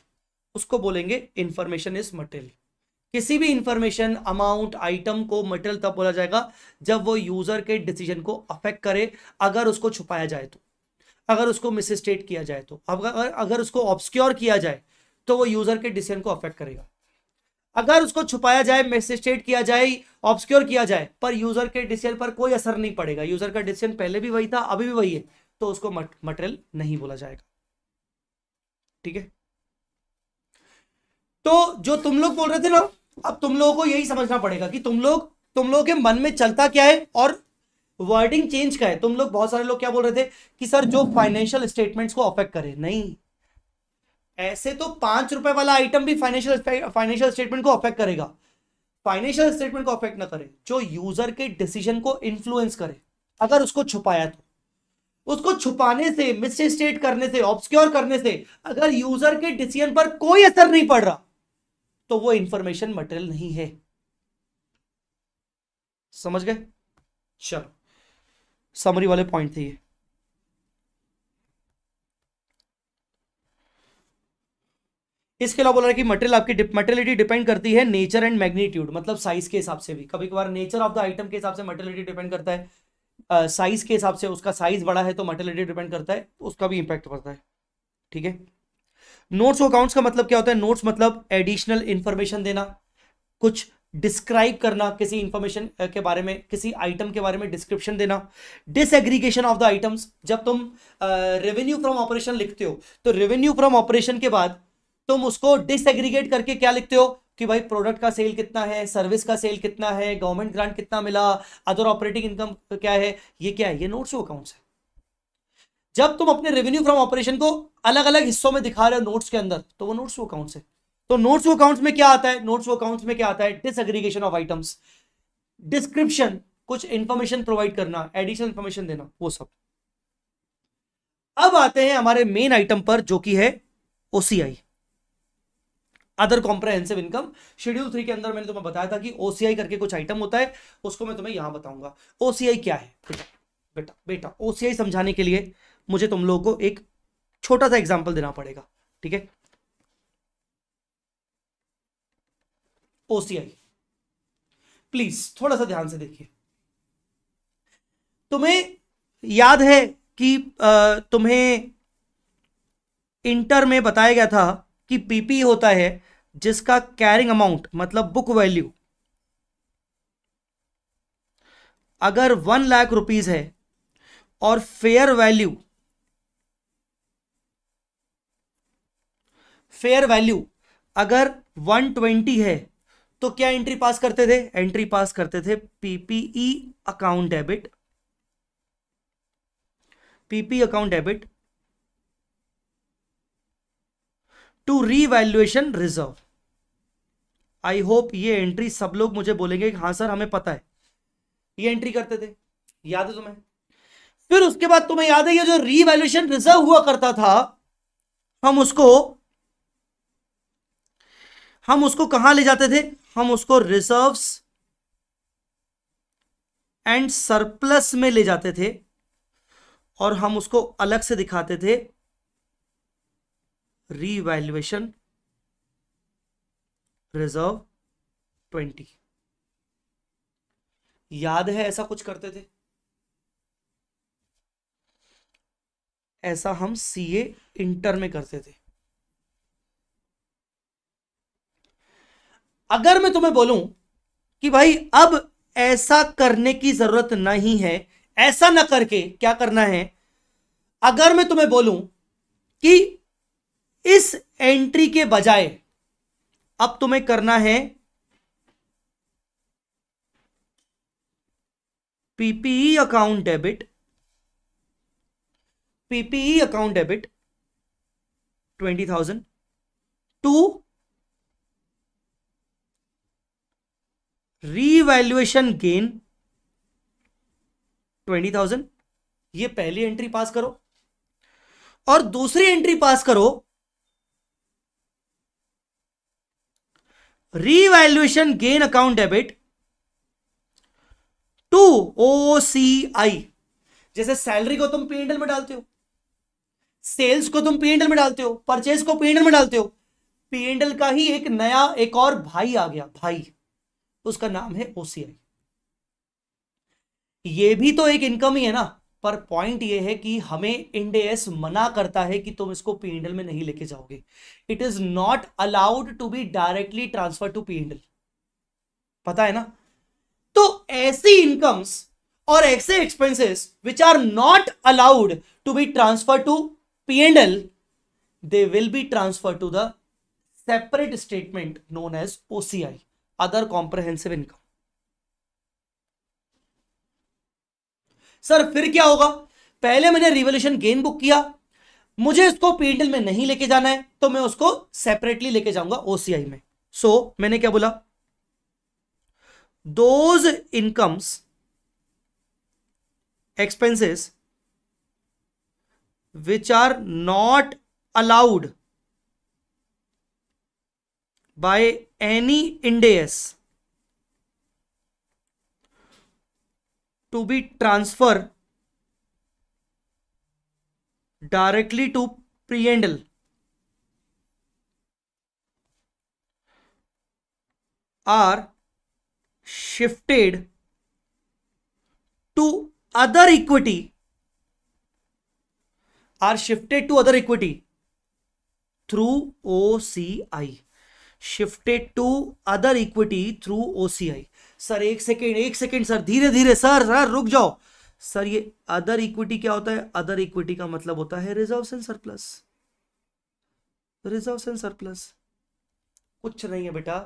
उसको बोलेंगे इंफॉर्मेशन इज़ मटेरियल किसी भी इंफॉर्मेशन अमाउंट आइटम को मटेरियल तब बोला जाएगा जब वो यूज़र के डिसीज़न को अफेक्ट करे, अगर उसको छुपाया जाए तो। अगर उसको मिसस्टेट किया जाए तो। अगर अगर उसको ऑब्सक्योर किया जाए तो वो यूज़र के डिसीज़न को अफेक्ट करेगा। अगर उसको छुपाया जाए मिसस्टेट किया जाए ऑब्सक्योर किया जाए, पर यूज़र के डिसीज़न पर कोई असर नहीं पड़ेगा। यूज़र का डिसीज़न पहले भी वही था, अभी भी वही है तो उसको मटेरियल नहीं बोला जाएगा। ठीक है? तो जो तुम लोग बोल रहे थे ना, अब तुम लोगों को यही समझना पड़ेगा कि तुम लोग, तुम लोगों के मन में चलता क्या है और वर्डिंग चेंज का है। तुम लोग, बहुत सारे लोग क्या बोल रहे थे कि, सर, जो फाइनेंशियल स्टेटमेंट्स को अफेक्ट करे। नहीं। ऐसे तो पाँच रुपए वाला आइटम भी फाइनेंशियल फाइनेंशियल स्टेटमेंट को अफेक्ट करेगा। फाइनेंशियल स्टेटमेंट को अफेक्ट ना करे, जो यूज़र के डिसीज़न को इन्फ्लुएंस करे। अगर उसको छुपाया तो। उसको छुपाने से मिस स्टेट करने से ऑब्सक्योर करने से, अगर यूज़र के डिसीज़न पर कोई असर नहीं पड़ रहा तो वो इंफॉर्मेशन मटेरियल नहीं है। समझ गए? चलो। समरी वाले पॉइंट थे ये। इसके अलावा बोल रहा है कि मटेरियल आपकी मटेरियलिटी डिपेंड करती है नेचर एंड मैग्नीट्यूड मतलब साइज़ के हिसाब से भी। कभी कभार नेचर ऑफ़ द आइटम के हिसाब से मटेरियलिटी डिपेंड करता है। साइज़ uh, के हिसाब से उसका साइज़ बड़ा है तो मटेरियलिटी डिपेंड करता है तो उसका भी इंपैक्ट पड़ता है। ठीक है? नोट्स अकाउंट्स का मतलब क्या होता है? नोट्स मतलब एडिशनल इंफॉर्मेशन देना कुछ डिस्क्राइब करना किसी इंफॉर्मेशन के बारे में किसी आइटम के बारे में डिस्क्रिप्शन देना। डिसएग्रीगेशन ऑफ़ द आइटम्स जब तुम रेवेन्यू फ्रॉम ऑपरेशन लिखते हो तो रेवेन्यू फ्रॉम ऑपरेशन के बाद तुम उसको डिसएग्रीगेट करके क्या लिखते हो? कि भाई प्रोडक्ट का सेल कितना है सर्विस का सेल कितना है गवर्नमेंट ग्रांट कितना मिला अदर ऑपरेटिंग इनकम क्या है, ये क्या है? ये नोट्स अकाउंट्स है। जब तुम अपने रेवेन्यू फ्रॉम ऑपरेशन को अलग अलग हिस्सों में दिखा रहे हो नोट्स के अंदर तो वो नोट्स अकाउंट्स है। तो नोट्स अकाउंट्स में क्या आता है? नोट्स अकाउंट्स में क्या आता है? डिसएग्रीगेशन ऑफ़ आइटम्स डिस्क्रिप्शन कुछ इंफॉर्मेशन प्रोवाइड करना एडिशनल इंफॉर्मेशन देना, वो सब। अब आते हैं हमारे मेन आइटम पर, जो कि है OCI other comprehensive income schedule three के अंदर मैंने तुम्हें बताया था कि ओसीआई करके कुछ आइटम होता है, उसको मैं तुम्हें यहाँ बताऊँगा। ओसीआई क्या है? बेटा बेटा बेटा ओसीआई समझाने के लिए मुझे तुम लोगों को एक छोटा सा एग्ज़ाम्पल देना पड़ेगा, ठीक है? ओसीआई प्लीज़ थोड़ा सा ध्यान से देखिए। तुम्हें याद है कि तुम्हें इंटर में बताया गया था कि पीपी होता है जिसका कैरिंग अमाउंट मतलब बुक वैल्यू अगर वन लाख रुपीज़ है और फेयर वैल्यू फेयर वैल्यू अगर 120 है तो क्या एंट्री पास करते थे? एंट्री पास करते थे PPE account debit PP account debit to revaluation reserve I hope ये एंट्री सब लोग मुझे बोलेंगे हाँ सर, हमें पता है। ये एंट्री करते थे। याद है तुम्हें? फिर उसके बाद तुम्हें याद है, ये जो रीवैल्यूएशन रिज़र्व हुआ करता था, हम उसको हम उसको कहाँ ले जाते थे? हम उसको रिजर्व्स एंड सरप्लस में ले जाते थे और हम उसको अलग से दिखाते थे। रीवैल्यूएशन रिज़र्व ट्वेंटी याद है ऐसा कुछ करते थे? ऐसा हम सीए इंटर में करते थे। अगर मैं तुम्हें बोलूँ कि भाई अब ऐसा करने की ज़रूरत नहीं है, ऐसा ना करके क्या करना है? अगर मैं तुम्हें बोलूँ कि इस एंट्री के बजाय अब तुम्हें करना है PPE account debit PPE account debit twenty thousand to revaluation gain twenty thousand ये पहली एंट्री पास करो। और दूसरी एंट्री पास करो revaluation gain account debit to O C I जैसे सैलरी को तुम पीएनएल में डालते हो सेल्स को तुम पीएनएल में डालते हो परचेज को पीएनएल में डालते हो पीएनएल का ही एक नया, एक और भाई आ गया, भाई। उसका नाम है ओसीआई ये भी तो एक इनकम ही है ना। पर पॉइंट ये है कि हमें इंडेस मना करता है कि तुम इसको पीएनडल में नहीं लेके जाओगे। It is not allowed to be directly transfer to P and L पता है ना? तो ऐसी इनकम्स और ऐसे expenses which are not allowed to be transfer to P and L they will be transfer to the separate statement known as OCI other comprehensive income sir फिर क्या होगा? पहले मैंने रिवोल्यूशन गेन बुक किया। मुझे इसको पीएनएल में नहीं लेके जाना है तो मैं उसको सेपरेटली लेके जाऊँगा ओसीआई में। सो so, मैंने क्या बोला? Those incomes expenses which are not allowed by any Ind to be transferred directly to preamble are shifted to other equity are shifted to other equity through OCI shifted to other equity through OCI sir, एक सेकेंड एक सेकेंड, सर, धीरे धीरे, सर सर, रुक जाओ। सर, ये अदर इक्विटी क्या होता है? अदर इक्विटी का मतलब होता है reserve and surplus reserve and surplus कुछ नहीं है बेटा।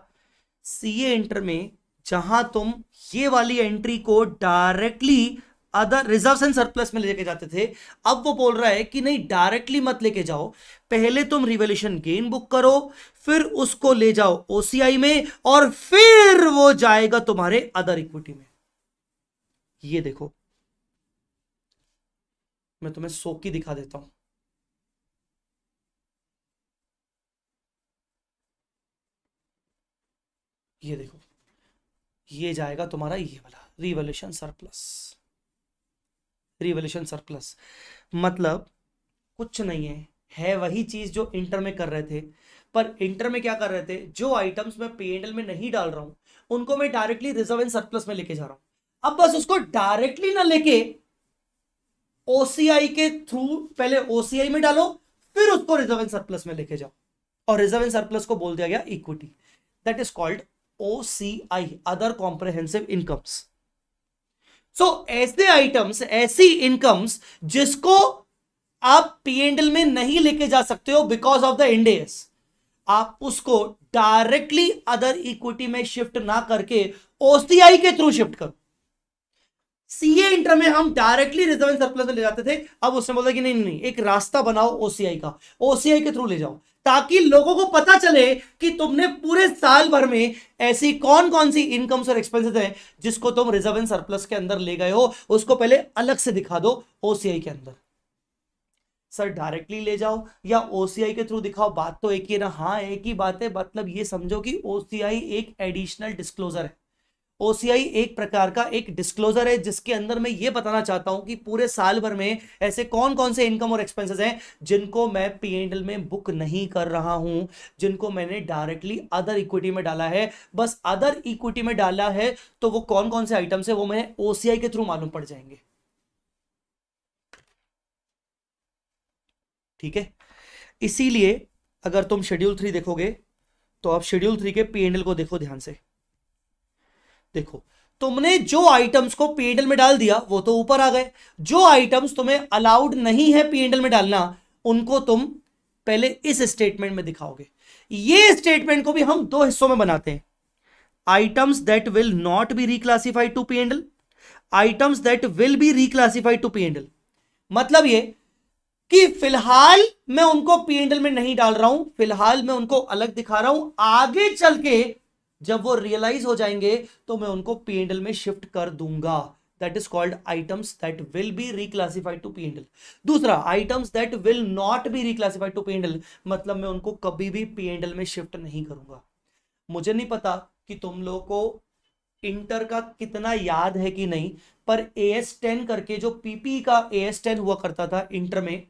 सीए इंटर में जहाँ तुम ये वाली एंट्री को directly other reserve and surplus में लेके जाते थे। अब वो बोल रहा है कि नहीं डायरेक्टली मत लेके जाओ। पहले तुम रिवोल्यूशन गेन बुक करो, फिर उसको ले जाओ ओसीआई में और फिर वो जाएगा तुम्हारे अदर इक्विटी में। ये देखो। मैं तुम्हें सोकी दिखा देता हूँ। ये देखो। ये जाएगा तुम्हारा ये वाला रिवोल्यूशन सरप्लस रिवोल्यूशन सरप्लस मतलब कुछ नहीं है। है वही चीज़ जो इंटर में कर रहे थे। पर इंटर में क्या कर रहे थे? जो आइटम्स मैं पीएनएल में नहीं डाल रहा हूँ, उनको मैं डायरेक्टली रिज़र्व एंड सरप्लस में लेके जा रहा हूँ। अब बस उसको डायरेक्टली ना लेके ओसीआई के थ्रू पहले ओसीआई में डालो, फिर उसको रिज़र्व एंड सरप्लस में लेके जाओ। और रिज़र्व एंड सरप्लस को बोल दिया गया equity that is called OCI other comprehensive incomes so ऐसे आइटम्स ऐसी इनकम्स जिसको आप पीएनडल में नहीं लेके जा सकते हो बिकॉज़ ऑफ़ द इंडेस आप उसको डायरेक्टली अदर इक्विटी में शिफ्ट ना करके ओसीआई के थ्रू शिफ्ट करो। सीए इंटर में हम डायरेक्टली रिज़र्व सरप्लस ले जाते थे, अब उसने बोला कि नहीं नहीं एक रास्ता बनाओ ओसीआई का। ओसीआई के थ्रू ले जाओ। ताकि लोगों को पता चले कि तुमने पूरे साल भर में ऐसी कौन कौन सी इनकम्स और एक्सपेंसेस हैं जिसको तुम रिज़र्व एंड सरप्लस के अंदर ले गए हो, उसको पहले अलग से दिखा दो ओसीआई के अंदर। सर डायरेक्टली ले जाओ या ओसीआई के थ्रू दिखाओ, बात तो एक ही ना हाँ एक ही बात है मतलब ये समझो कि ओसीआई एक एडिशनल डिस्क्लोजर है। ओसीआई एक प्रकार का एक डिस्क्लोजर है, जिसके अंदर मैं ये बताना चाहता हूँ कि पूरे साल भर में ऐसे कौन कौन से इनकम और एक्सपेंसेस हैं, जिनको मैं पी पीएनडल में बुक नहीं कर रहा हूँ, जिनको मैंने डायरेक्टली अदर इक्विटी में डाला है। बस अदर इक्विटी में डाला है तो वो कौन कौन से आइटम्स है, वो मैं ओसीआई के थ्रू मालूम पड़ जाएँगे। ठीक है? इसीलिए अगर तुम शेड्यूल थ्री देखोगे तो आप शेड्यूल थ्री के पीएनएल को देखो ध्यान से। देखो, तुमने जो आइटम्स को पीएनएल में डाल दिया, वो तो ऊपर आ गए। जो आइटम्स तुम्हें अलाउड नहीं है पीएनएल में डालना, उनको तुम पहले इस स्टेटमेंट में दिखाओगे। ये स्टेटमेंट को भी हम दो हिस्सों में बनाते हैं। Items that will not be reclassified to PnL items that will be reclassified to PnL मतलब ये कि फ़िलहाल मैं उनको पीएनएल में नहीं डाल रहा हूँ, फ़िलहाल मैं उनको अलग दिखा रहा हूँ, आगे चल के जब वो रियलाइज़ हो जाएँगे तो मैं उनको पीएनएल में शिफ्ट कर दूँगा। That is called items that will be reclassified to PNL दूसरा items that will not be reclassified to PNL मतलब मैं उनको कभी भी पीएनएल में शिफ्ट नहीं करूँगा। मुझे नहीं पता कि तुम लोगों को इंटर का कितना याद है कि नहीं, पर ए एस टेन करके जो पीपी का ए एस टेन हुआ करता था इंटर में,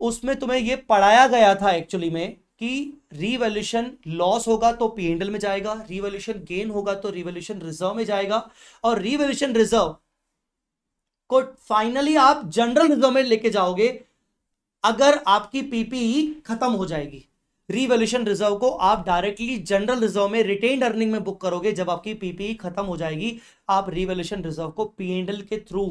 उसमें तुम्हें यह पढ़ाया गया था एक्चुअली में कि रिवोल्यूशन लॉस होगा तो पीएनडल में जाएगा रिवोल्यूशन गेन होगा तो रिवोल्यूशन रिज़र्व में जाएगा और रिवोल्यूशन रिज़र्व को फाइनली आप जनरल रिज़र्व में लेके जाओगे, अगर आपकी पीपीई खत्म हो जाएगी। रिवोल्यूशन रिज़र्व को आप डायरेक्टली जनरल रिज़र्व में रिटेन अर्निंग में बुक करोगे, जब आपकी पीपीई खत्म हो जाएगी, आप रिवोल्यूशन रिज़र्व को पीएनडल के थ्रू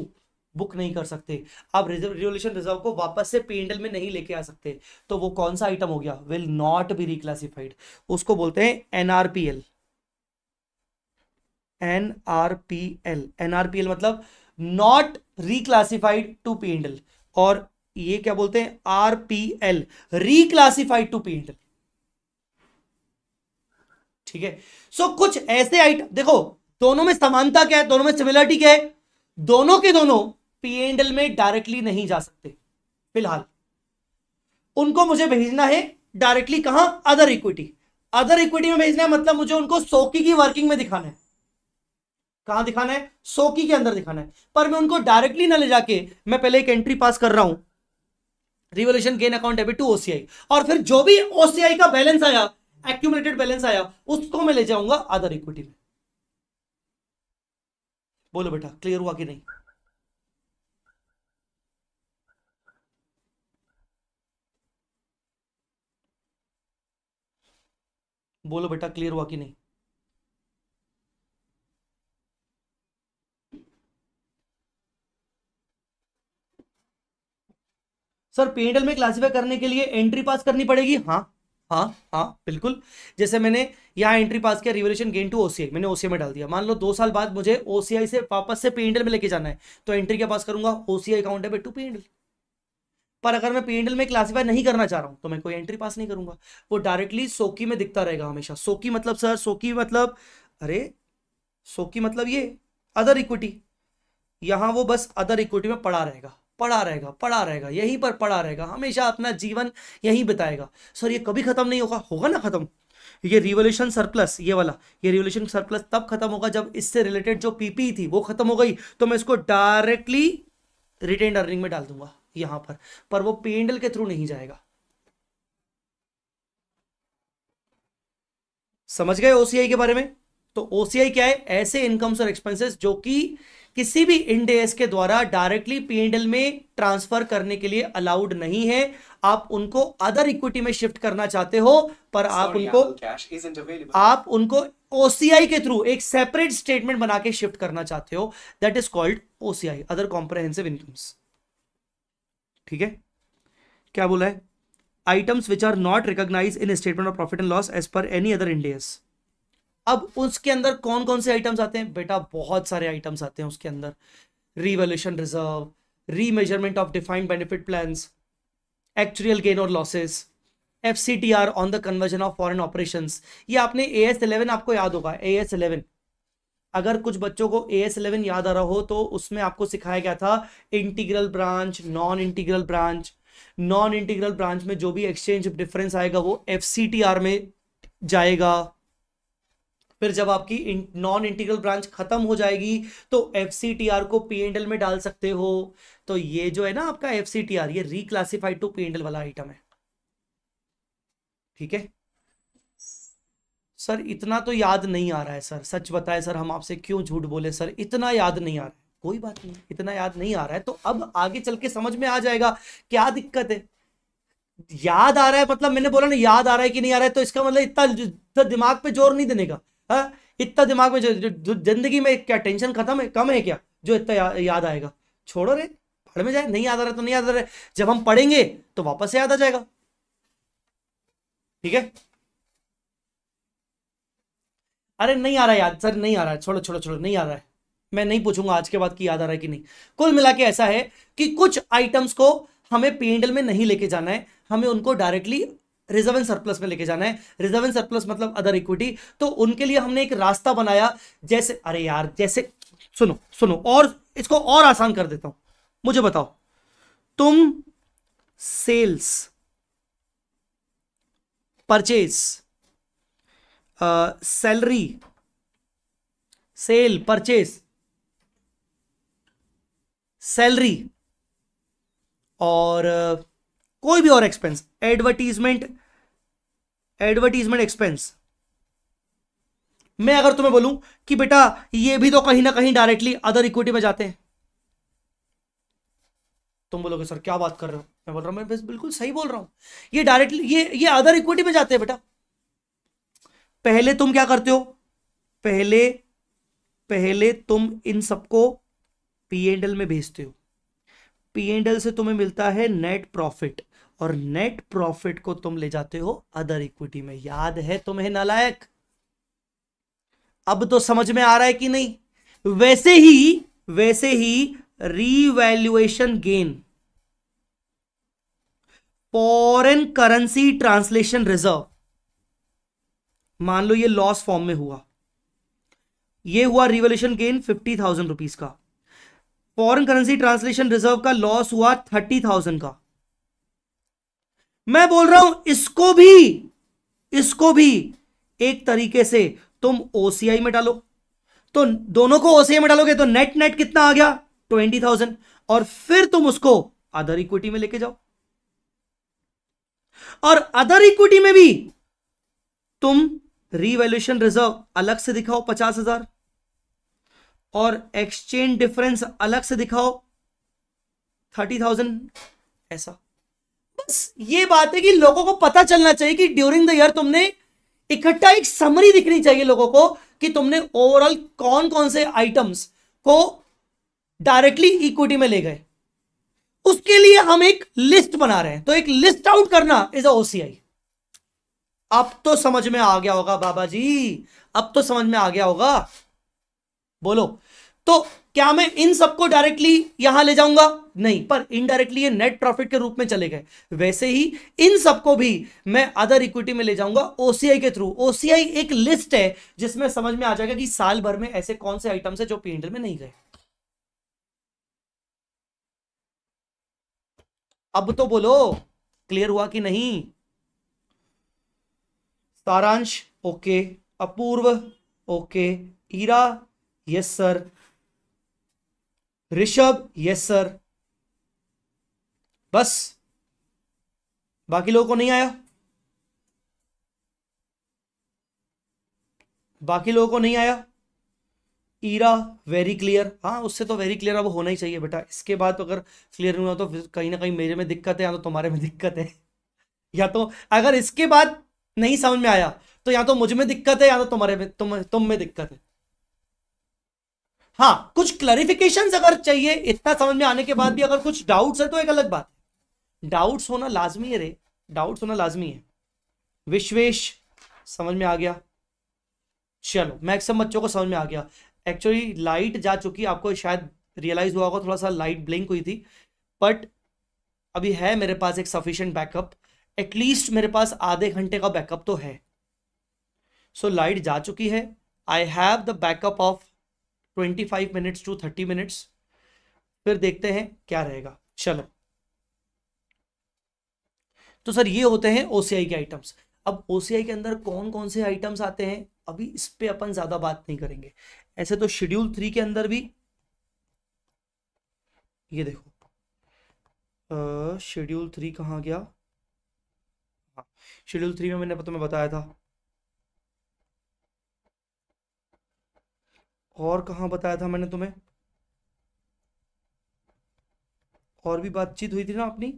बुक नहीं कर सकते। आप रिज़र्व रिजोल्यूशन रिज़र्व को वापस से पीएनडल में नहीं लेके आ सकते। तो वो कौन सा आइटम हो गया? विल नॉट बी रिक्लासिफाइड उसको बोलते हैं एनआरपीएल एनआरपीएल एनआरपीएल मतलब not reclassified to P and L और ये क्या बोलते हैं? आरपीएल रिक्लासिफाइड टू पीएनडल ठीक है? सो so, कुछ ऐसे आइटम देखो दोनों में समानता क्या है? दोनों में सिमिलरिटी क्या है? दोनों के दोनों पीएनडल में डायरेक्टली नहीं जा सकते, फ़िलहाल। उनको मुझे भेजना है डायरेक्टली कहा? अदर इक्विटी अदर इक्विटी में भेजना है मतलब मुझे उनको सोकी की वर्किंग में दिखाना है। कहाँ दिखाना है? सोकी के अंदर दिखाना है। पर मैं उनको डायरेक्टली ना ले जाके, मैं पहले एक एंट्री पास कर रहा हूँ। Revaluation gain account debit to OCI और फिर जो भी ओसीआई का बैलेंस आया एक्यूमुलेटेड बैलेंस आया, उसको मैं ले जाऊँगा अदर इक्विटी में। बोलो बेटा क्लियर हुआ कि नहीं? बोलो बेटा क्लियर हुआ कि नहीं? सर पीएनएल में क्लासिफाई करने के लिए एंट्री पास करनी पड़ेगी? हाँ हाँ हाँ बिल्कुल। जैसे मैंने यहाँ एंट्री पास किया रिवोल्यूशन गेन टू ओसीआई मैंने ओसीआई में डाल दिया। मान लो दो साल बाद मुझे ओसीआई से वापस से पीएनएल में लेके जाना है तो एंट्री क्या पास करूँगा? ओसीआई काउंट है टू पीएनएल पर अगर मैं पीएनएल में क्लासीफाई नहीं करना चाह रहा हूँ तो मैं कोई एंट्री पास नहीं करूँगा। वो डायरेक्टली सोकी में दिखता रहेगा हमेशा। सोकी मतलब सर सोकी मतलब अरे सोकी मतलब ये अदर इक्विटी यहाँ वो बस अदर इक्विटी में पड़ा रहेगा पड़ा रहेगा पड़ा रहेगा, यहीं पर पड़ा रहेगा, हमेशा अपना जीवन यहीं बिताएगा। सर ये कभी खत्म नहीं होगा होगा ना खत्म? ये रिवोल्यूशन सरप्लस ये वाला, ये रिवोल्यूशन सरप्लस तब खत्म होगा जब इससे रिलेटेड जो पीपी थी, वो खत्म हो गई तो मैं इसको डायरेक्टली रिटेन अर्निंग में डाल दूँगा। यहाँ पर पर वो पेंडल के थ्रू नहीं जाएगा। समझ गए ओसीआई के बारे में? तो ओसीआई क्या है? ऐसे इनकम्स और एक्सपेंसेस जो कि किसी भी इंडेस के द्वारा डायरेक्टली पीएनएल में ट्रांसफ़र करने के लिए अलाउड नहीं है। आप उनको अदर इक्विटी में शिफ्ट करना चाहते हो पर आप उनको आप उनको ओसीआई के थ्रू एक सेपरेट स्टेटमेंट बना के शिफ्ट करना चाहते हो that is called OCI other comprehensive incomes ठीक है? क्या बोला है? Items which are not recognise in statement of profit and loss as per any other Ind AS अब उसके अंदर कौन कौन से आइटम्स आते हैं? बेटा, बहुत सारे आइटम्स आते हैं उसके अंदर। Revaluation reserve remeasurement of defined benefit plan actual gain और losses F C T R on the conversion of foreign operation ये आपने ए एस इलेवन आपको याद होगा ए एस इलेवन अगर कुछ बच्चों को ए एस इलेवन याद आ रहा हो तो उसमें आपको सिखाया गया था integral branch non integral branch non integral branch में जो भी एक्सचेंज डिफरेंस आएगा, वो एफ़ सी टी आर में जाएगा। फिर जब आपकी नॉन इंटीग्रल ब्रांच खत्म हो जाएगी तो एफ़ सी टी आर को पी एंडल में डाल सकते हो। तो ये जो है ना आपका एफ़ सी टी आर ये reclassified to P and L वाला आइटम है। ठीक है? सर इतना तो याद नहीं आ रहा है सर। सच बताए सर हम आपसे क्यों झूठ बोले? सर इतना याद नहीं आ रहा है। कोई बात नहीं इतना याद नहीं आ रहा है। तो अब आगे चल के समझ में आ जाएगा क्या दिक्कत है? याद आ रहा है मतलब मैंने बोला ना याद आ रहा है कि नहीं आ रहा है तो इसका मतलब इतना दिमाग पे ज़ोर नहीं देने का हाँ? इतना दिमाग में ज़िंदगी में क्या टेंशन खत्म है कम है क्या जो इतना या, याद आएगा? छोड़ो रे पढ़ में जाए नहीं याद आ रहा तो नहीं याद आ रहा जब हम पढ़ेंगे तो वापस याद आ जाएगा। ठीक है? अरे नहीं आ रहा याद, सर नहीं आ रहा है, छोड़ो छोड़ो छोड़ो, नहीं आ रहा है। मैं नहीं पूछूँगा आज के बाद की याद आ रहा है कि नहीं। कुल मिला के ऐसा है कि कुछ आइटम्स को हमें पीएनडल में नहीं लेके जाना है, हमें उनको डायरेक्टली रिज़र्व एंड सरप्लस में लेके जाना है। रिज़र्व एंड सरप्लस मतलब अदर इक्विटी तो उनके लिए हमने एक रास्ता बनाया, जैसे, अरे यार, जैसे, सुनो सुनो, और इसको और आसान कर देता हूँ। मुझे बताओ, तुम sales purchase salary sale purchase salary और कोई भी और एक्सपेंस एडवर्टीजमेंट एडवर्टीजमेंट एक्सपेंस मैं अगर तुम्हें बोलूँ कि बेटा, ये भी तो कहीं ना कहीं डायरेक्टली अदर इक्विटी में जाते हैं। तुम बोलोगे, सर, क्या बात कर रहे हो? मैं बोल रहा हूँ, मैं बस बिल्कुल सही बोल रहा हूँ। ये डायरेक्टली ये ये अदर इक्विटी में जाते हैं बेटा। पहले तुम क्या करते हो? पहले पहले तुम इन सबको पीएनडल में भेजते हो। पीएनडल से तुम्हें मिलता है नेट प्रॉफिट और नेट प्रॉफिट को तुम ले जाते हो अदर इक्विटी में। याद है तुम्हें नालायक? अब तो समझ में आ रहा है कि नहीं? वैसे ही वैसे ही revaluation gain foreign currency translation reserve मान लो ये लॉस फॉर्म में हुआ। ये हुआ revaluation gain fifty thousand rupees का। फॉरेन करेंसी ट्रांसलेशन रिज़र्व का लॉस हुआ थर्टी थाउज़ेंड का। मैं बोल रहा हूँ, इसको भी इसको भी एक तरीके से तुम ओसीआई में डालो। तो दोनों को ओसीआई में डालोगे तो नेट नेट कितना आ गया? ट्वेंटी थाउज़ेंड और फिर तुम उसको अदर इक्विटी में लेके जाओ। और अदर इक्विटी में भी तुम रीवैल्यूएशन रिज़र्व अलग से दिखाओ पचास हज़ार। और एक्सचेंज डिफरेंस अलग से दिखाओ थर्टी थाउज़ेंड ऐसा। बस ये बात है कि लोगों को पता चलना चाहिए कि ड्यूरिंग द ईयर तुमने इकट्ठा एक समरी दिखनी चाहिए लोगों को कि तुमने ओवरऑल कौन कौन से आइटम्स को डायरेक्टली इक्विटी में ले गए। उसके लिए हम एक लिस्ट बना रहे हैं। तो एक लिस्ट आउट करना इज़ ओसीआई अब तो समझ में आ गया होगा बाबा जी अब तो समझ में आ गया होगा। बोलो। तो क्या मैं इन सबको डायरेक्टली यहाँ ले जाऊँगा? नहीं, पर इनडायरेक्टली ये नेट प्रॉफिट के रूप में चले गए। वैसे ही इन सबको भी मैं अदर इक्विटी में ले जाऊँगा ओसीआई के थ्रू ओसीआई एक लिस्ट है, जिसमें समझ में आ जाएगा कि साल भर में ऐसे कौन से आइटम्स है जो पीएनएल में नहीं गए। अब तो बोलो क्लियर हुआ कि नहीं? Saransh okay. Apoorva, okay. Ira yes sir Rishabh yes sir बस। बाकी लोगों को नहीं आया? बाकी लोगों को नहीं आया? ईरा वेरी क्लियर हाँ उससे तो वेरी क्लियर अब होना ही चाहिए बेटा। इसके बाद तो अगर क्लियर नहीं हुआ तो फिर कहीं ना कहीं मेरे में दिक्कत है या तो तुम्हारे में दिक्कत है। या तो अगर इसके बाद नहीं समझ में आया। तो या तो मुझमें दिक्कत है या तो तुम्हारे में तुम तुम में दिक्कत है। हाँ कुछ क्लैरिफिकेशन अगर चाहिए, इतना समझ में आने के बाद भी अगर कुछ डाउट्स है तो एक अलग बात है। डाउट्स होना लाजमी है रे। डाउट्स होना लाजमी है। विश्वेश, समझ में आ गया। चलो, मैक्सिमम बच्चों को समझ में आ गया। एक्चुअली लाइट जा चुकी, आपको शायद रियलाइज़ हुआ होगा, थोड़ा सा लाइट ब्लिंक हुई थी। बट अभी है मेरे पास एक सफिशियंट बैकअप एटलीस्ट मेरे पास आधे घंटे का बैकअप तो है। सो so, लाइट जा चुकी है। I have the backup of twenty five minutes to thirty minutes फिर देखते हैं क्या रहेगा। चलो। तो सर ये होते हैं ओसीआई के आइटम्स अब ओसीआई के अंदर कौन कौन से आइटम्स आते हैं? अभी इस पे अपन ज़्यादा बात नहीं करेंगे। ऐसे तो शेड्यूल थ्री के अंदर भी। ये देखो। शेड्यूल थ्री कहाँ गया? शेड्यूल थ्री में मैंने तुम्हें बताया था। और कहाँ बताया था मैंने तुम्हें? और भी बातचीत हुई थी ना अपनी?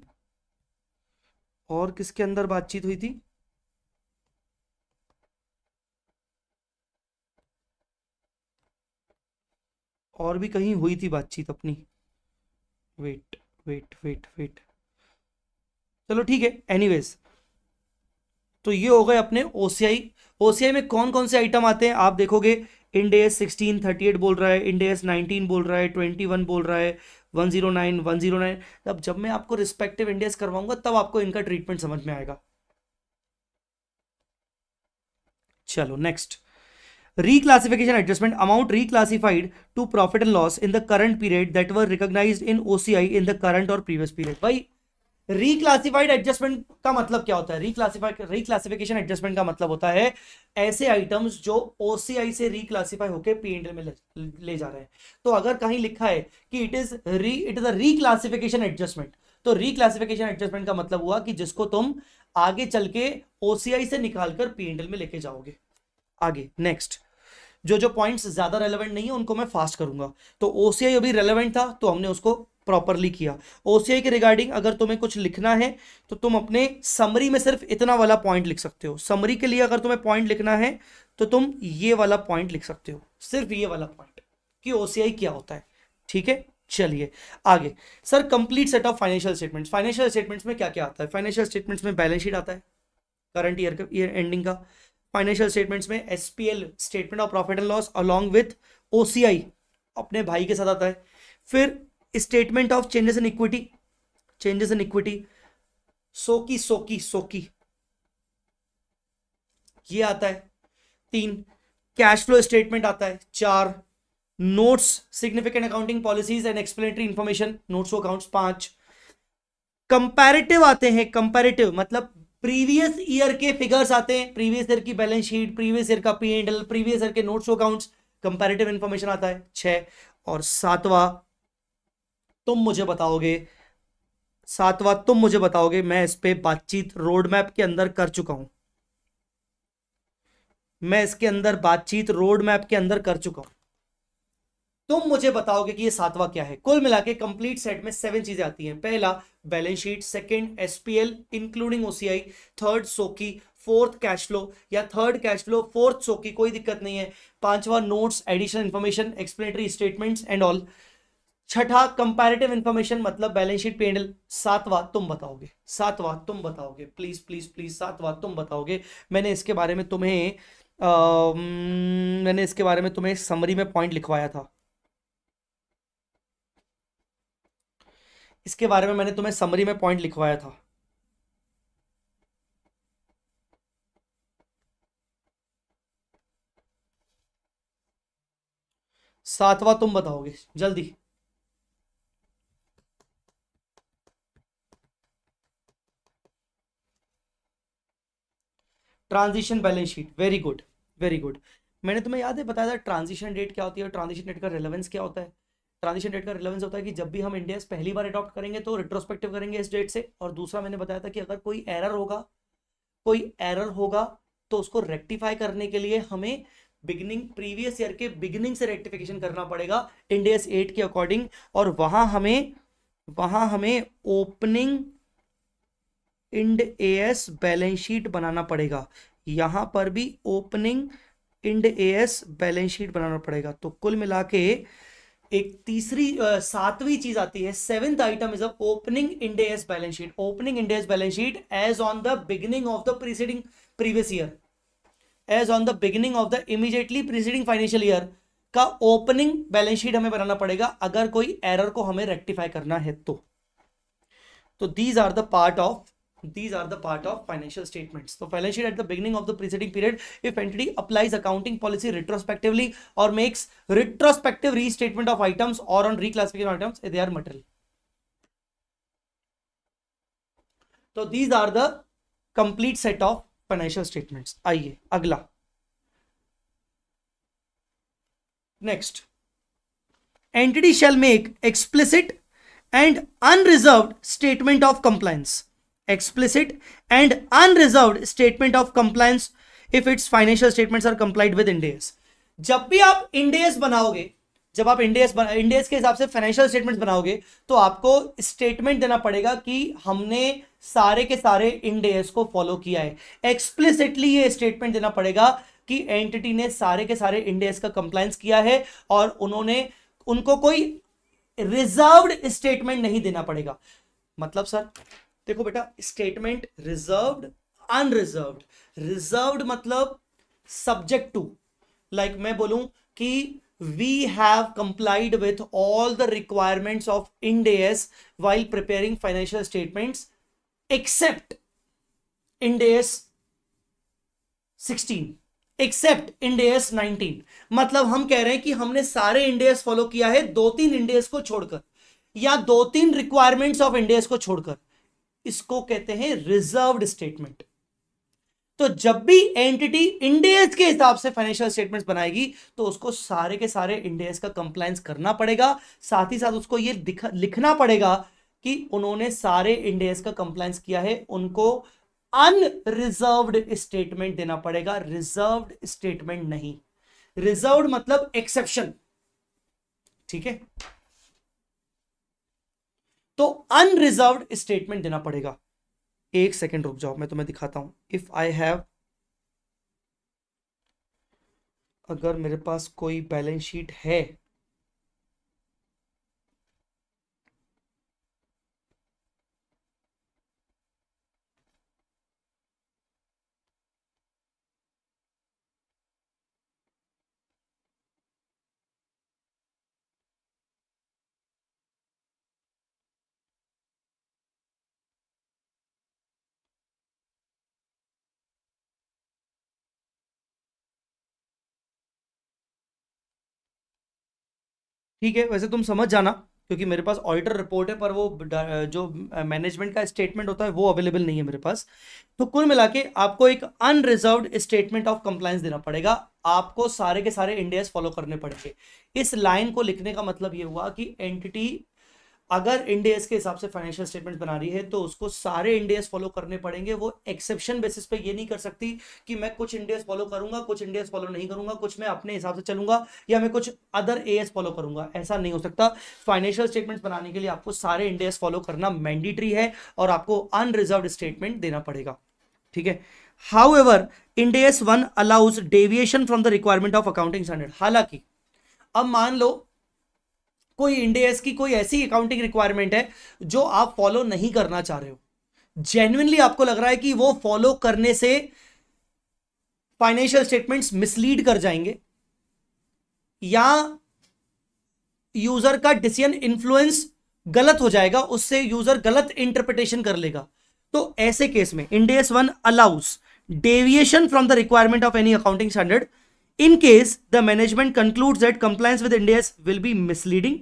और किसके अंदर बातचीत हुई थी? और भी कहीं हुई थी बातचीत अपनी? वेट वेट वेट वेट चलो ठीक है एनीवेज तो ये हो गए अपने ओसीआई ओसीआई में कौन कौन से आइटम आते हैं? आप देखोगे इंडेस सिक्सटीन थर्टी एट बोल रहा है इंडेस नाइनटीन बोल रहा है ट्वेंटी वन बोल रहा है one zero nine one zero nine तब जब मैं आपको रिस्पेक्टिव इंडेस करवाऊँगा, तब आपको इनका ट्रीटमेंट समझ में आएगा। चलो next reclassification adjustment, amount reclassified to profit and loss in the current period that were recognized in OCI in the current or previous period भाई रिक्लासिफाइड एडजस्टमेंट का मतलब क्या होता है? रिक्लासिफाइड रिक्लासिफिकेशन एडजस्टमेंट का मतलब होता है ऐसे आइटम्स जो ओसीआई से रिक्लासिफाई होकर पीएनएल में ले, जा रहे हैं। तो अगर कहीं लिखा है कि इट इज़ री it is a reclassification adjustment तो रिक्लासिफिकेशन एडजस्टमेंट का मतलब हुआ कि जिसको तुम आगे चल के ओसीआई से निकालकर पीएनएल में लेके जाओगे। आगे नेक्स्ट जो जो पॉइंट्स ज़्यादा रेलेवेंट नहीं है उनको मैं फास्ट करूँगा। तो ओसीआई अभी रेलेवेंट था तो हमने उसको प्रॉपरली किया। ओसीआई के रिगार्डिंग अगर तुम्हें कुछ लिखना है तो तुम अपने समरी में सिर्फ़ इतना वाला पॉइंट लिख सकते हो। समरी के लिए अगर तुम्हें पॉइंट लिखना है तो तुम ये वाला पॉइंट लिख सकते हो। सिर्फ़ ये वाला पॉइंट कि ओसीआई क्या होता है। ठीक है? चलिए, आगे। Sir complete set of financial statements financial statements में क्या क्या आता है? फाइनेंशियल स्टेटमेंट्स में बैलेंस शीट आता है करंट ईयर ईयर एंडिंग का। फाइनेंशियल स्टेटमेंट्स में SPL statement of profit and loss along with OCI अपने भाई के साथ आता है। फिर statement of changes in equity changes in equity SOCIE SOCIE SOCIE ये आता है. तीन कैश फ्लो स्टेटमेंट आता है. चार notes significant accounting policies and explanatory information notes accounts पाँच कंपैरेटिव आते हैं. कंपैरेटिव मतलब प्रीवियस ईयर के फिगर्स आते हैं. प्रीवियस ईयर की बैलेंस शीट प्रीवियस ईयर का पी एंड प्रीवियस ईयर के नोट्स अकाउंट्स कंपैरेटिव इंफॉर्मेशन आता है. छह और सातवां तुम मुझे बताओगे? सातवां तुम मुझे बताओगे, मैं इस पर बातचीत रोड मैप के अंदर कर चुका हूँ। मैं इसके अंदर बातचीत रोड मैप के अंदर कर चुका हूँ। तुम मुझे बताओगे कि ये सातवां क्या है? कुल मिला के कंप्लीट सेट में सेवन चीज़ें आती हैं। पहला balance sheet second SPL including OCI third SOCIE fourth cash flow या third cash flow fourth SOCIE कोई दिक्कत नहीं है। पांचवा notes additional information explanatory statements and all छठा कंपैरेटिव इंफॉर्मेशन मतलब balance sheet P and L सातवा तुम बताओगे सातवा तुम बताओगे प्लीज़ प्लीज़ प्लीज़ सातवा तुम बताओगे। मैंने इसके बारे में तुम्हें आ, मैंने इसके बारे में तुम्हें समरी में पॉइंट लिखवाया था। इसके बारे में मैंने तुम्हें समरी में पॉइंट लिखवाया था। सातवां तुम बताओगे जल्दी। Transition balance sheet very good very good मैंने तुम्हें याद है, बताया था ट्रांजिशन डेट क्या होती है और ट्रांजिशन डेट का रिलेवेंस क्या होता है? ट्रांजिशन डेट का रिलेवेंस होता है कि जब भी हम इंडिया पहली बार अडॉप्ट करेंगे तो रिट्रोस्पेक्टिव करेंगे इस डेट से और दूसरा मैंने बताया था कि अगर कोई एरर होगा, कोई एरर होगा तो उसको रेक्टिफाई करने के लिए हमें बिगनिंग प्रीवियस ईयर के बिगिनिंग से रेक्टिफिकेशन करना पड़ेगा इंडियस एट के अकॉर्डिंग और वहाँ हमें वहाँ हमें opening Ind AS balance sheet बनाना पड़ेगा। यहाँ पर भी opening Ind AS balance sheet बनाना पड़ेगा। तो कुल मिला के एक तीसरी सातवीं चीज़ आती है। Seventh item is opening Ind AS balance sheet. Opening Ind AS balance sheet as on the beginning of the preceding previous year as on the beginning of the immediately preceding financial year का ओपनिंग बैलेंस शीट हमें बनाना पड़ेगा। अगर कोई एरर को हमें रेक्टिफाई करना है तो। तो these are the part of these are the part of financial statements so balance sheet at the beginning of the preceding period if entity applies accounting policy retrospectively or makes retrospective restatement of items or on reclassification of items they are material so these are the complete set of financial statements आइए अगला next entity shall make explicit and unreserved statement of compliance explicit and unreserved statement of compliance if its financial statements are complied with Ind AS जब भी आप इंडेस बनाओगे, जब आप इंडेस इंडेस के हिसाब से फाइनेंशियल स्टेटमेंट्स बनाओगे तो आपको स्टेटमेंट देना पड़ेगा कि हमने सारे के सारे इंडेस को फॉलो किया है। एक्सप्लिसिटली ये स्टेटमेंट देना पड़ेगा कि एंटिटी ने सारे के सारे इंडेस का कंप्लायंस किया है और उन्होंने, उनको कोई रिजर्व्ड स्टेटमेंट नहीं देना पड़ेगा। मतलब सर देखो बेटा स्टेटमेंट रिजर्व्ड अनरिजर्व्ड रिजर्व्ड मतलब सब्जेक्ट टू लाइक मैं बोलूँ कि we have complied with all the requirements of Ind AS while preparing financial statements except Ind AS 16 except Ind AS 19 मतलब हम कह रहे हैं कि हमने सारे इंडेस फॉलो किया है, दो तीन इंडेस को छोड़कर, या दो तीन रिक्वायरमेंट्स ऑफ़ इंडेस को छोड़कर। इसको कहते हैं रिजर्व्ड स्टेटमेंट तो जब भी एंटिटी इंडियस के हिसाब से फाइनेंशियल स्टेटमेंट्स बनाएगी तो उसको सारे के सारे इंडियस का कंप्लायंस करना पड़ेगा। साथ ही साथ उसको ये लिखना पड़ेगा कि उन्होंने सारे इंडियस का कंप्लायंस किया है। उनको अनरिजर्व्ड स्टेटमेंट देना पड़ेगा। रिजर्व्ड स्टेटमेंट नहीं। रिजर्व्ड मतलब एक्सेप्शन ठीक है? तो अनरिजर्व स्टेटमेंट देना पड़ेगा। एक सेकेंड रुक जाओ, मैं तुम्हें दिखाता हूँ। इफ़ आई हैव अगर मेरे पास कोई बैलेंस शीट है ठीक है, वैसे तुम समझ जाना, क्योंकि मेरे पास ऑडिटर रिपोर्ट है, पर वो जो मैनेजमेंट का स्टेटमेंट होता है, वो अवेलेबल नहीं है मेरे पास। तो कुल मिला के आपको एक अनरिजर्व स्टेटमेंट ऑफ़ कंप्लायंस देना पड़ेगा। आपको सारे के सारे इंडियाज फॉलो करने पड़ेंगे। इस लाइन को लिखने का मतलब ये हुआ कि एंटिटी अगर इंडियस के हिसाब से फाइनेंशियल स्टेटमेंट बना रही है तो उसको सारे इंडियस फॉलो करने पड़ेंगे। वो एक्सेप्शन बेसिस पे ये नहीं कर सकती कि मैं कुछ इंडियस फॉलो करूँगा, कुछ इंडियस फॉलो नहीं करूँगा, कुछ मैं अपने हिसाब से चलूँगा या मैं कुछ अदर ए फॉलो करूँगा। ऐसा नहीं हो सकता। फाइनेंशियल स्टेटमेंट बनाने के लिए आपको सारे इंडियस फॉलो करना मैंडेटरी है और आपको अनरिजर्व स्टेटमेंट देना पड़ेगा। ठीक है? However Ind AS one allows deviation from the requirement of accounting standard हालाँकि, अब मान लो कोई इंडेस की कोई ऐसी अकाउंटिंग रिक्वायरमेंट है जो आप फॉलो नहीं करना चाह रहे हो। जेन्युइनली आपको लग रहा है कि वो फॉलो करने से फाइनेंशियल स्टेटमेंट्स मिसलीड कर जाएँगे या यूज़र का डिसीज़न इन्फ्लुएंस गलत हो जाएगा, उससे यूज़र गलत इंटरप्रिटेशन कर लेगा। तो ऐसे केस में Ind AS one allows deviation from the requirement of any accounting standard in case the management conclude that compliance with Ind AS will be misleading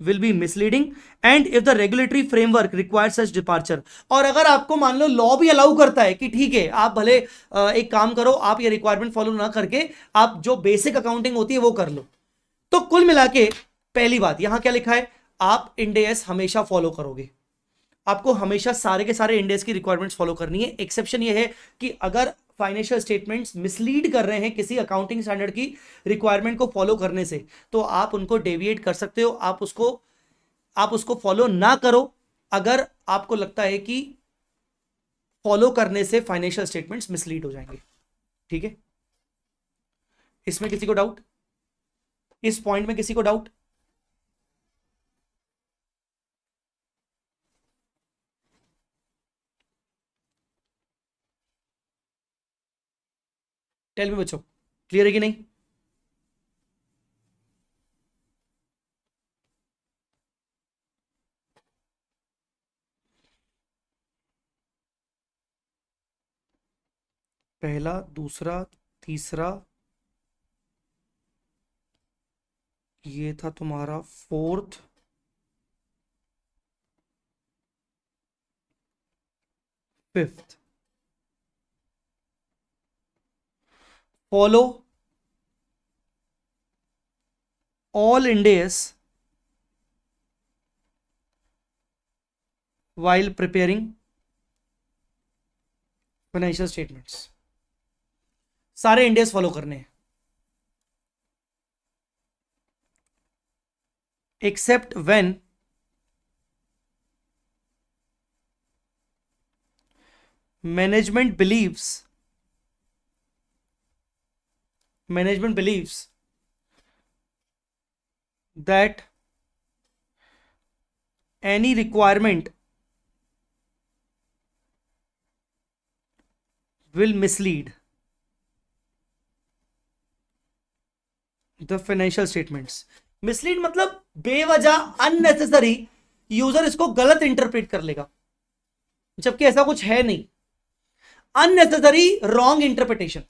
will be misleading and if the regulatory framework require such departure और अगर आपको मान लो लॉ भी अलाउ करता है कि ठीक है, आप भले एक काम करो, आप ये रिक्वायरमेंट फॉलो ना करके, आप जो बेसिक अकाउंटिंग होती है वो कर लो। तो कुल मिला के पहली बात, यहाँ क्या लिखा है? आप इंडेस हमेशा फॉलो करोगे। आपको हमेशा सारे के सारे इंडेस की रिक्वायरमेंट्स फॉलो करनी है। एक्सेप्शन ये है कि अगर फाइनेंशियल स्टेटमेंट्स मिसलीड कर रहे हैं किसी अकाउंटिंग स्टैंडर्ड की रिक्वायरमेंट को फॉलो करने से। तो आप उनको डेविएट कर सकते हो, आप उसको आप उसको फॉलो ना करो। अगर आपको लगता है कि फॉलो करने से फाइनेंशियल स्टेटमेंट्स मिसलीड हो जाएँगे। ठीक है? इसमें किसी को डाउट इस पॉइंट में किसी को डाउट टेल मी बच्चों क्लियर है कि नहीं? पहला, दूसरा, तीसरा। ये था तुम्हारा fourth fifth follow all Indias while preparing financial statements सारे इंडियस फॉलो करने हैं। Except when management believes management believes that any requirement will mislead the financial statements. Mislead मतलब बेवजह अननेसेसरी यूज़र इसको गलत इंटरप्रेट कर लेगा। जबकि ऐसा कुछ है नहीं। अननेसेसरी रॉन्ग इंटरप्रिटेशन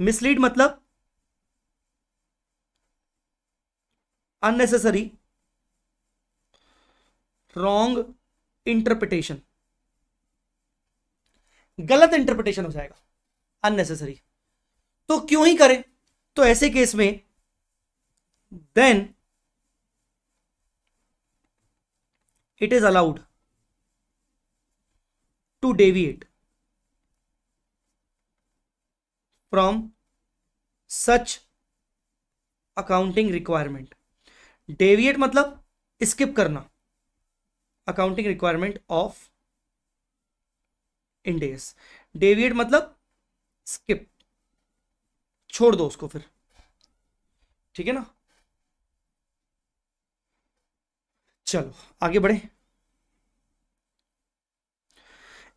मिसलीड मतलब unnecessary रॉन्ग इंटरप्रिटेशन गलत इंटरप्रिटेशन हो जाएगा। अननेसेसरी तो क्यों ही करें? तो ऐसे केस में then it is allowed to deviate from such accounting requirement deviate मतलब स्किप करना। Accounting requirement of Ind AS deviate मतलब स्किप छोड़ दो उसको फिर। ठीक है ना? चलो, आगे बढ़े।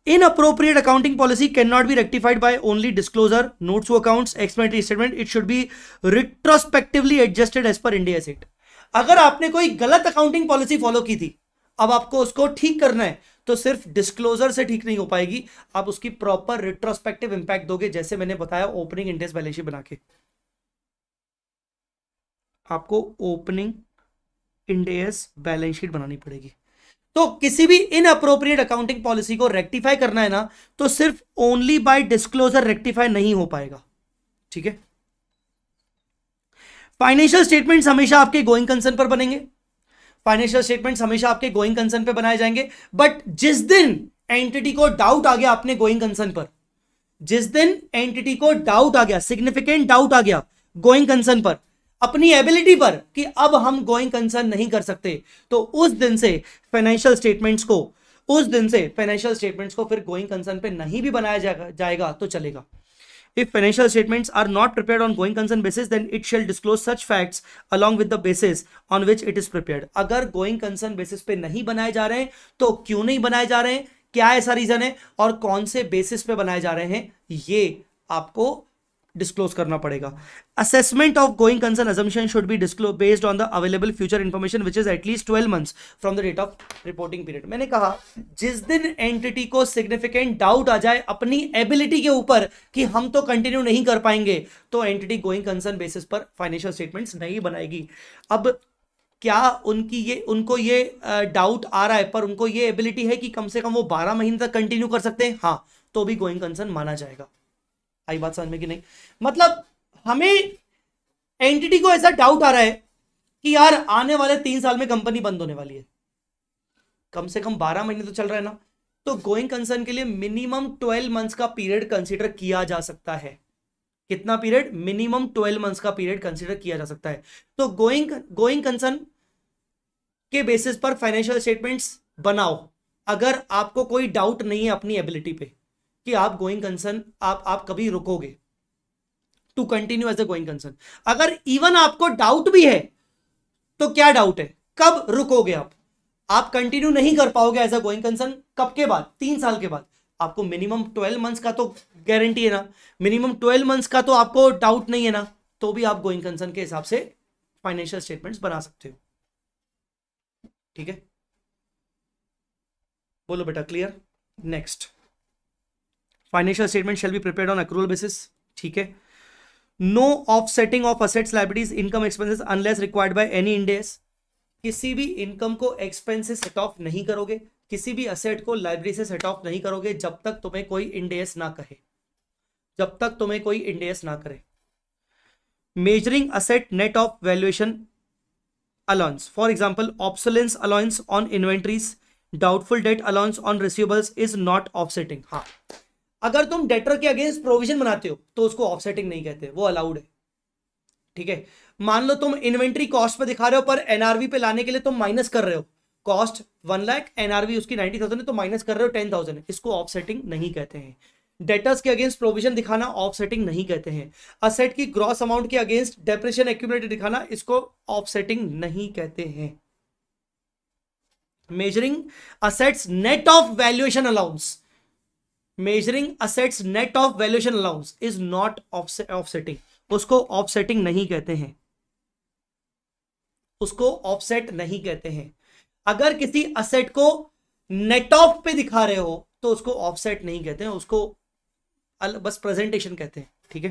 Inappropriate accounting policy can not be rectified by only disclosure notes to accounts explanatory statement it should be retrospectively adjusted as per India set अगर आपने कोई गलत अकाउंटिंग पॉलिसी फॉलो की थी, अब आपको उसको ठीक करना है तो सिर्फ़ डिस्क्लोजर से ठीक नहीं हो पाएगी। आप उसकी प्रॉपर रिट्रोस्पेक्टिव इंपैक्ट दोगे, जैसे मैंने बताया ओपनिंग इंडेक्स बैलेंस शीट बना के। आपको ओपनिंग इंडेस बैलेंस शीट बनानी पड़ेगी। तो किसी भी इनअप्रोप्रिएट अकाउंटिंग पॉलिसी को रेक्टिफाई करना है ना तो सिर्फ़ ओनली बाय डिस्क्लोजर रेक्टिफाई नहीं हो पाएगा। ठीक है? फाइनेंशियल स्टेटमेंट्स हमेशा आपके गोइंग कंसर्न पर बनेंगे। फाइनेंशियल स्टेटमेंट्स हमेशा आपके गोइंग कंसर्न पर बनाए जाएँगे। बट जिस दिन एंटिटी को डाउट आ गया अपने गोइंग कंसर्न पर, जिस दिन एंटिटी को डाउट आ गया सिग्निफिकेंट डाउट आ गया गोइंग कंसर्न पर, अपनी एबिलिटी पर कि अब हम गोइंग कंसर्न नहीं कर सकते तो उस दिन से फाइनेंशियल स्टेटमेंट्स को, उस दिन से फाइनेंशियल स्टेटमेंट्स को फिर गोइंग कंसर्न पे नहीं भी बनाया जाएगा जाएगा तो चलेगा। If financial statements are not prepare on going concern basis then it shall disclose such facts along with the basis on which it is prepare अगर गोइंग कंसर्न बेसिस पे नहीं बनाए जा रहे हैं तो क्यों नहीं बनाए जा रहे हैं? क्या ऐसा रीजन है? और कौन से बेसिस पे बनाए जा रहे हैं? ये आपको डिस्क्लोज करना पड़ेगा। Assessment of going concern assumption should be disclose based on the available future information which is at least twelve months from the date of reporting period मैंने कहा, जिस दिन एंटिटी को सिग्निफिकेंट डाउट आ जाए, अपनी एबिलिटी के ऊपर कि हम तो कंटिन्यू नहीं कर पाएँगे तो एंटिटी गोइंग कंसर्न बेसिस पर फाइनेंशियल स्टेटमेंट्स नहीं बनाएगी। अब क्या उनकी ये, उनको ये डाउट आ रहा है, पर उनको ये एबिलिटी है कि कम से कम वो बारह महीने तक कंटिन्यू कर सकते हैं? हाँ तो भी गोइंग कंसर्न माना जाएगा। आई बात समझ में कि नहीं? मतलब हमें एंटिटी को ऐसा डाउट आ रहा है कि यार, आने वाले तीन साल में कंपनी बंद होने वाली है। कम से कम बारह महीने तो चल रहा है ना। तो गोइंग कंसर्न के लिए मिनिमम ट्वेल्व मंथ्स का पीरियड कंसिडर किया जा सकता है। कितना पीरियड मिनिमम ट्वेल्व मंथ्स का पीरियड कंसीडर किया जा सकता है। तो गोइंग गोइंग कंसर्न के बेसिस पर फाइनेंशियल स्टेटमेंट्स बनाओ। अगर आपको कोई डाउट नहीं है अपनी एबिलिटी पे कि आप गोइंग कंसर्न आप आप कभी रुकोगे? To continue as a going concern अगर इवन आपको डाउट भी है तो क्या डाउट है? कब रुकोगे आप? आप कंटिन्यू नहीं कर पाओगे एज अ गोइंग कंसर्न कब के बाद? तीन साल के बाद। आपको मिनिमम ट्वेल्व मंथ्स का तो गारंटी है ना। मिनिमम ट्वेल्व मंथ्स का तो आपको डाउट नहीं है ना। तो भी आप गोइंग कंसर्न के हिसाब से फाइनेंशियल स्टेटमेंट्स बना सकते हो। ठीक है? बोलो बेटा clear next financial statement shall be prepared on accrual basis ठीक है? No offsetting of assets liabilities income expenses unless required by any Ind AS किसी भी इनकम को एक्सपेंसेस सेट ऑफ़ नहीं करोगे, किसी भी असेट को लाइब्रेरी से सेट ऑफ़ नहीं करोगे जब तक तुम्हें कोई इंडेस ना कहे। जब तक तुम्हें कोई इंडेस ना करे। Measuring asset net of valuation allowance for example obsolescence allowance on inventories doubtful debt allowance on receivables is not offsetting हाँ। अगर तुम डेटर के अगेंस्ट प्रोविज़न बनाते हो तो उसको ऑफसेटिंग नहीं कहते, वो अलाउड है। ठीक है? मान लो तुम इन्वेंट्री कॉस्ट पे दिखा रहे हो, पर एनआरवी पे लाने के लिए तुम माइनस कर रहे हो। कॉस्ट वन लाख एनआरवी उसकी नाइनटी थाउज़ेंड है तो माइनस कर रहे हो टेन थाउज़ेंड इसको ऑफसेटिंग नहीं कहते हैं। डेटर्स के अगेंस्ट प्रोविज़न दिखाना ऑफसेटिंग नहीं कहते हैं। असेट की ग्रॉस अमाउंट के अगेंस्ट डेप्रेशन एक्यूमुलेटेड दिखाना, इसको ऑफसेटिंग नहीं कहते हैं। Measuring assets net of valuation allowance measuring assets net of valuation allowance is not offsetting उसको ऑफसेटिंग नहीं कहते हैं। उसको ऑफसेट नहीं कहते हैं। अगर किसी असेट को नेट ऑफ़ पे दिखा रहे हो तो उसको ऑफसेट नहीं कहते हैं। उसको बस प्रेजेंटेशन कहते हैं, ठीक है?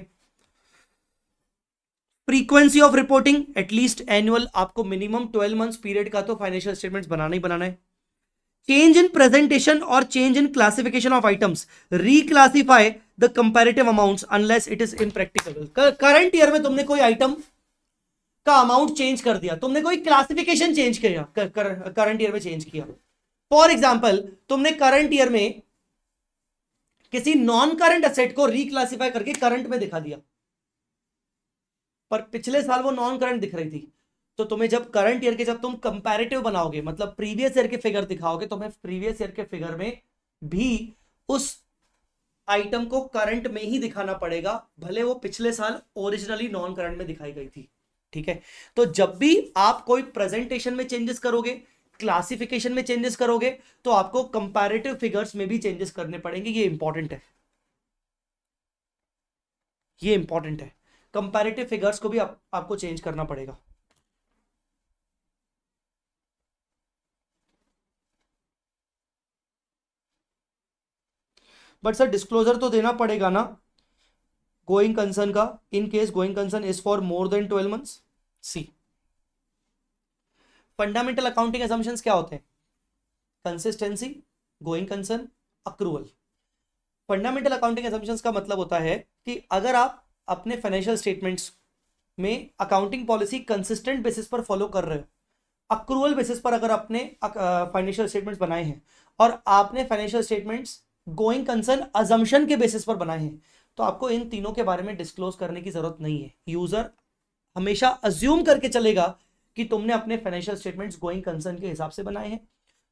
Frequency of reporting at least annual आपको मिनिमम ट्वेल्व मंथ्स पीरियड का तो फाइनेंशियल स्टेटमेंट्स बनाना ही बनाना है। चेंज इन प्रेजेंटेशन और change in classification of items reclassify the comparative amounts unless it is impractical current year में तुमने कोई आइटम का अमाउंट चेंज कर दिया, तुमने कोई क्लासिफिकेशन चेंज किया करंट ईयर में चेंज किया। फॉर एग्ज़ाम्पल तुमने करंट ईयर में किसी नॉन करंट असेट को रिक्लासिफाई करके करंट में दिखा दिया। पर पिछले साल वो नॉन करंट दिख रही थी। तो तुम्हें जब करंट ईयर के जब तुम कंपैरेटिव बनाओगे मतलब प्रीवियस ईयर के फिगर दिखाओगे तुम्हें प्रीवियस ईयर के फिगर में भी उस आइटम को करंट में ही दिखाना पड़ेगा भले वो पिछले साल ओरिजिनली नॉन करंट में दिखाई गई थी ठीक है? तो जब भी आप कोई प्रेजेंटेशन में चेंजेस करोगे क्लासिफिकेशन में चेंजेस करोगे तो आपको कंपैरेटिव फिगर्स में भी चेंजेस करने पड़ेंगे ये इंपॉर्टेंट है। ये इंपॉर्टेंट है। कंपैरेटिव फिगर्स को भी आप, आपको चेंज करना पड़ेगा। बट सर डिस्क्लोजर तो देना पड़ेगा ना? गोइंग कंसर्न का in case going concern is for more than twelve months see fundamental accounting assumptions क्या होते हैं? Consistency going concern accrual fundamental accounting assumptions का मतलब होता है कि अगर आप अपने फाइनेंशियल स्टेटमेंट्स में अकाउंटिंग पॉलिसी कंसिस्टेंट बेसिस पर फॉलो कर रहे हो अक्रूवल बेसिस पर अगर आपने फाइनेंशियल स्टेटमेंट्स बनाए हैं, और आपने financial statements going concern assumption के बेसिस पर बनाए हैं। तो आपको इन तीनों के बारे में डिस्क्लोज करने की ज़रूरत नहीं है। यूज़र हमेशा अज्यूम करके चलेगा कि तुमने अपने फाइनेंशियल स्टेटमेंट्स गोइंग कंसर्न के हिसाब से बनाए हैं।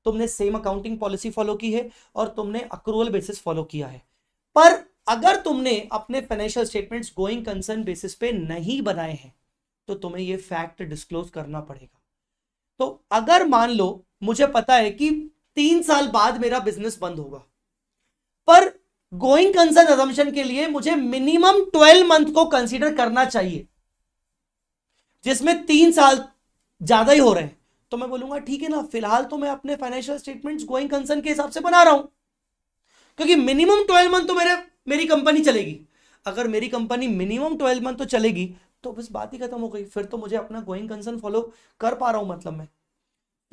तुमने सेम अकाउंटिंग पॉलिसी फॉलो की है और तुमने अक्रूवल बेसिस फॉलो किया है। पर अगर तुमने अपने financial statements going concern basis पे नहीं बनाए हैं तो तुम्हें ये फैक्ट डिस्क्लोज करना पड़ेगा। तो अगर मान लो, मुझे पता है कि तीन साल बाद मेरा बिज़नेस बंद होगा। पर गोइंग कंसर्न अजम्पन के लिए मुझे मिनिमम ट्वेल्व मंथ को कंसीडर करना चाहिए। जिसमें तीन साल ज़्यादा ही हो रहे हैं। तो मैं बोलूँगा, ठीक है ना, फ़िलहाल तो मैं अपने फाइनेंशियल स्टेटमेंट्स गोइंग कंसर्न के हिसाब से बना रहा हूँ। क्योंकि मिनिमम ट्वेल्व मंथ तो मेरे, मेरी कंपनी चलेगी। अगर मेरी कंपनी मिनिमम ट्वेल्व मंथ तो चलेगी तो बस बात ही खत्म हो गई। फिर तो मुझे अपना गोइंग कंसर्न फॉलो कर पा रहा हूँ मतलब मैं।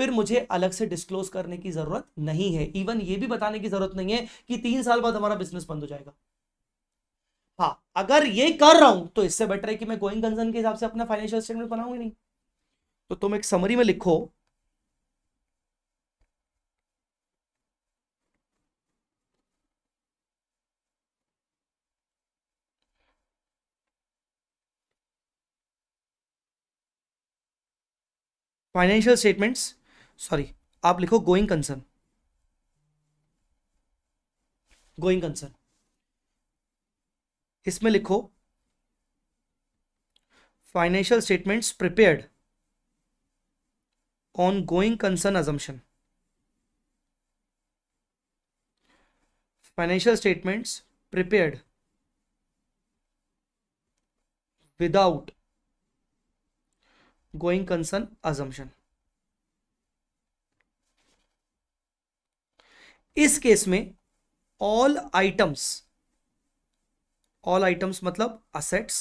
फिर मुझे अलग से डिस्क्लोज करने की ज़रूरत नहीं है। इवन ये भी बताने की ज़रूरत नहीं है कि तीन साल बाद हमारा बिज़नेस बंद हो जाएगा। हाँ अगर ये कर रहा हूँ तो इससे बेटर है कि मैं गोइंग कंसर्न के हिसाब से अपना फाइनेंशियल स्टेटमेंट बनाऊँगी नहीं। तो तुम एक समरी में लिखो। फाइनेंशियल स्टेटमेंट्स सॉरी आप लिखो गोइंग कंसर्न गोइंग कंसर्न इसमें लिखो financial statements prepared on going concern assumption financial statements prepared without going concern assumption इस केस में ऑल आइटम्स ऑल आइटम्स मतलब assets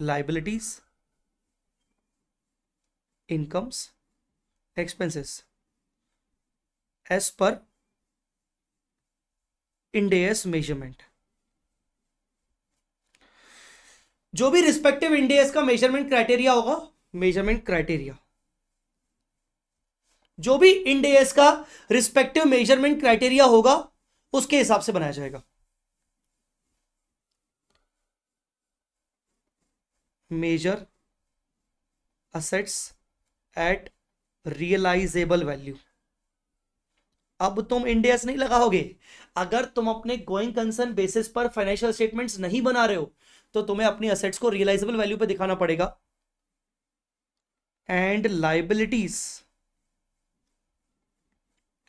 liabilities incomes expenses as per Ind AS measurement जो भी रिस्पेक्टिव इंडेस का मेज़रमेंट क्राइटेरिया होगा मेज़रमेंट क्राइटेरिया जो भी इंडेस का रिस्पेक्टिव मेज़रमेंट क्राइटेरिया होगा, उसके हिसाब से बनाया जाएगा। Measure assets at realisable value अब तुम इंडेस नहीं लगाओगे। अगर तुम अपने गोइंग कंसर्न बेसिस पर फाइनेंशियल स्टेटमेंट्स नहीं बना रहे हो तो तुम्हें अपनी असेट्स को रियलाइजेबल वैल्यू पे दिखाना पड़ेगा। And liabilities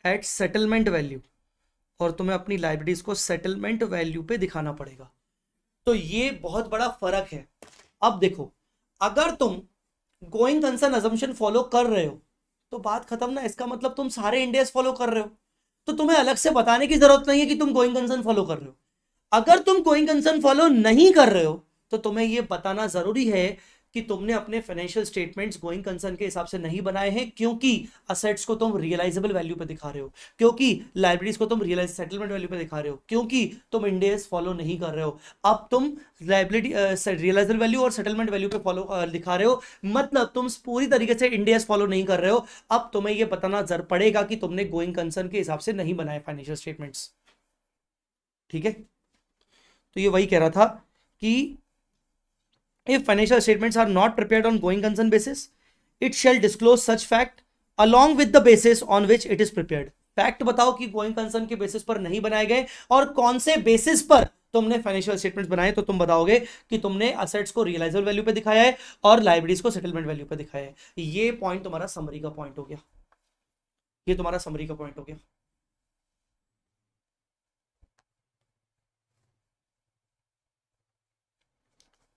at settlement value और तुम्हें अपनी लाइबिलिटीज को सेटलमेंट वैल्यू पे दिखाना पड़ेगा। तो ये बहुत बड़ा फ़र्क है। अब देखो, अगर तुम गोइंग कंसर्न अजम्पन फॉलो कर रहे हो तो बात खत्म ना। इसका मतलब तुम सारे इंडियस फॉलो कर रहे हो। तो तुम्हें अलग से बताने की ज़रूरत नहीं है कि तुम गोइंग कंसर्न फॉलो कर रहे हो। अगर तुम गोइंग कंसर्न फॉलो नहीं कर रहे हो तो तुम्हें यह बताना ज़रूरी है कि तुमने अपने फाइनेंशियल स्टेटमेंट्स गोइंग कंसर्न के हिसाब से नहीं बनाए हैं, क्योंकि असेट्स को तुम रियलाइजेबल वैल्यू पे दिखा रहे हो, क्योंकि लाइब्रेरीज को तुम रियलाइज़ सेटलमेंट वैल्यू पे दिखा रहे हो, क्योंकि तुम इंडेस फॉलो नहीं कर रहे हो। अब तुम लाइबिलिटी रियलाइजेबल वैल्यू और सेटलमेंट वैल्यू पे फॉलो दिखा रहे हो मतलब तुम पूरी तरीके से इंडेस फॉलो नहीं कर रहे हो। अब तुम्हें यह बताना जर पड़ेगा कि तुमने गोइंग कंसर्न के हिसाब से नहीं बनाए फाइनेंशियल स्टेटमेंट्स ठीक है? तो ये वही कह रहा था कि If financial statements are not prepared on going concern basis, it shall disclose such fact along with the basis on which it is prepared. Fact बताओ कि गोइंग कंसर्न के बेसिस पर नहीं बनाए गए और कौन से बेसिस पर तुमने फाइनेंशियल स्टेटमेंट्स बनाए तो तुम बताओगे कि तुमने असेट्स को रियलाइजेबल वैल्यू पे दिखाया है और लाइब्रेरीज को सेटलमेंट वैल्यू पे दिखाया है। ये पॉइंट तुम्हारा समरी का पॉइंट हो गया। ये तुम्हारा समरी का पॉइंट हो गया।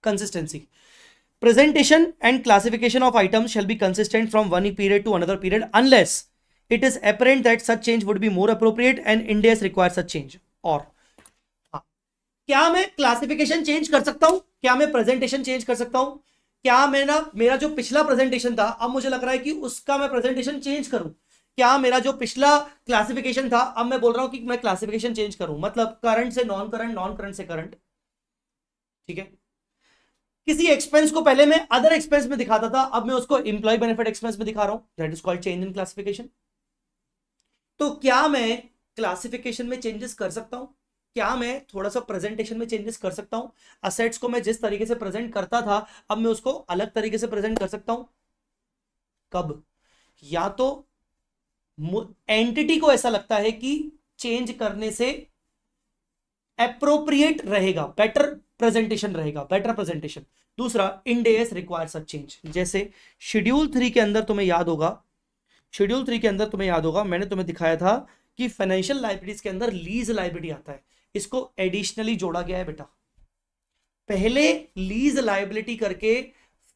Consistency presentation and classification of item shall be consistent from one period to another period unless it is apparent that such change would be more appropriate and India require such change और क्या मैं क्लासिफिकेशन चेंज कर सकता हूँ? क्या मैं प्रेजेंटेशन चेंज कर सकता हूँ? क्या मैं ना, मेरा जो पिछला प्रेजेंटेशन था, अब मुझे लग रहा है कि उसका मैं प्रेजेंटेशन चेंज करूँ? क्या मेरा जो पिछला क्लासिफिकेशन था, अब मैं बोल रहा हूँ कि मैं क्लासिफिकेशन चेंज करूँ? मतलब करंट से नॉन करंट नॉन करंट से करंट ठीक है? किसी एक्सपेंस को पहले मैं अदर एक्सपेंस में दिखाता था, अब मैं उसको इंप्लॉय बेनिफिट एक्सपेंस में दिखा रहा हूँ that is called change in classification तो क्या मैं क्लासिफिकेशन में चेंजेस कर सकता हूँ? क्या मैं थोड़ा सा प्रेजेंटेशन में चेंजेस कर सकता हूँ? असेट्स को मैं जिस तरीके से प्रेजेंट करता था, अब मैं उसको अलग तरीके से प्रेजेंट कर सकता हूँ? कब? या तो एंटिटी को ऐसा लगता है कि चेंज करने से अप्रोप्रिएट रहेगा बेटर प्रेजेंटेशन रहेगा बेटर प्रेजेंटेशन दूसरा इंडेस रिक्वायर सच चेंज जैसे शेड्यूल थ्री के अंदर तुम्हें याद होगा शेड्यूल थ्री के अंदर तुम्हें याद होगा, मैंने तुम्हें दिखाया था कि फाइनेंशियल लाइब्रेरीज के अंदर लीज लाइब्रेरी आता है। इसको एडिशनली जोड़ा गया है बेटा। पहले लीज लाइबिलिटी करके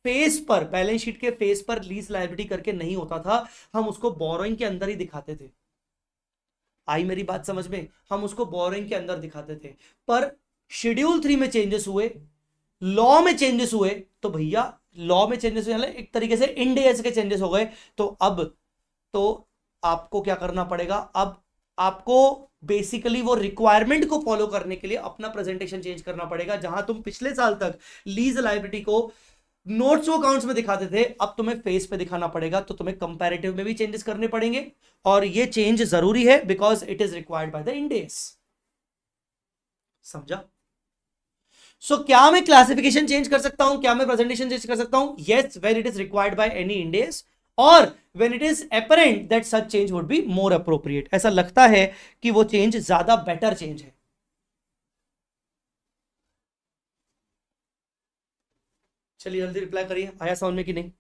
फेस पर बैलेंस शीट के फेस पर लीज लाइबिलिटी करके नहीं होता था, हम उसको बोरोइंग के अंदर ही दिखाते थे। आई मेरी बात समझ में? हम उसको बोरिंग के अंदर दिखाते थे। पर शेड्यूल थ्री में चेंजेस हुए लॉ में चेंजेस हुए तो भैया लॉ में चेंजेस हुए एक तरीके से इंडियस के चेंजेस हो गए। तो अब तो आपको क्या करना पड़ेगा? अब आपको बेसिकली वो रिक्वायरमेंट को फॉलो करने के लिए अपना प्रेजेंटेशन चेंज करना पड़ेगा, जहाँ तुम पिछले साल तक लीज लाइब्रेटी को नोट्स अकाउंट्स में दिखाते थे, अब तुम्हें फेस पे दिखाना पड़ेगा तो तुम्हें कंपैरेटिव में भी चेंजेस करने पड़ेंगे। और ये चेंज ज़रूरी है because it is required by the Ind AS समझा? सो so, क्या मैं क्लासिफिकेशन चेंज कर सकता हूँ? क्या मैं प्रेजेंटेशन चेंज कर सकता हूँ? Yes when it is required by any Ind AS और when it is apparent that such change would be more appropriate ऐसा लगता है कि वो चेंज ज़्यादा बेटर चेंज है। चलिए जल्दी रिप्लाई करिए। आया साउंड में कि नहीं?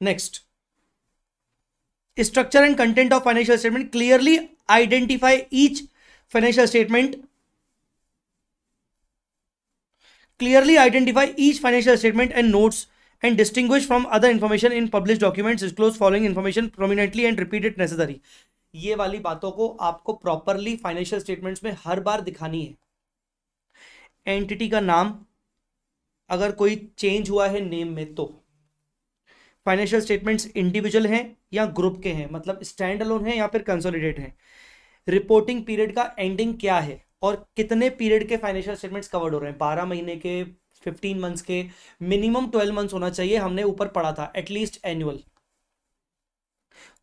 Next structure and content of financial statement clearly identify each financial statement clearly identify each financial statement and notes and distinguish from other information in publish documents disclose following information prominently and repeated necessary ये वाली बातों को आपको प्रॉपरली फाइनेंशियल स्टेटमेंट्स में हर बार दिखानी है। एंटिटी का नाम अगर कोई चेंज हुआ है नेम में तो। फाइनेंशियल स्टेटमेंट्स इंडिविजुअल हैं या ग्रुप के हैं? मतलब स्टैंड अलोन है या फिर कंसोलिडेट है? रिपोर्टिंग पीरियड का एंडिंग क्या है? और कितने पीरियड के फाइनेंशियल स्टेटमेंट्स कवर्ड हो रहे हैं? बारह महीने के फिफ्टीन मंथ्स के मिनिमम ट्वेल्व मंथ्स होना चाहिए, हमने ऊपर पढ़ा था एटलीस्ट एनुअल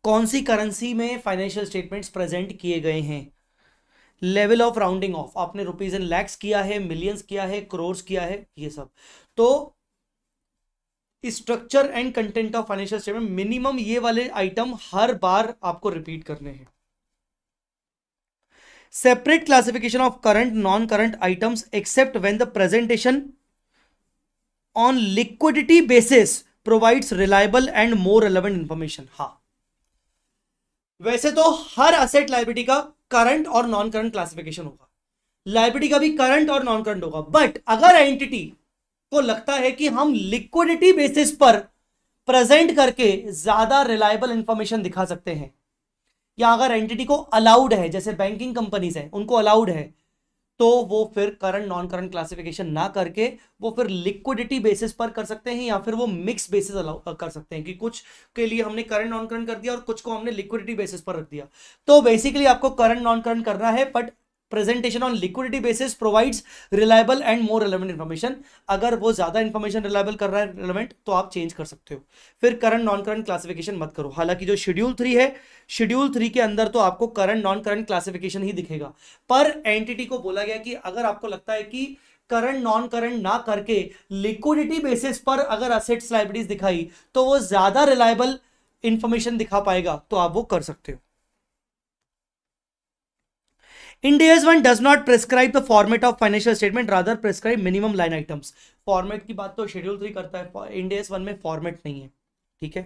कौन सी करेंसी में फाइनेंशियल स्टेटमेंट्स प्रेजेंट किए गए हैं? लेवल ऑफ़ राउंडिंग ऑफ़ आपने रुपीज़ इन लैक्स किया है मिलियंस किया है क्रोर्स किया है, ये सब। तो structure and content of financial statement minimum ये वाले आइटम हर बार आपको रिपीट करने हैं। Separate classification of current non current items except when the presentation on liquidity basis provides reliable and more relevant information हा। वैसे तो हर असेट लाइब्रेटी का करंट और नॉन करंट क्लासिफिकेशन होगा। लाइब्रेटी का भी करंट और नॉन करंट होगा। बट अगर आइडेंटिटी को लगता है कि हम लिक्विडिटी बेसिस पर प्रेजेंट करके ज़्यादा रिलायबल इंफॉर्मेशन दिखा सकते हैं? या अगर एंटिटी को अलाउड है, जैसे बैंकिंग कंपनीज़ है, उनको अलाउड है तो वो फिर करंट नॉन करंट क्लासिफिकेशन ना करके वो फिर लिक्विडिटी बेसिस पर कर सकते हैं या फिर वो मिक्स बेसिस अलाउ कर सकते हैं कि कुछ के लिए हमने करंट नॉन करंट कर दिया और कुछ को हमने लिक्विडिटी बेसिस पर रख दिया। तो बेसिकली आपको करंट नॉन करंट करना है but presentation on liquidity basis provides reliable and more relevant information अगर वो ज़्यादा इन्फॉर्मेशन रिलायबल कर रहा है रिलेवेंट तो आप चेंज कर सकते हो। फिर करंट नॉन करंट क्लासिफिकेशन मत करो। हालाँकि जो शेड्यूल थ्री है शेड्यूल थ्री के अंदर तो आपको करंट नॉन करंट क्लासिफिकेशन ही दिखेगा। पर एंटिटी को बोला गया कि अगर आपको लगता है कि करंट नॉन करंट ना करके लिक्विडिटी बेसिस पर अगर असेट्स लाइब्रेरीज दिखाई तो वो ज़्यादा रिलायबल इंफॉर्मेशन दिखा पाएगा तो आप वो कर सकते हो। India's one does not prescribe the format of financial statement, rather prescribe minimum line items. Format की बात तो शेड्यूल थ्री करता है इंडियस वन में फॉर्मेट नहीं है ठीक है?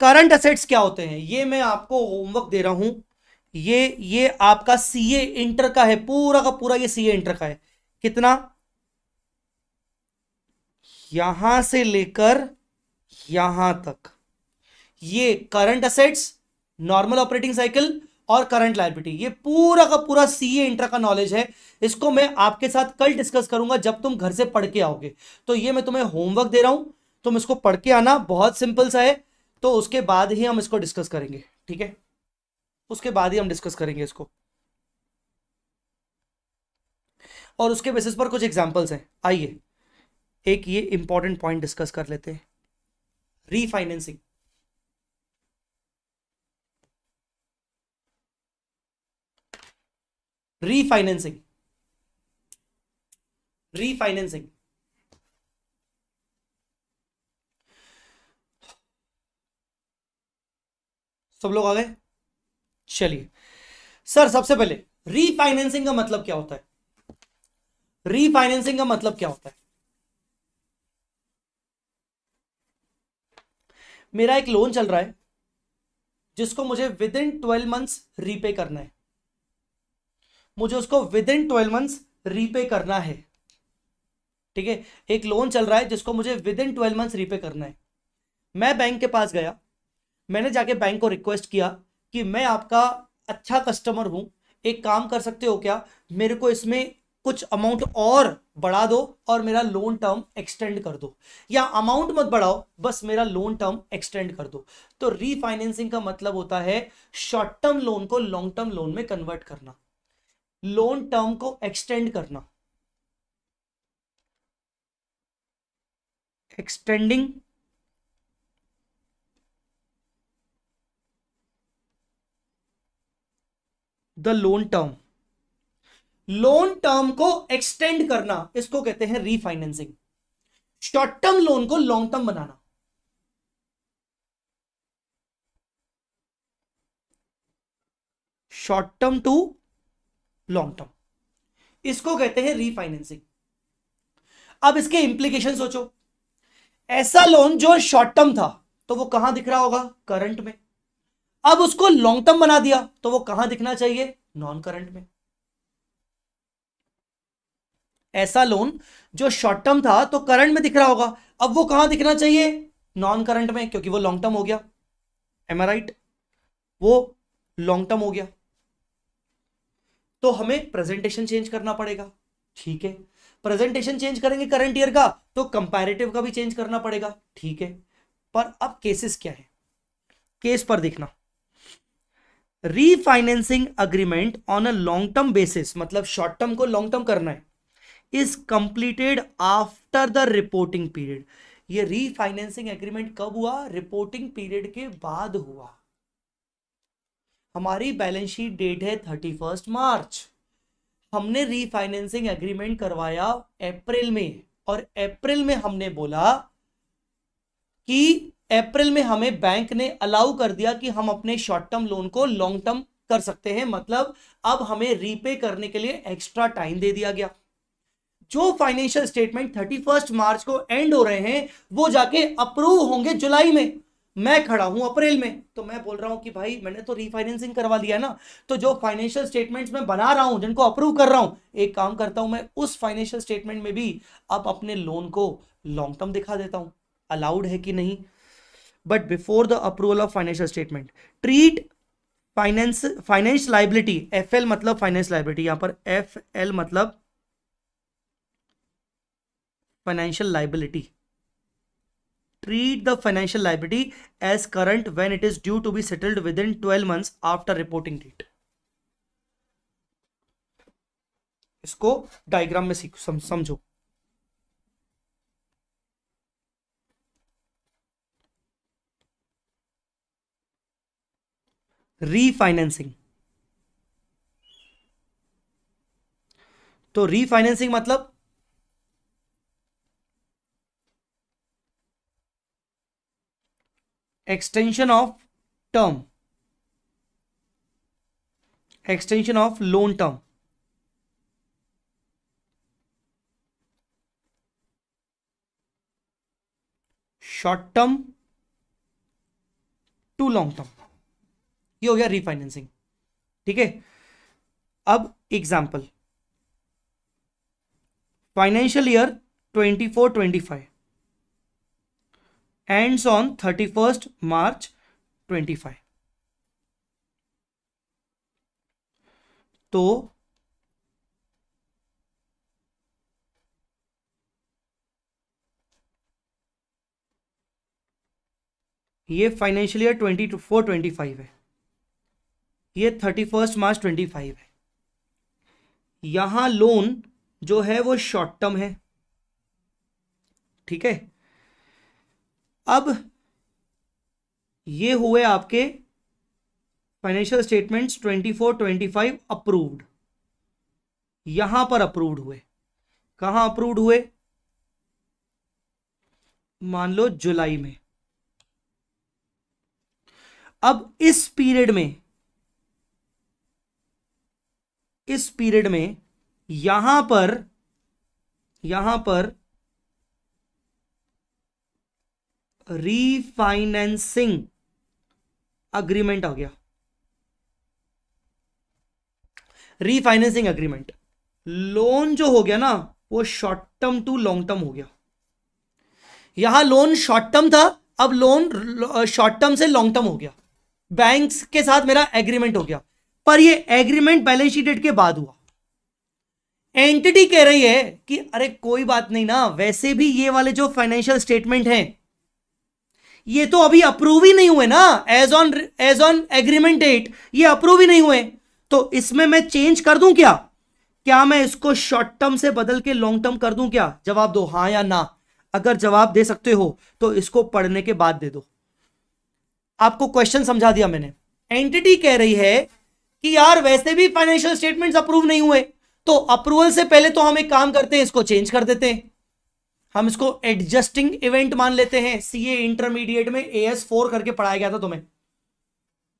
करंट असेट्स क्या होते हैं? ये मैं आपको होमवर्क दे रहा हूँ। ये ये आपका सीए इंटर का है पूरा का पूरा ये सीए इंटर का है। कितना? यहाँ से लेकर यहाँ तक। ये current assets normal operating cycle और करंट लाइबिलिटी ये पूरा का पूरा सीए इंटर का नॉलेज है। इसको मैं आपके साथ कल डिस्कस करूँगा जब तुम घर से पढ़ के आओगे। तो ये मैं तुम्हें होमवर्क दे रहा हूँ। तुम इसको पढ़ के आना। बहुत सिंपल सा है। तो उसके बाद ही हम इसको डिस्कस करेंगे। ठीक है? उसके बाद ही हम डिस्कस करेंगे इसको। और उसके बेसिस पर कुछ एग्जाम्पल्स हैं। आइए। एक ये इंपॉर्टेंट पॉइंट डिस्कस कर लेते हैं। रीफाइनेंसिंग रीफाइनेंसिंग रीफाइनेंसिंग सब लोग आ गए? चलिए। सर, सबसे पहले रीफाइनेंसिंग का मतलब क्या होता है? रीफाइनेंसिंग का मतलब क्या होता है? मेरा एक लोन चल रहा है, जिसको मुझे within twelve months repay करना है। मुझे उसको within twelve months repay करना है। ठीक है? एक लोन चल रहा है जिसको मुझे within twelve months repay करना है। मैं बैंक के पास गया। मैंने जाके बैंक को रिक्वेस्ट किया कि मैं आपका अच्छा कस्टमर हूँ। एक काम कर सकते हो क्या? मेरे को इसमें कुछ अमाउंट और बढ़ा दो और मेरा लोन टर्म एक्सटेंड कर दो। या अमाउंट मत बढ़ाओ, बस मेरा लोन टर्म एक्सटेंड कर दो। तो रीफाइनेंसिंग का मतलब होता है शॉर्ट टर्म लोन को लॉन्ग टर्म लोन में कन्वर्ट करना। लोन टर्म को एक्सटेंड करना। Extending the loan term. Loan term को एक्सटेंड करना, इसको कहते हैं रीफाइनेंसिंग। शॉर्ट टर्म लोन को long term banana. Short term to long term इसको कहते हैं रीफाइनेंसिंग अब इसके इंप्लीकेशन सोचो। ऐसा लोन जो शॉर्ट टर्म था तो वो कहाँ दिख रहा होगा? करंट में। अब उसको लॉन्ग टर्म बना दिया तो वो कहाँ दिखना चाहिए? नॉन करंट में। ऐसा लोन जो शॉर्ट टर्म था तो करंट में दिख रहा होगा, अब वो कहाँ दिखना चाहिए? नॉन करंट में, क्योंकि वो लॉन्ग टर्म हो गया। एम राइट वो लॉन्ग टर्म हो गया। तो हमें प्रेजेंटेशन चेंज करना पड़ेगा। ठीक है? प्रेजेंटेशन चेंज करेंगे करंट ईयर का तो कंपैरेटिव का भी चेंज करना पड़ेगा। ठीक है? पर अब केसेस क्या है? केस पर देखना। Refinancing agreement on a long term basis मतलब शॉर्ट टर्म को लॉन्ग टर्म करना है is completed after the reporting period ये रीफाइनेंसिंग एग्रीमेंट कब हुआ? रिपोर्टिंग पीरियड के बाद हुआ। हमारी बैलेंस शीट डेट है थर्टी फ़र्स्ट मार्च। हमने रीफाइनेंसिंग एग्रीमेंट करवाया अप्रैल में और अप्रैल में हमने बोला कि अप्रैल में हमें बैंक ने अलाउ कर दिया कि हम अपने शॉर्ट टर्म लोन को लॉन्ग टर्म कर सकते हैं। मतलब अब हमें रीपे करने के लिए एक्स्ट्रा टाइम दे दिया गया। जो financial statement thirty first March को एंड हो रहे हैं, वो जाके अप्रूव होंगे जुलाई में। मैं खड़ा हूँ अप्रैल में तो मैं बोल रहा हूँ कि भाई, मैंने तो रीफाइनेंसिंग करवा लिया ना तो जो फाइनेंशियल स्टेटमेंट्स मैं बना रहा हूँ, जिनको अप्रूव कर रहा हूँ, एक काम करता हूँ मैं, उस फाइनेंशियल स्टेटमेंट में भी अब अपने लोन को लॉन्ग टर्म दिखा देता हूँ। अलाउड है कि नहीं? But before the approval of financial statement treat finance finance liability F L मतलब फाइनेंस लाइबिलिटी यहाँ पर एफ़ एल मतलब financial liability the financial liability as current when it is due to be settled within twelve months after reporting date इसको डायग्राम में सीख सम, समझो। रीफाइनेंसिंग तो रीफाइनेंसिंग मतलब extension of term extension of loan term short term to long term ये हो गया रीफाइनेंसिंग ठीक है? अब example financial year twenty four twenty five ends on thirty first March twenty five तो ये financial year twenty four twenty five है। ये thirty first March twenty five है। यहाँ लोन जो है वो शॉर्ट टर्म है। ठीक है? अब ये हुए आपके फाइनेंशियल स्टेटमेंट्स 24 25 अप्रूव्ड यहाँ पर अप्रूव्ड हुए। कहाँ अप्रूव्ड हुए? मान लो जुलाई में। अब इस पीरियड में, इस पीरियड में यहाँ पर यहाँ पर रीफाइनेंसिंग अग्रीमेंट आ गया। रीफाइनेंसिंग अग्रीमेंट लोन जो हो गया ना, वो short term to long term हो गया। यहाँ लोन शॉर्ट टर्म था, अब लोन शॉर्ट टर्म से लॉन्ग टर्म हो गया। बैंक्स के साथ मेरा एग्रीमेंट हो गया। पर ये एग्रीमेंट बैलेंस शीट डेट के बाद हुआ। एंटिटी कह रही है कि, अरे, कोई बात नहीं ना, वैसे भी ये वाले जो फाइनेंशियल स्टेटमेंट हैं ये तो अभी अप्रूव ही नहीं हुए ना as on as on agreement date ये अप्रूव ही नहीं हुए। तो इसमें मैं चेंज कर दूँ क्या? क्या मैं इसको शॉर्ट टर्म से बदल के लॉन्ग टर्म कर दूँ क्या? जवाब दो, हाँ या ना। अगर जवाब दे सकते हो तो इसको पढ़ने के बाद दे दो। आपको क्वेश्चन समझा दिया मैंने। एंटिटी कह रही है कि यार, वैसे भी फाइनेंशियल स्टेटमेंट्स अप्रूव नहीं हुए। तो अप्रूवल से पहले तो हम एक काम करते हैं, इसको चेंज कर देते हैं। हम इसको एडजस्टिंग इवेंट मान लेते हैं। सीए इंटरमीडिएट में ए एस फोर करके पढ़ाया गया था तुम्हें।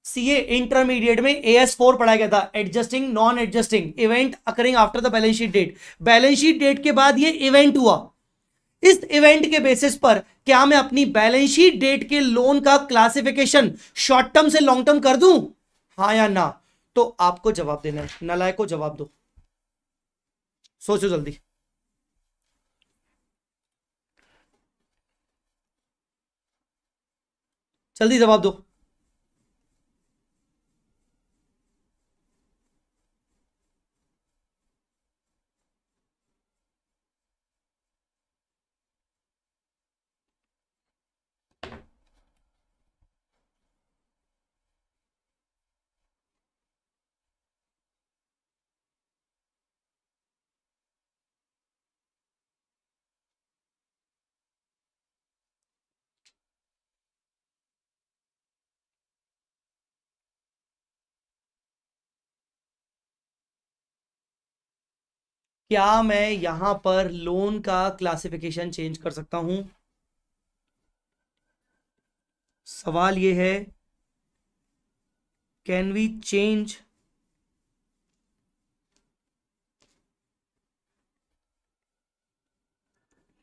सीए इंटरमीडिएट में ए एस फोर पढ़ाया गया था। Adjusting non adjusting event occurring after the balance sheet date balance sheet date के बाद ये इवेंट हुआ। इस इवेंट के बेसिस पर क्या मैं अपनी बैलेंस शीट डेट के लोन का क्लासिफिकेशन शॉर्ट टर्म से लॉन्ग टर्म कर दूँ? हाँ या ना? तो आपको जवाब देना है। नलायक को जवाब दो। सोचो जल्दी। जल्दी जवाब दो। क्या मैं यहाँ पर लोन का क्लासिफिकेशन चेंज कर सकता हूँ? सवाल यह है can we change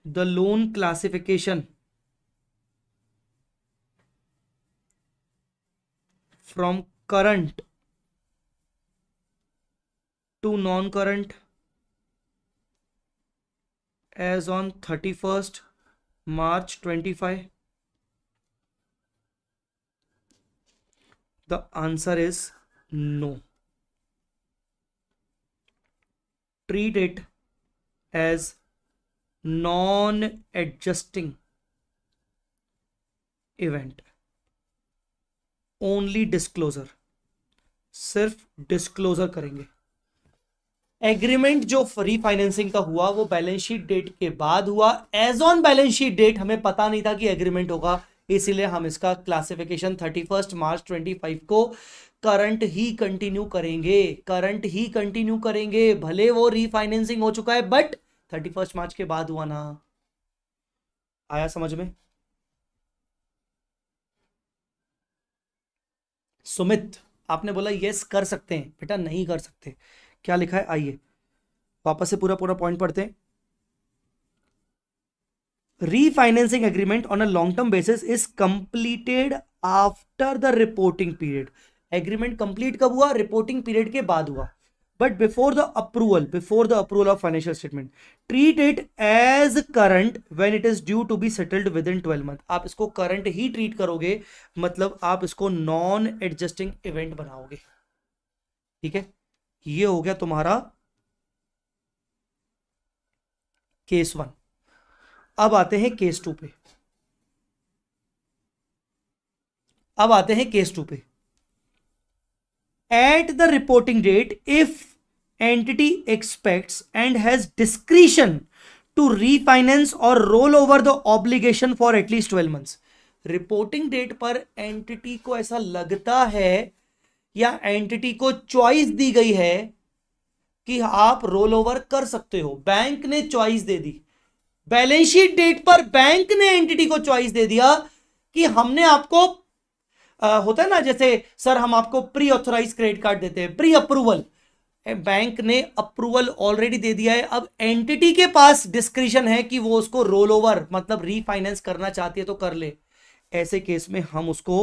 the loan classification from current to non current as on thirty first March twenty five the answer is no treat it as non adjusting event only disclosure सिर्फ़ डिस्क्लोजर करेंगे। एग्रीमेंट जो फ्री फाइनेंसिंग का हुआ, वो बैलेंस शीट डेट के बाद हुआ। As on balance sheet date हमें पता नहीं था कि एग्रीमेंट होगा, इसीलिए हम इसका classification thirty first March twenty five को करंट ही कंटिन्यू करेंगे। करंट ही कंटिन्यू करेंगे, भले वो रीफाइनेंसिंग हो चुका है बट थर्टी फ़र्स्ट मार्च के बाद हुआ ना। आया समझ में? सुमित, आपने बोला यस कर सकते हैं। बेटा, नहीं कर सकते। क्या लिखा है? आइए। वापस से पूरा पूरा पॉइंट पढ़ते हैं। Refinancing agreement on a long term basis is completed after the reporting period agreement complete कब हुआ? रिपोर्टिंग पीरियड के बाद हुआ। But before the approval before the approval of financial statement treat it as current when it is due to be settled within twelve month आप इसको करंट ही ट्रीट करोगे मतलब आप इसको नॉन एडजस्टिंग इवेंट बनाओगे। ठीक है? ये हो गया तुम्हारा केस वन। अब आते हैं केस टू पे। अब आते हैं केस टू पे। At the reporting date if entity expects and has discretion to refinance और roll over the obligation for at least twelve months reporting date पर एंटिटी को ऐसा लगता है या एंटिटी को चॉइस दी गई है कि आप रोल ओवर कर सकते हो। बैंक ने चॉइस दे दी। बैलेंस शीट डेट पर बैंक ने एंटिटी को चॉइस दे दिया कि हमने आपको आ, होता है ना जैसे सर हम आपको प्री ऑथोराइज क्रेडिट कार्ड देते हैं प्री अप्रूवल बैंक ने अप्रूवल ऑलरेडी दे दिया है। अब एंटिटी के पास डिस्क्रिप्शन है कि वो उसको रोल ओवर मतलब रीफाइनेंस करना चाहती है तो कर ले। ऐसे केस में हम उसको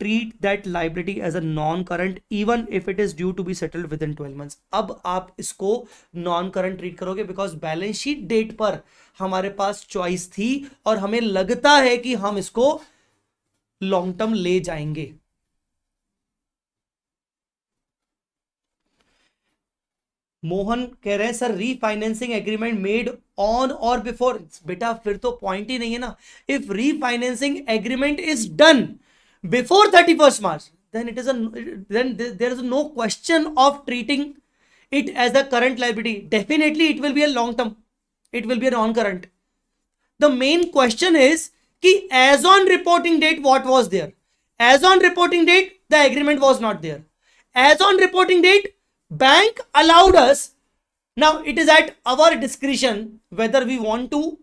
treat that liability as a non current even if it is due to be settled within twelve months अब आप इसको नॉन करंट ट्रीट करोगे बिकॉज़ बैलेंस शीट डेट पर हमारे पास चॉइस थी और हमें लगता है कि हम इसको लॉन्ग टर्म ले जाएँगे। मोहन कह रहे हैं, sir refinancing agreement made on और बिफोर बेटा, फिर तो पॉइंट ही नहीं है ना। If refinancing agreement is done before 31st March, then it is a then there is no question of treating it as a current liability. Definitely, it will be a long term. It will be a non-current. The main question is ki as on reporting date, what was there? As on reporting date, the agreement was not there. As on reporting date, bank allowed us. Now it is at our discretion whether we want to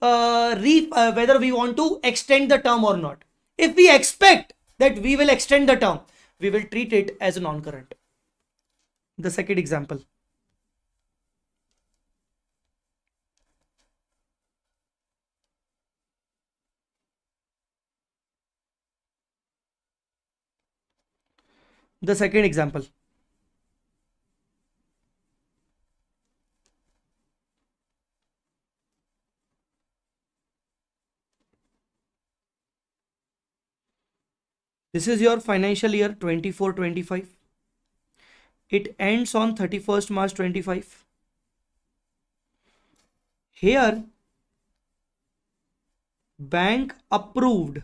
uh, re uh, whether we want to extend the term or not if we expect that we will extend the term we will treat it as a non-current. The second example. The second example This is your financial year 24-25. It ends on 31st March 25. Here, bank approved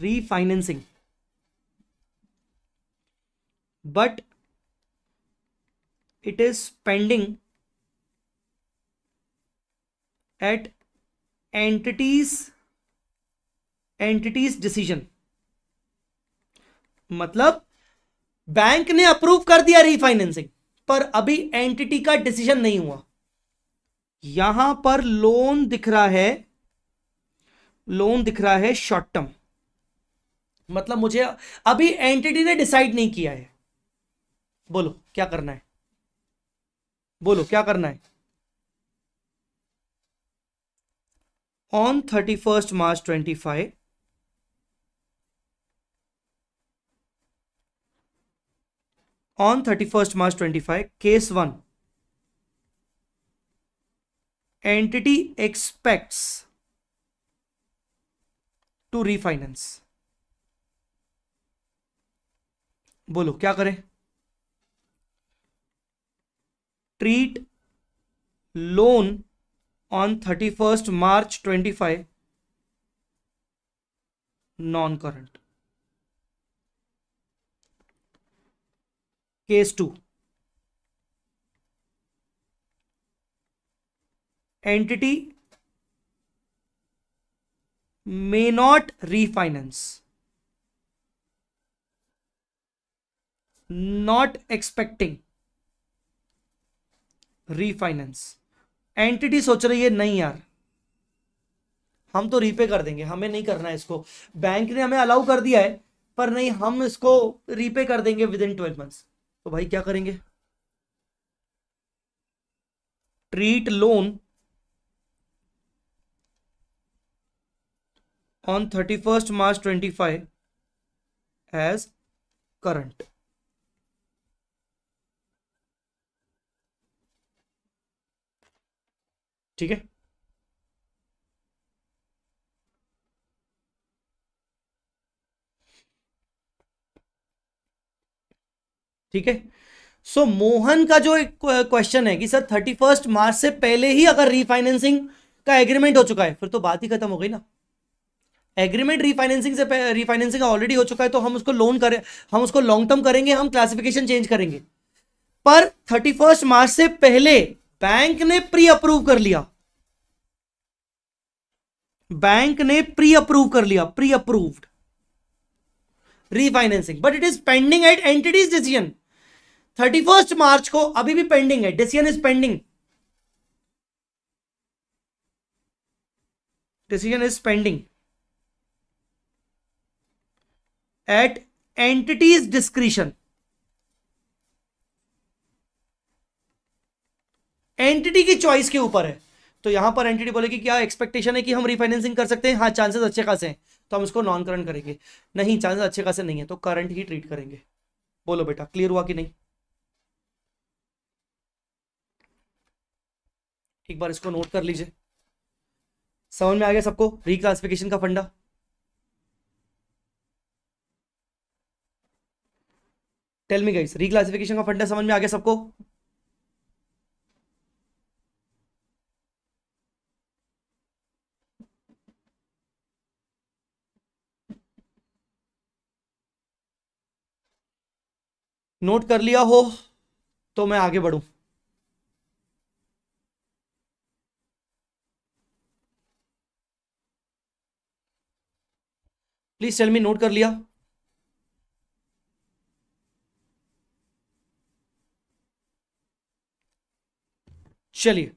refinancing but it is pending at entities entities decision. मतलब बैंक ने अप्रूव कर दिया रीफाइनेंसिंग पर अभी एंटिटी का डिसीज़न नहीं हुआ। यहाँ पर लोन दिख रहा है लोन दिख रहा है शॉर्ट टर्म मतलब मुझे अभी एंटिटी ने डिसाइड नहीं किया है। बोलो, क्या करना है? बोलो, क्या करना है? On 31st March 25 on 31st March 25 case 1 entity expects to refinance बोलो क्या करें treat loan on 31st March 25 non-current. Case 2 entity may not refinance. Not expecting refinance entity सोच रही है, नहीं यार। हम तो रीपे कर देंगे, हमें नहीं करना है इसको। बैंक ने हमें अलाउ कर दिया है, पर नहीं, हम इसको रीपे कर देंगे विद इन ट्वेल्व मंथ्स तो भाई क्या करेंगे? Treat loan on thirty first March twenty five as current ठीक है? ठीक है? सो so, मोहन का जो एक क्वेश्चन है कि सर थर्टी फ़र्स्ट मार्च से पहले ही अगर रीफाइनेंसिंग का एग्रीमेंट हो चुका है फिर तो बात ही खत्म हो गई ना। एग्रीमेंट रीफाइनेंसिंग से रीफाइनेंसिंग ऑलरेडी हो चुका है तो हम उसको लोन करें हम उसको लॉन्ग टर्म करेंगे हम क्लासिफिकेशन चेंज करेंगे। पर थर्टी फ़र्स्ट मार्च से पहले बैंक ने प्री अप्रूव कर लिया। बैंक ने प्री अप्रूव कर लिया pre approved refinancing but it is pending at entity's decision thirty first March को अभी भी पेंडिंग है decision is pending decision is pending at entity's discretion entity की चॉइस के ऊपर है। तो यहाँ पर एंटिटी बोलेगी क्या एक्सपेक्टेशन है कि हम रिफाइनेंसिंग कर सकते हैं? हाँ चांसेस अच्छे खासे हैं। तो हम इसको नॉन करंट करेंगे। नहीं चांसेस अच्छे खासे नहीं है। तो करंट ही ट्रीट करेंगे। बोलो बेटा क्लियर हुआ कि नहीं? एक बार इसको नोट कर लीजिए। समझ में आ गया सबको? रिक्लासिफिकेशन का फंडा। टेल मी गाइस रिक्लासिफिकेशन का फंडा, समझ में आ गया सबको? नोट कर लिया हो तो मैं आगे बढ़ूं। प्लीज़ टेल मी नोट कर लिया। चलिए।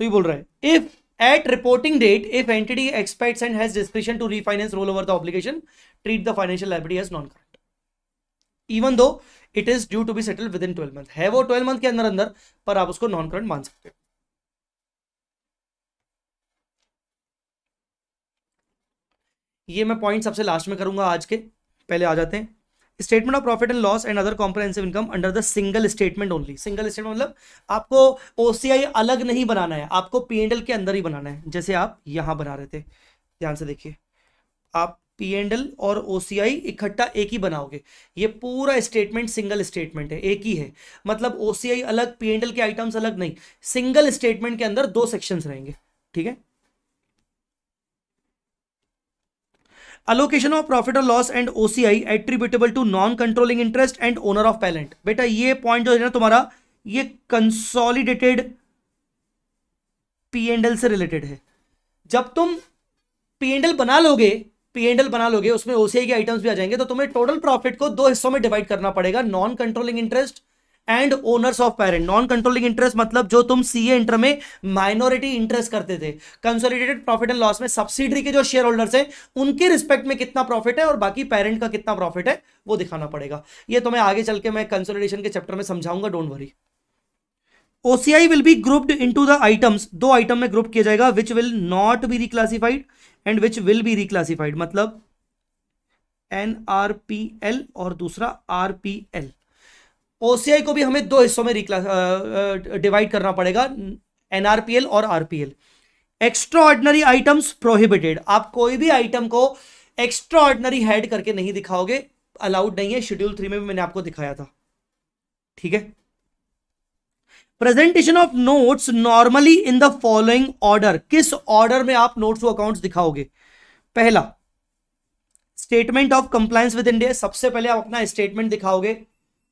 तो ये बोल रहा है if at reporting date if entity expects and has description to refinance roll over the obligation treat the financial liability as non current even though it is due to be settled within twelve month है वो ट्वेल्व मंथ के अंदर अंदर, पर आप उसको नॉन करंट मान सकते हो। ये मैं पॉइंट सबसे लास्ट में करूँगा आज के। पहले आ जाते हैं। Statement of profit and loss and other comprehensive income under the single statement only single statement मतलब आपको ओसीआई अलग नहीं बनाना है, आपको पीएनडल के अंदर ही बनाना है। जैसे आप यहाँ बना रहे थे, ध्यान से देखिए। आप पीएनडल और ओसीआई इकट्ठा एक ही बनाओगे। ये पूरा स्टेटमेंट सिंगल स्टेटमेंट है, एक ही है। मतलब ओसीआई अलग पीएनडल के आइटम्स अलग नहीं। सिंगल स्टेटमेंट के अंदर दो सेक्शंस रहेंगे, ठीक है? अलोकेशन ऑफ़ प्रॉफिट और loss and OCI attributable to non controlling interest and owner of parent बेटा, ये पॉइंट जो है ना तुम्हारा, ये कंसोलिडेटेड पीएनडल से रिलेटेड है। जब तुम पी पीएनडल बना लोगे पी पीएनडल बना लोगे, उसमें ओसीआई के आइटम्स भी आ जाएँगे तो तुम्हें टोटल प्रॉफिट को दो हिस्सों में डिवाइड करना पड़ेगा non controlling interest and owners of parent non controlling interest मतलब जो तुम सीए इंटर में माइनॉरिटी इंटरेस्ट करते थे. कंसोलिडेटेड प्रॉफिट एंड लॉस में सब्सिडरी के जो शेयर होल्डर्स हैं, उनके रिस्पेक्ट में कितना प्रॉफिट है और बाकी पेरेंट का कितना प्रॉफिट है, वो दिखाना पड़ेगा. ये तो मैं आगे चल के मैं कंसोलिडेशन के चैप्टर में समझाऊँगा don't worry OCI will be grouped into the items दो आइटम में ग्रुप किया जाएगा which will not be reclassified and which will be reclassified मतलब एनआरपीएल और दूसरा आरपीएल ओसीआई को भी हमें दो हिस्सों में रिक्ला डिवाइड करना पड़ेगा एनआरपीएल और RPL extraordinary items prohibited आप कोई भी आइटम को एक्स्ट्रा ऑर्डनरी हेड करके नहीं दिखाओगे अलाउड नहीं है शेड्यूल थ्री में भी मैंने आपको दिखाया था। ठीक है? Presentation of notes normally in the following order किस ऑर्डर में आप नोट्स अकाउंट्स दिखाओगे? पहला statement of compliance with India सबसे पहले आप अपना स्टेटमेंट दिखाओगे।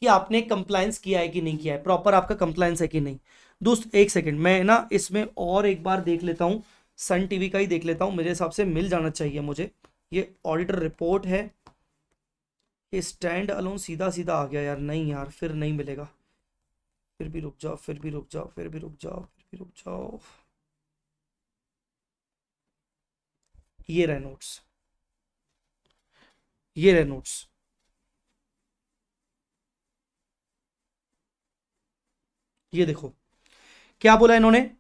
कि आपने कंप्लायंस किया है कि नहीं किया है प्रॉपर आपका कंप्लायंस है कि नहीं। दोस्त, एक सेकंड मैं ना इसमें और एक बार देख लेता हूँ सन टीवी का ही देख लेता हूँ, मेरे हिसाब से मिल जाना चाहिए मुझे। ये ऑडिटर रिपोर्ट है। ये स्टैंड अलोन सीधा सीधा आ गया यार, नहीं यार, फिर नहीं मिलेगा। फिर भी रुक जाओ, फिर भी रुक जाओ, फिर भी रुक जाओ, फिर भी रुक जाओ। ये रहे नोट्स ये रहे नोट्स ये देखो। क्या बोला इन्होंने?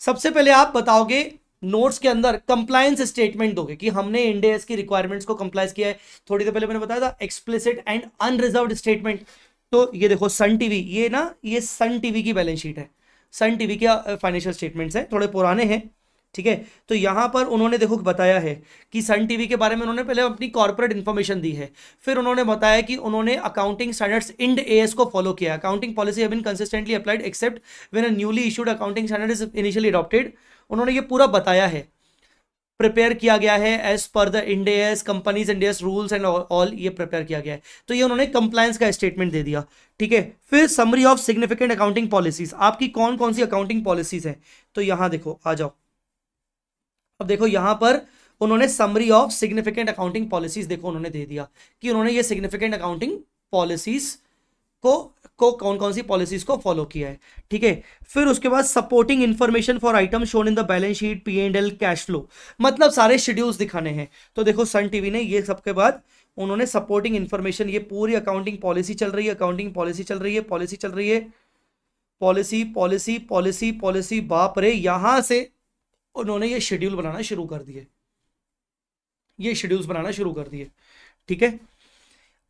सबसे पहले आप बताओगे नोट्स के अंदर कंप्लायंस स्टेटमेंट दोगे कि हमने इंडिया की रिक्वायरमेंट्स को कंप्लाइज किया है। थोड़ी देर पहले मैंने बताया था एक्सप्लिसिट एंड अनरिजर्व स्टेटमेंट तो ये देखो सन टीवी ये ना, ये सन टीवी की बैलेंस शीट है। सन टीवी के फाइनेंशियल स्टेटमेंट्स हैं, थोड़े पुराने हैं। ठीक है? तो यहाँ पर उन्होंने देखो बताया है कि सन टीवी के बारे में उन्होंने पहले अपनी कॉर्पोरेट इन्फॉर्मेशन दी है। फिर उन्होंने बताया कि उन्होंने अकाउंटिंग स्टैंडर्ड्स इंड एएस को फॉलो किया accounting policy have been consistently applied except when a newly issued accounting standard is initially adopted उन्होंने ये पूरा बताया है। प्रिपेयर किया गया है as per the Ind AS companies Ind AS rules and all ये प्रिपेयर किया गया है। तो ये उन्होंने कंप्लायंस का स्टेटमेंट दे दिया। ठीक है? फिर summary of significant accounting policies आपकी कौन कौन सी अकाउंटिंग पॉलिसीज़ हैं? तो यहाँ देखो, आ जाओ। अब देखो यहाँ पर उन्होंने summary of significant accounting policies देखो उन्होंने दे दिया कि उन्होंने ये सिग्निफिकेंट अकाउंटिंग पॉलिसीज़ को को कौन कौन सी पॉलिसीज़ को फॉलो किया है। ठीक है? फिर उसके बाद supporting information for item shown in the balance sheet P and L cash flow मतलब सारे शेड्यूल्स दिखाने हैं। तो देखो सन टीवी ने ये सबके बाद उन्होंने सपोर्टिंग इन्फॉर्मेशन ये पूरी अकाउंटिंग पॉलिसी चल रही है अकाउंटिंग पॉलिसी चल रही है पॉलिसी चल रही है। पॉलिसी पॉलिसी पॉलिसी पॉलिसी बाप रे, यहाँ से उन्होंने ये शेड्यूल बनाना शुरू कर दिए। ये शेड्यूल्स बनाना शुरू कर दिए। ठीक है?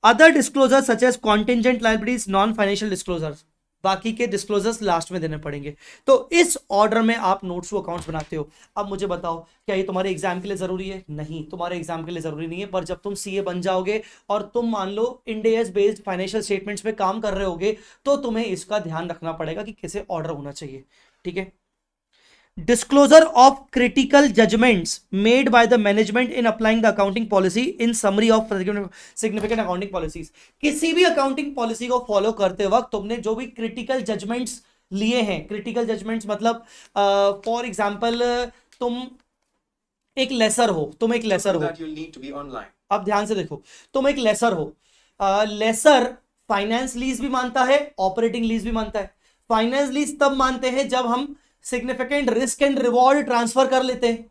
Other disclosure such as contingent liabilities non financial disclosures बाकी के डिस्क्लोजर्स लास्ट में देने पड़ेंगे। तो इस ऑर्डर में आप नोट्स टू अकाउंट्स बनाते हो। अब मुझे बताओ, क्या ये तुम्हारे एग्ज़ाम के लिए ज़रूरी है? नहीं, तुम्हारे एग्ज़ाम के लिए ज़रूरी नहीं है, पर जब तुम सीए बन जाओगे और तुम मान लो Ind AS based financial statements पे काम कर रहे होगे तो तुम्हें इसका ध्यान रखना पड़ेगा कि कैसे ऑर्डर होना चाहिए। ठीक है? Disclosure of critical judgement made by the management in applying the accounting policy in summary of significant accounting policies किसी भी अकाउंटिंग पॉलिसी को फॉलो करते वक्त तुमने जो भी क्रिटिकल जजमेंट्स लिए हैं क्रिटिकल जजमेंट्स मतलब फॉर uh, एग्ज़ाम्पल तुम एक लेसर हो तुम एक लेसर हो। अब ध्यान से देखो तुम एक लेसर हो। लेसर फाइनेंस लीज भी मानता है ऑपरेटिंग लीज भी मानता है। फाइनेंस लीज तब मानते हैं जब हम significant risk and reward transfer कर लेते हैं,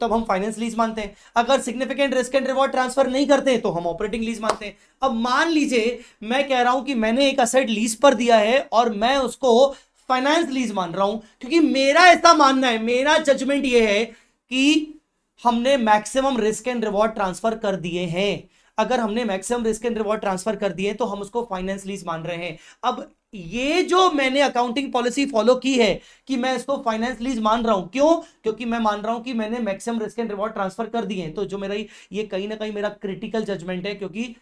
तब हम फाइनेंस लीज मानते हैं। अगर significant risk and reward transfer नहीं करते हैं तो हम ऑपरेटिंग लीज मानते हैं। अब मान लीजिए, मैं कह रहा हूँ कि मैंने एक असेट लीज पर दिया है और मैं उसको फाइनेंस लीज मान रहा हूँ, क्योंकि मेरा ऐसा मानना है, मेरा जजमेंट ये है कि हमने maximum risk and reward transfer कर दिए हैं। अगर हमने maximum risk and reward transfer कर दिए तो हम उसको फाइनेंस लीज मान रहे हैं। अब ये जो मैंने अकाउंटिंग पॉलिसी फॉलो की है कि मैं इसको फाइनेंस लीज मान रहा हूँ। क्यों? क्योंकि मैं मान रहा हूँ कि मैंने maximum risk and reward transfer कर दिए हैं। तो जो मेरा ये कहीं ना कहीं मेरा क्रिटिकल जजमेंट है, क्योंकि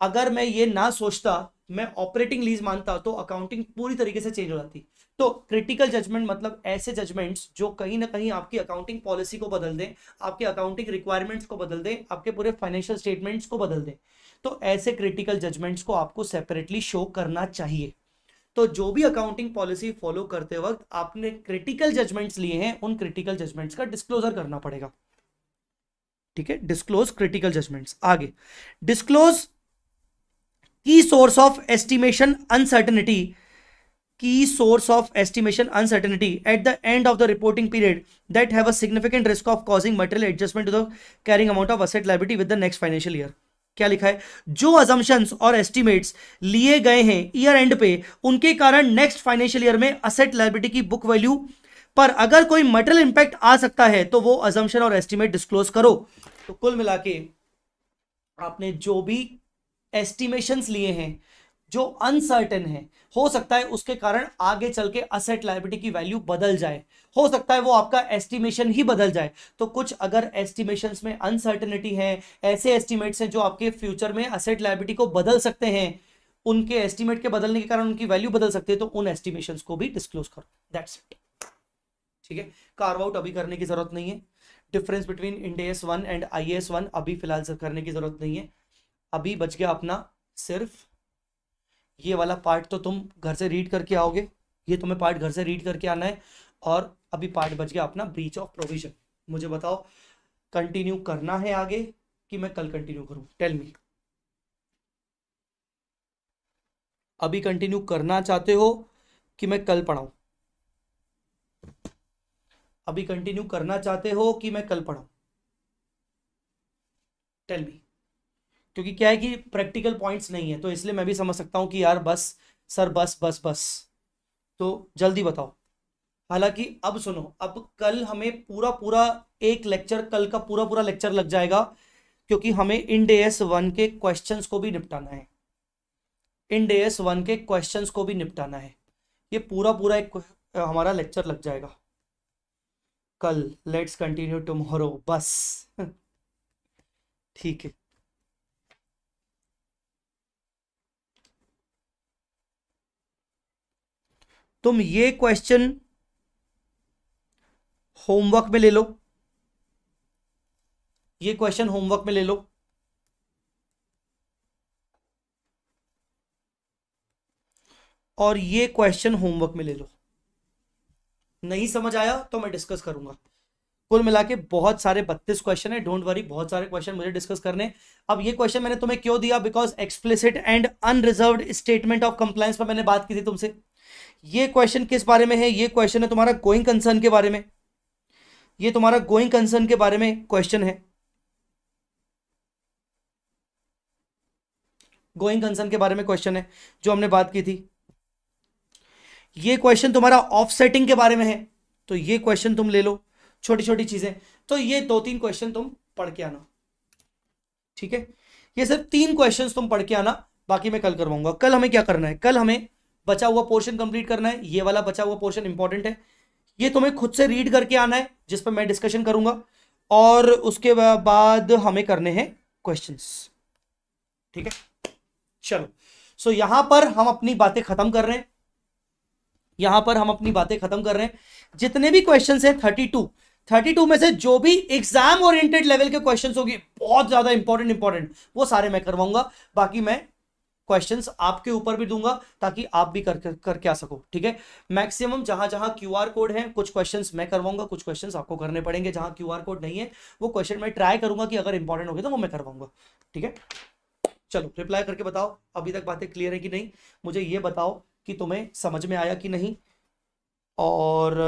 अगर मैं ये ना सोचता, मैं ऑपरेटिंग लीज मानता तो अकाउंटिंग पूरी तरीके से चेंज हो जाती। तो क्रिटिकल जजमेंट मतलब ऐसे जजमेंट्स जो कहीं ना कहीं आपकी अकाउंटिंग पॉलिसी को बदल दें, आपके अकाउंटिंग रिक्वायरमेंट्स को बदल दें, आपके पूरे फाइनेंशियल स्टेटमेंट्स को बदल दें। तो ऐसे क्रिटिकल जजमेंट्स को आपको सेपरेटली शो करना चाहिए। तो जो भी अकाउंटिंग पॉलिसी फॉलो करते वक्त आपने क्रिटिकल जजमेंट्स लिए हैं, उन क्रिटिकल जजमेंट्स का डिस्क्लोजर करना पड़ेगा। ठीक है? डिस्क्लोज क्रिटिकल जजमेंट्स आगे। डिस्क्लोज की सोर्स ऑफ़ एस्टिमेशन अनसर्टनिटी की source of estimation uncertainty at the end of the reporting period that have a significant risk of causing material adjustment to the carrying amount of asset liability with the next financial year क्या लिखा है? जो अजम्पन्स और एस्टिमेट्स लिए गए हैं ईयर एंड पे, उनके कारण नेक्स्ट फाइनेंशियल ईयर में असेट लाइबिलिटी की बुक वैल्यू पर अगर कोई मटेरियल इंपैक्ट आ सकता है तो वो अजम्पन और एस्टिमेट डिस्क्लोज करो। तो कुल मिला के आपने जो भी एस्टिमेशंस लिए हैं जो अनसर्टेन है, हो सकता है उसके कारण आगे चल के असेट लाइबिलिटी की वैल्यू बदल जाए। हो सकता है वो आपका एस्टिमेशन ही बदल जाए। तो कुछ अगर एस्टिमेशन में अनसर्टेनिटी है, ऐसे एस्टिमेट्स हैं जो आपके फ्यूचर में असेट लाइबिलिटी को बदल सकते हैं, उनके एस्टिमेट के बदलने के कारण उनकी वैल्यू बदल सकती है तो उन एस्टिमेशन को भी डिस्क्लोज करो। दैट्स इट ठीक है? कार्व आउट अभी करने की ज़रूरत नहीं है। Difference between Ind AS one and I S one अभी फ़िलहाल करने की ज़रूरत नहीं है। अभी बच गया अपना सिर्फ़ ये वाला पार्ट तो तुम घर से रीड करके आओगे। ये तुम्हें पार्ट घर से रीड करके आना है और अभी पार्ट बच गया अपना ब्रीच ऑफ़ प्रोविज़न मुझे बताओ कंटिन्यू करना है आगे कि मैं कल कंटिन्यू करूँ? टेल मी अभी कंटिन्यू करना चाहते हो कि मैं कल पढ़ाऊं? अभी कंटिन्यू करना चाहते हो कि मैं कल पढ़ाऊं? टेल मी क्योंकि क्या है कि प्रैक्टिकल पॉइंट्स नहीं है तो इसलिए मैं भी समझ सकता हूँ कि यार बस, सर बस बस बस। तो जल्दी बताओ। हालाँकि अब सुनो, अब कल हमें पूरा पूरा एक लेक्चर कल का पूरा पूरा लेक्चर लग जाएगा, क्योंकि हमें इन डे एस वन के क्वेश्चन को भी निपटाना है। इन डे एस वन के क्वेश्चंस को भी निपटाना है। ये पूरा पूरा एक हमारा लेक्चर लग जाएगा। कल लेट्स कंटिन्यू टुमारो बस। [LAUGHS] ठीक है। तुम ये क्वेश्चन होमवर्क में ले लो। ये क्वेश्चन होमवर्क में ले लो। और ये क्वेश्चन होमवर्क में ले लो। नहीं समझ आया तो मैं डिस्कस करूँगा। कुल मिला के बहुत सारे बत्तीस क्वेश्चन है। डोंट वरी बहुत सारे क्वेश्चन मुझे डिस्कस करने अब ये क्वेश्चन मैंने तुम्हें क्यों दिया? Because explicit and unreserved statement of compliance पर मैंने बात की थी तुमसे। ये क्वेश्चन किस बारे में है? ये क्वेश्चन है तुम्हारा गोइंग कंसर्न के बारे में। ये तुम्हारा गोइंग कंसर्न के बारे में क्वेश्चन है। गोइंग कंसर्न के बारे में क्वेश्चन है, जो हमने बात की थी। ये क्वेश्चन तुम्हारा ऑफसेटिंग के बारे में है तो ये क्वेश्चन तुम ले लो छोटी छोटी चीज़ें। तो ये दो तीन क्वेश्चन तुम पढ़ के आना। ठीक है? ये सिर्फ़ तीन क्वेश्चंस तुम पढ़ के आना, बाकी मैं कल करवाऊँगा। कल हमें क्या करना है? कल हमें बचा हुआ पोर्शन कंप्लीट करना है, ये वाला बचा हुआ पोर्शन इंपॉर्टेंट है। ये तुम्हें खुद से रीड करके आना है, जिस पर मैं डिस्कशन करूँगा। और उसके बाद हमें करने हैं क्वेश्चंस ठीक है? चलो। सो यहाँ पर हम अपनी बातें खत्म कर रहे हैं। यहाँ पर हम अपनी बातें खत्म कर रहे हैं। जितने भी क्वेश्चंस हैं थर्टी टू थर्टी टू में से जो भी एग्ज़ाम ओरिएंटेड लेवल के क्वेश्चंस होगी, बहुत ज़्यादा इंपॉर्टेंट इंपॉर्टेंट वो सारे मैं करवाऊँगा। बाकी मैं क्वेश्चंस आपके ऊपर भी दूँगा ताकि आप भी कर करके आ सको, ठीक है? मैक्सिमम जहाँ जहाँ क्यू आर कोड है, कुछ क्वेश्चंस मैं करवाऊँगा, कुछ क्वेश्चंस आपको करने पड़ेंगे। जहाँ क्यू आर कोड नहीं है, वो क्वेश्चन मैं ट्राई करूँगा कि अगर इंपॉर्टेंट हो गया तो वो मैं करवाऊँगा, ठीक है? चलो रिप्लाई करके बताओ, अभी तक बातें क्लियर है कि नहीं? मुझे ये बताओ कि तुम्हें समझ में आया कि नहीं? और,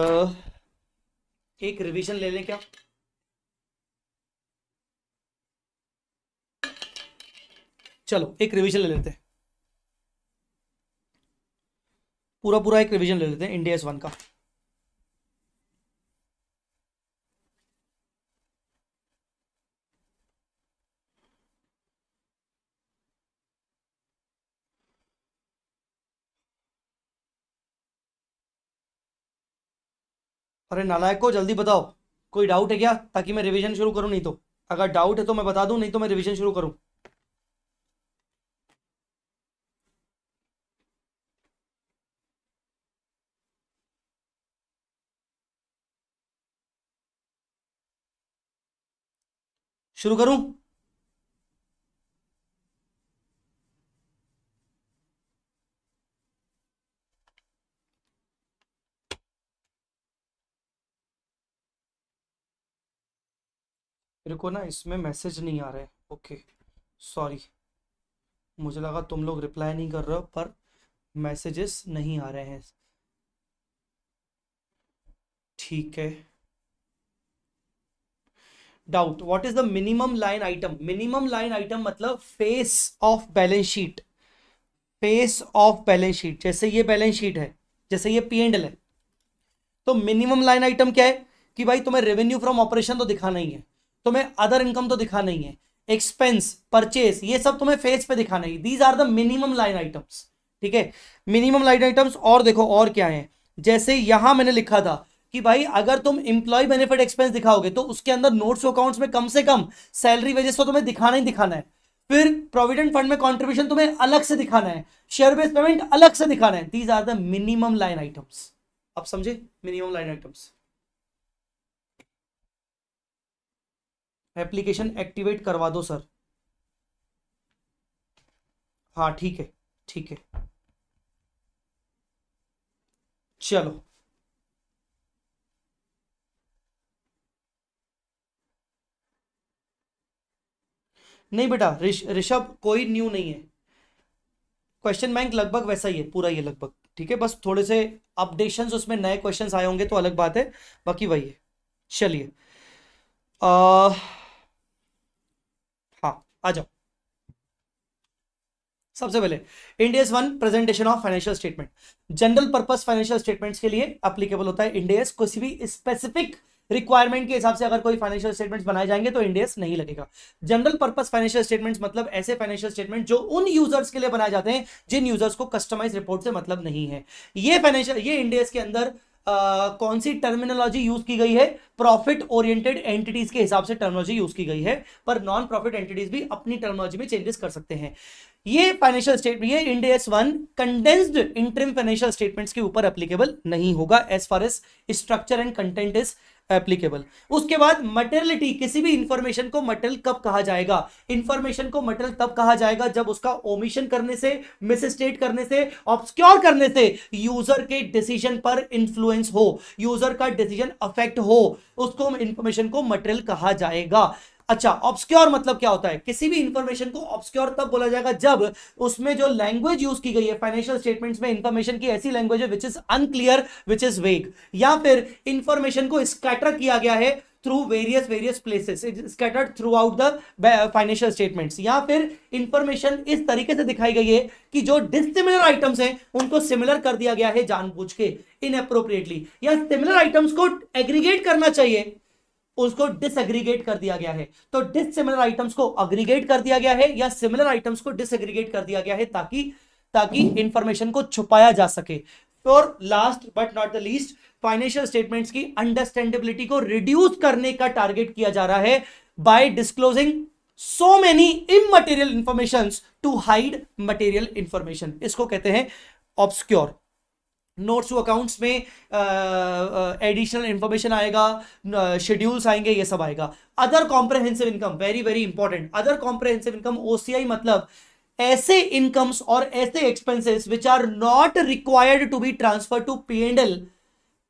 एक रिवीजन ले लें क्या? चलो, एक रिवीजन ले लेते हैं। पूरा पूरा एक रिवीजन ले लेते हैं इंडिया एस वन का। अरे नालायक को जल्दी बताओ, कोई डाउट है क्या? ताकि मैं रिवीजन शुरू करूँ, नहीं तो। अगर डाउट है तो मैं बता दूँ, नहीं तो मैं रिवीजन शुरू करूँ। शुरू करूँ? मेरे को ना इसमें मैसेज नहीं आ रहे। ओके सॉरी मुझे लगा तुम लोग रिप्लाई नहीं कर रहे हो, पर मैसेजेस नहीं आ रहे हैं। ठीक है। Doubt what is the minimum line item minimum line item मतलब face of balance sheet face of balance sheet जैसे ये बैलेंस शीट है, जैसे ये पी एंड एल है। तो मिनिमम लाइन आइटम क्या है? कि भाई तुम्हें रेवेन्यू फ्रॉम ऑपरेशन तो दिखाना ही है, तुम्हें अदर इनकम तो दिखा नहीं है एक्सपेंस परचेस ये सब तुम्हें फेस पे दिखाना ही। These are the minimum line items ठीक है? मिनिमम लाइन आइटम्स और देखो और क्या है। जैसे यहाँ मैंने लिखा था कि भाई, अगर तुम इंप्लॉय बेनिफिट एक्सपेंस दिखाओगे तो उसके अंदर नोट्स अकाउंट्स में कम से कम सैलरी वेजेस तो तुम्हें दिखाना ही दिखाना है। फिर प्रोविडेंट फंड में कॉन्ट्रीब्यूशन तुम्हें अलग से दिखाना है। शेयर बेस्ड पेमेंट अलग से दिखाना है। These are the minimum line items अब समझे? Minimum line items application activate करवा दो सर हाँ ठीक है ठीक है। चलो। नहीं बेटा ऋषभ कोई न्यू नहीं है। क्वेश्चन बैंक लगभग वैसा ही है, पूरा ये लगभग, ठीक है? बस थोड़े से अपडेशन उसमें, नए क्वेश्चंस आए होंगे तो अलग बात है, बाकी वही है। चलिए। हाँ आ जाओ। सबसे पहले Ind AS one presentation of financial statement general purpose financial statements के लिए अप्लीकेबल होता है इंडियस किसी भी स्पेसिफिक रिक्वायरमेंट के हिसाब से अगर कोई फाइनेंशियल स्टेटमेंट्स बनाए जाएँगे तो इंडियस नहीं लगेगा। जनरल पर्पस फाइनेंशियल स्टेटमेंट्स मतलब ऐसे फाइनेंशियल स्टेटमेंट जो उन यूज़र्स के लिए बनाए जाते हैं जिन यूज़र्स को कस्टमाइज रिपोर्ट से मतलब नहीं है। ये फाइनेंशियल ये इंडियस के अंदर Uh, कौन सी टर्मिनोलॉजी यूज़ की गई है? प्रॉफिट ओरिएंटेड एंटिटीज के हिसाब से टर्मिनोलॉजी यूज़ की गई है पर नॉन प्रॉफिट एंटिटीज भी अपनी टर्मिनोलॉजी में चेंजेस कर सकते हैं। ये फाइनेंशियल स्टेटमेंट ये Ind AS one condensed interim financial statements के ऊपर एप्लीकेबल नहीं होगा as far as structure and content is applicable उसके बाद मटेरियलिटी किसी भी इंफॉर्मेशन को मटेरियल कब कहा जाएगा? इंफॉर्मेशन को मटेरियल तब कहा जाएगा जब उसका ओमिशन करने से मिस स्टेट करने से ऑब्सक्योर करने से यूज़र के डिसीज़न पर इंफ्लुएंस हो यूज़र का डिसीज़न अफेक्ट हो, उसको इंफॉर्मेशन को मटेरियल कहा जाएगा। अच्छा ऑब्सक्योर मतलब क्या होता है? किसी भी इंफॉर्मेशन को ऑब्सक्योर तब बोला जाएगा जब उसमें जो लैंग्वेज यूज़ की गई है फाइनेंशियल स्टेटमेंट्स में इंफॉर्मेशन की ऐसी लैंग्वेज है which is unclear which is vague या फिर इंफॉर्मेशन को स्कैटर किया गया है through various various places scattered throughout the financial statements या फिर इंफॉर्मेशन इस तरीके से दिखाई गई है कि जो डिसिमिलर आइटम्स हैं, उनको सिमिलर कर दिया गया है जानबूझ के इनअप्रोप्रिएटली या सिमिलर आइटम्स को एग्रीगेट करना चाहिए उसको डिसएग्रीगेट कर दिया गया है। तो डिससिमिलर आइटम्स को अग्रीगेट कर दिया गया है या सिमिलर आइटम्स को डिसएग्रीगेट कर दिया गया है ताकि ताकि इंफॉर्मेशन को छुपाया जा सके। और last but not the least financial statements की अंडरस्टैंडेबिलिटी को रिड्यूस करने का टारगेट किया जा रहा है by disclosing so many immaterial information to hide material information इसको कहते हैं ऑब्सक्योर नोट्स टू अकाउंट्स में एडिशनल इंफॉर्मेशन आएगा शेड्यूल्स आएँगे, ये सब आएगा। Other comprehensive income very very important other comprehensive income OCI मतलब ऐसे इनकम्स और ऐसे expenses which are not required to be transfer to P and L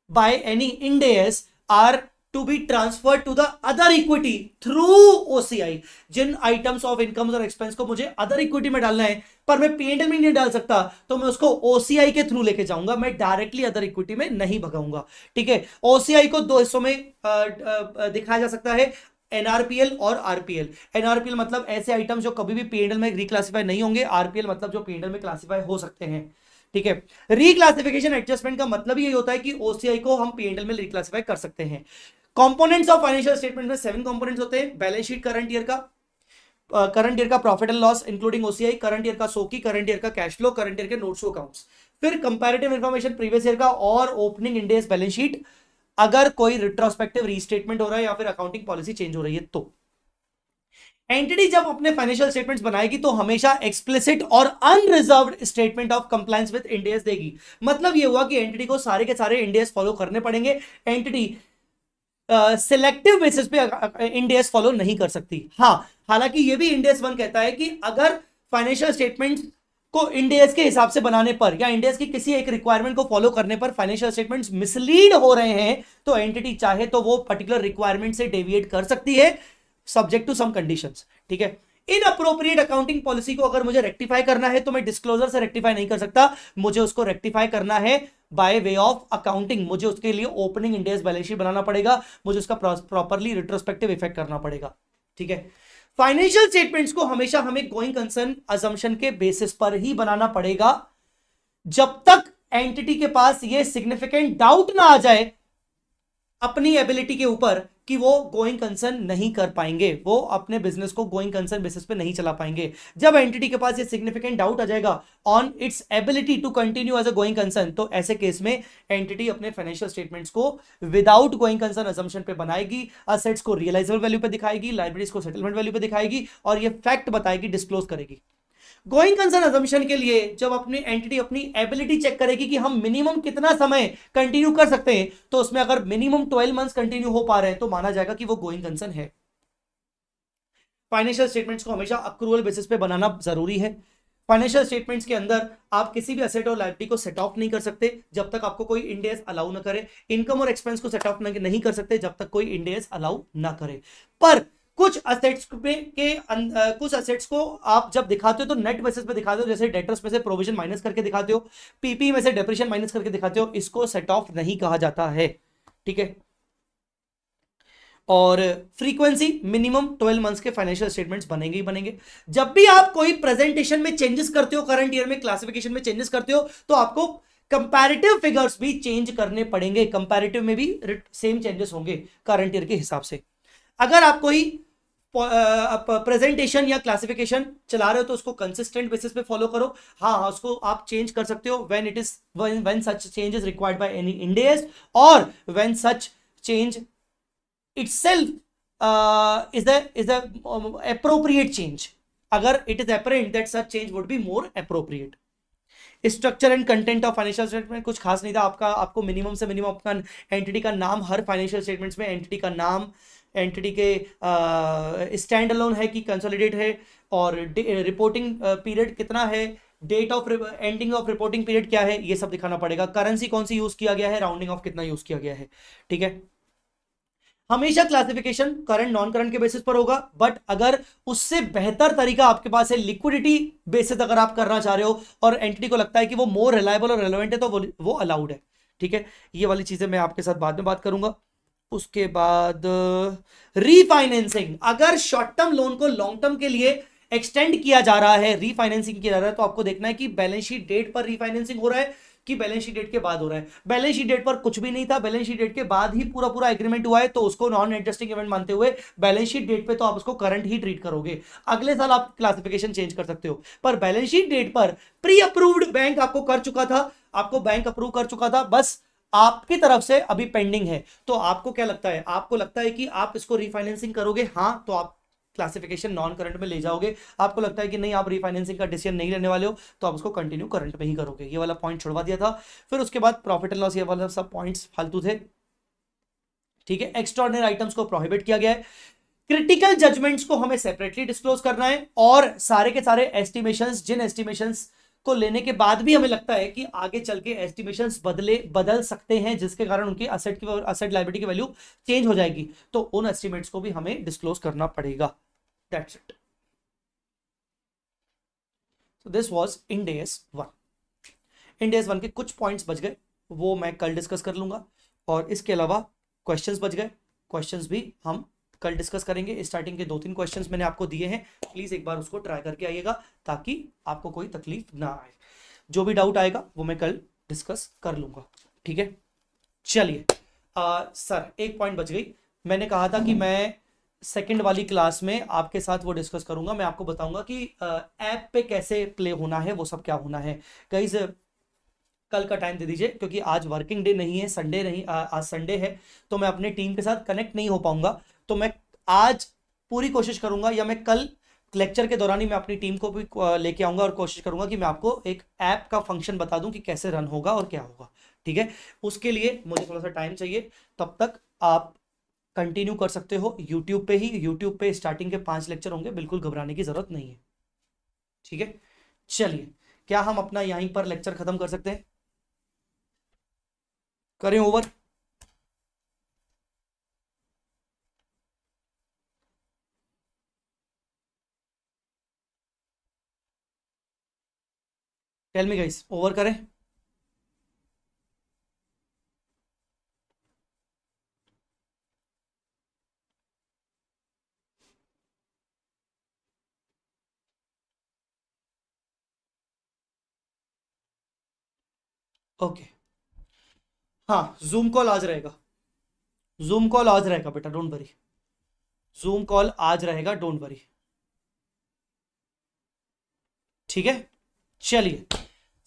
by any Ind AS are to be transfer to the other equity through OCI जिन आइटम्स ऑफ़ इनकम और एक्सपेंस को मुझे अदर इक्विटी में डालना है, पर मैं पीएनएल में नहीं डाल सकता तो मैं उसको ओसीआई के थ्रू लेके जाऊँगा, मैं डायरेक्टली अदर इक्विटी में नहीं भगाऊँगा। ठीक है? ओसीआई को दो हिस्सों में दिखाया जा सकता है एनआरपीएल और आरपीएल एनआरपीएल मतलब ऐसे आइटम जो कभी भी पीएनएल में रिक्लासीफाई नहीं होंगे आरपीएल मतलब जो पीएनएल में क्लासीफाई हो सकते हैं। ठीक है? रिक्लासिफिकेशन एडजस्टमेंट का मतलब यही होता है कि ओसीआई को हम पीएनएल में रिक्लासीफाई कर सकते हैं। कंपोनेंट्स ऑफ़ फाइनेंशियल स्टेटमेंट में सेवन कंपोनेंट्स होते हैं बैलेंस शीट करंट ईयर का करंट ईयर का profit and loss including OCI current year का सोकी करंट ईयर का कैश फ्लो करंट ईयर के नोट्स अकाउंट्स फिर कंपैरेटिव इंफॉर्मेशन प्रीवियस ईयर का और ओपनिंग इंडियस बैलेंस शीट अगर कोई रिट्रोस्पेक्टिव रीस्टेटमेंट हो रहा है या फिर अकाउंटिंग पॉलिसी चेंज हो रही है तो। एंटिटी जब अपने फाइनेंशियल स्टेटमेंट्स बनाएगी तो हमेशा एक्सप्लिसिट और unreserved statement of compliance with Ind AS देगी। मतलब ये हुआ कि एंटिटी को सारे के सारे इंडियस फॉलो करने पड़ेंगे। एंटिटी सिलेक्टिव uh, बेसिस पे इंडियस फॉलो नहीं कर सकती। हाँ हालाँकि ये भी इंडियस वन कहता है कि अगर फाइनेंशियल स्टेटमेंट को इंडियस के हिसाब से बनाने पर या इंडियस की किसी एक रिक्वायरमेंट को फॉलो करने पर फाइनेंशियल स्टेटमेंट्स मिसलीड हो रहे हैं तो एंटिटी चाहे तो वो पर्टिकुलर रिक्वायरमेंट से डेविएट कर सकती है सब्जेक्ट टू सम कंडीशंस ठीक है? इन अप्रोप्रिएट अकाउंटिंग पॉलिसी को अगर मुझे रेक्टिफाई करना है तो मैं डिस्क्लोजर से रेक्टिफाई नहीं कर सकता। मुझे उसको रेक्टिफाई करना है बाय वे ऑफ़ अकाउंटिंग मुझे उसके लिए opening Ind AS balance sheet बनाना पड़ेगा। मुझे उसका प्रॉपरली रिट्रोस्पेक्टिव इफ़ेक्ट करना पड़ेगा। ठीक है? फाइनेंशियल स्टेटमेंट्स को हमेशा हमें गोइंग कंसर्न अजम्पशन के बेसिस पर ही बनाना पड़ेगा। जब तक एंटिटी के पास ये सिग्निफिकेंट डाउट ना आ जाए अपनी एबिलिटी के ऊपर कि वो गोइंग कंसर्न नहीं कर पाएँगे, वो अपने बिज़नेस को गोइंग कंसर्न बेसिस पे नहीं चला पाएँगे। जब एंटिटी के पास ये सिग्निफिकेंट डाउट आ जाएगा on its ability to continue as a going concern तो ऐसे केस में एंटिटी अपने फाइनेंशियल स्टेटमेंट्स को विदाउट गोइंग कंसर्न असम्पशन पे बनाएगी असेट्स को रियलाइजेबल वैल्यू पे दिखाएगी लाइब्रेरीज को सेटलमेंट वैल्यू पे दिखाएगी और ये फैक्ट बताएगी डिस्क्लोज करेगी। गोइंग कंसर्न अजम्पशन के लिए जब अपनी एंटिटी अपनी एबिलिटी चेक करेगी कि हम मिनिमम कितना समय कंटिन्यू कर सकते हैं तो उसमें अगर मिनिमम ट्वेल्व मंथ्स कंटिन्यू हो पा रहे हैं तो माना जाएगा कि वो गोइंग कंसर्न है। फाइनेंशियल स्टेटमेंट्स को हमेशा अक्रूवल बेसिस पे बनाना ज़रूरी है। फाइनेंशियल स्टेटमेंट्स के अंदर आप किसी भी असेट और लाइबिलिटी को सेट ऑफ़ नहीं कर सकते, जब तक आपको कोई इंडेस अलाउ ना करे। इनकम और एक्सपेंस को सेट ऑफ़ नहीं कर सकते, जब तक कोई इंडेस अलाउ ना करे। पर कुछ असेट्स पे के अन, आ, कुछ असेट्स को आप जब दिखाते हो तो नेट बेसिस पे दिखाते हो जैसे डेटर्स में से प्रोविज़न माइनस करके दिखाते हो पीपी में से डेप्रेशन माइनस करके दिखाते हो इसको सेट ऑफ़ नहीं कहा जाता है ठीक है? और फ्रीक्वेंसी मिनिमम 12 मंथ्स के फाइनेंशियल स्टेटमेंट्स बनेंगे ही बनेंगे। जब भी आप कोई प्रेजेंटेशन में चेंजेस करते हो करंट ईयर में क्लासिफिकेशन में चेंजेस करते हो तो आपको कंपैरेटिव फिगर्स भी चेंज करने पड़ेंगे। कंपैरेटिव में भी सेम चेंजेस होंगे करंट ईयर के हिसाब से। अगर आप कोई प्रेजेंटेशन या क्लासिफिकेशन चला रहे हो तो उसको कंसिस्टेंट बेसिस पे फॉलो करो। हाँ हाँ उसको आप चेंज कर सकते हो when it is when such change is required by any Ind AS और when such change is the is the um, appropriate change अगर it is apparent that such change would be more appropriate structure and content of financial statement कुछ खास नहीं था। आपका आपको मिनिमम से मिनिमम आपका एंटिटी का नाम हर फाइनेंशियल स्टेटमेंट्स में एंटिटी का नाम एंटिटी के स्टैंड अलोन है कि कंसोलिडेट है? और रिपोर्टिंग पीरियड कितना है? Date of ending of reporting period क्या है? ये सब दिखाना पड़ेगा। करेंसी कौन सी यूज़ किया गया है? राउंडिंग ऑफ़ कितना यूज़ किया गया है? ठीक है? हमेशा क्लासिफिकेशन करंट नॉन करंट के बेसिस पर होगा। बट अगर उससे बेहतर तरीका आपके पास है लिक्विडिटी बेसिस अगर आप करना चाह रहे हो और एंटिटी को लगता है कि वो मोर रिलायबल और रेलिवेंट है तो वो वो अलाउड है। ठीक है? ये वाली चीज़ें मैं आपके साथ बाद में बात करूँगा। उसके बाद रीफाइनेंसिंग अगर शॉर्ट टर्म लोन को लॉन्ग टर्म के लिए एक्सटेंड किया जा रहा है रीफाइनेंसिंग किया जा रहा है तो आपको देखना है कि बैलेंस शीट डेट पर रीफाइनेंसिंग हो रहा है कि बैलेंस शीट डेट के बाद हो रहा है? बैलेंस शीट डेट पर कुछ भी नहीं था बैलेंस शीट डेट के बाद ही पूरा पूरा एग्रीमेंट हुआ है तो उसको नॉन एडजस्टिंग इवेंट मानते हुए बैलेंस शीट डेट पे तो आप उसको करंट ही ट्रीट करोगे। अगले साल आप क्लासिफिकेशन चेंज कर सकते हो। पर बैलेंस शीट डेट पर प्री अप्रूव्ड बैंक आपको कर चुका था, आपको बैंक अप्रूव कर चुका था, बस आपकी तरफ़ से अभी पेंडिंग है। तो आपको क्या लगता है? आपको लगता है कि आप इसको रिफाइनेंसिंग करोगे? हाँ तो आप क्लासिफिकेशन नॉन करंट में ले जाओगे। आपको लगता है कि नहीं, आप रिफाइनेंसिंग का डिसीज़न नहीं लेने वाले हो तो आप उसको कंटिन्यू करंट में ही करोगे। ये वाला पॉइंट छुड़वा दिया था। फिर उसके बाद प्रॉफिट एंड लॉस ये वाला सब पॉइंट्स फालतू थे। ठीक है? एक्स्ट्रॉर्डनरी आइटम्स को प्रोहिबिट किया गया है। क्रिटिकल जजमेंट्स को हमें सेपरेटली डिस्क्लोज करना है और सारे के सारे एस्टिमेशंस जिन एस्टिमेशंस को लेने के बाद भी हमें लगता है कि आगे चल के एस्टिमेशंस बदले बदल सकते हैं जिसके कारण उनकी असेट की असेट लाइबिलिटी की वैल्यू चेंज हो जाएगी। तो उन एस्टिमेट्स को भी हमें डिस्क्लोज करना पड़ेगा। It. So this was in days one Ind AS one के कुछ पॉइंट्स बच गए वो मैं कल डिस्कस कर लूँगा। और इसके अलावा क्वेश्चंस बच गए। क्वेश्चंस भी हम कल डिस्कस करेंगे। स्टार्टिंग के दो तीन क्वेश्चंस मैंने आपको दिए हैं। प्लीज़ एक बार उसको ट्राई करके आइएगा ताकि आपको कोई तकलीफ़ ना आए। जो भी डाउट आएगा, वो मैं कल डिस्कस कर लूँगा। ठीक है? चलिए। सर एक पॉइंट बच गई। मैंने कहा था कि मैं सेकंड वाली क्लास में आपके साथ वो डिस्कस करूँगा। मैं आपको बताऊँगा कि ऐप पे कैसे प्ले होना है, वो सब क्या होना है। कई कल का टाइम दे दीजिए, क्योंकि आज वर्किंग डे नहीं है संडे नहीं आज संडे है तो मैं अपने टीम के साथ कनेक्ट नहीं हो पाऊँगा। तो मैं आज पूरी कोशिश करूँगा या मैं कल लेक्चर के दौरान ही मैं अपनी टीम को भी लेके आऊँगा और कोशिश करूँगा कि मैं आपको एक ऐप का फ़ंक्शन बता दूँ कि कैसे रन होगा और क्या होगा, ठीक है? उसके लिए मुझे थोड़ा सा टाइम चाहिए, तब तक आप कंटिन्यू कर सकते हो यूट्यूब पे ही। यूट्यूब पे स्टार्टिंग के पाँच लेक्चर होंगे, बिल्कुल घबराने की ज़रूरत नहीं है, ठीक है? चलिए, क्या हम अपना यहीं पर लेक्चर खत्म कर सकते हैं? करें over tell me guys over करें। Okay okay. हाँ जूम कॉल आज रहेगा। जूम कॉल आज रहेगा, बेटा डोंट वरी जूम कॉल आज रहेगा डोंट वरी ठीक है? चलिए।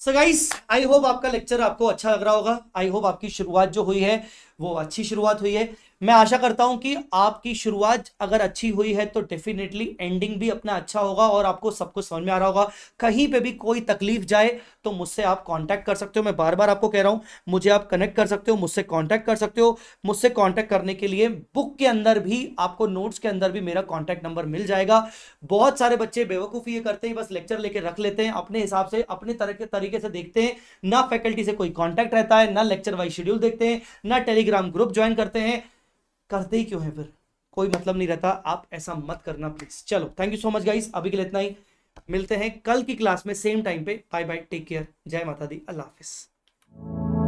सो गाइस आई होप आपका लेक्चर आपको अच्छा लग रहा होगा। आई होप आपकी शुरुआत जो हुई है, वो अच्छी शुरुआत हुई है। मैं आशा करता हूँ कि आपकी शुरुआत अगर अच्छी हुई है तो डेफिनेटली एंडिंग भी अपना अच्छा होगा और आपको सब कुछ समझ में आ रहा होगा। कहीं पे भी कोई तकलीफ़ जाए तो मुझसे आप कांटेक्ट कर सकते हो। मैं बार बार आपको कह रहा हूँ, मुझे आप कनेक्ट कर सकते हो, मुझसे कांटेक्ट कर सकते हो। मुझसे कांटेक्ट करने के लिए बुक के अंदर भी, आपको नोट्स के अंदर भी मेरा कॉन्टैक्ट नंबर मिल जाएगा। बहुत सारे बच्चे बेवकूफ़ी ये करते हैं, बस लेक्चर लेकर रख लेते हैं, अपने हिसाब से, अपने तरीके से देखते हैं। ना फैकल्टी से कोई कॉन्टैक्ट रहता है, ना लेक्चर वाइज शेड्यूल देखते हैं, ना टेलीग्राम ग्रुप ज्वाइन करते हैं। करते ही क्यों है फिर? कोई मतलब नहीं रहता। आप ऐसा मत करना प्लीज़ चलो thank you so much guys अभी के लिए इतना ही। मिलते हैं कल की क्लास में सेम टाइम पे। बाय बाय टेक केयर जय माता दी। अल्लाह हाफिज़।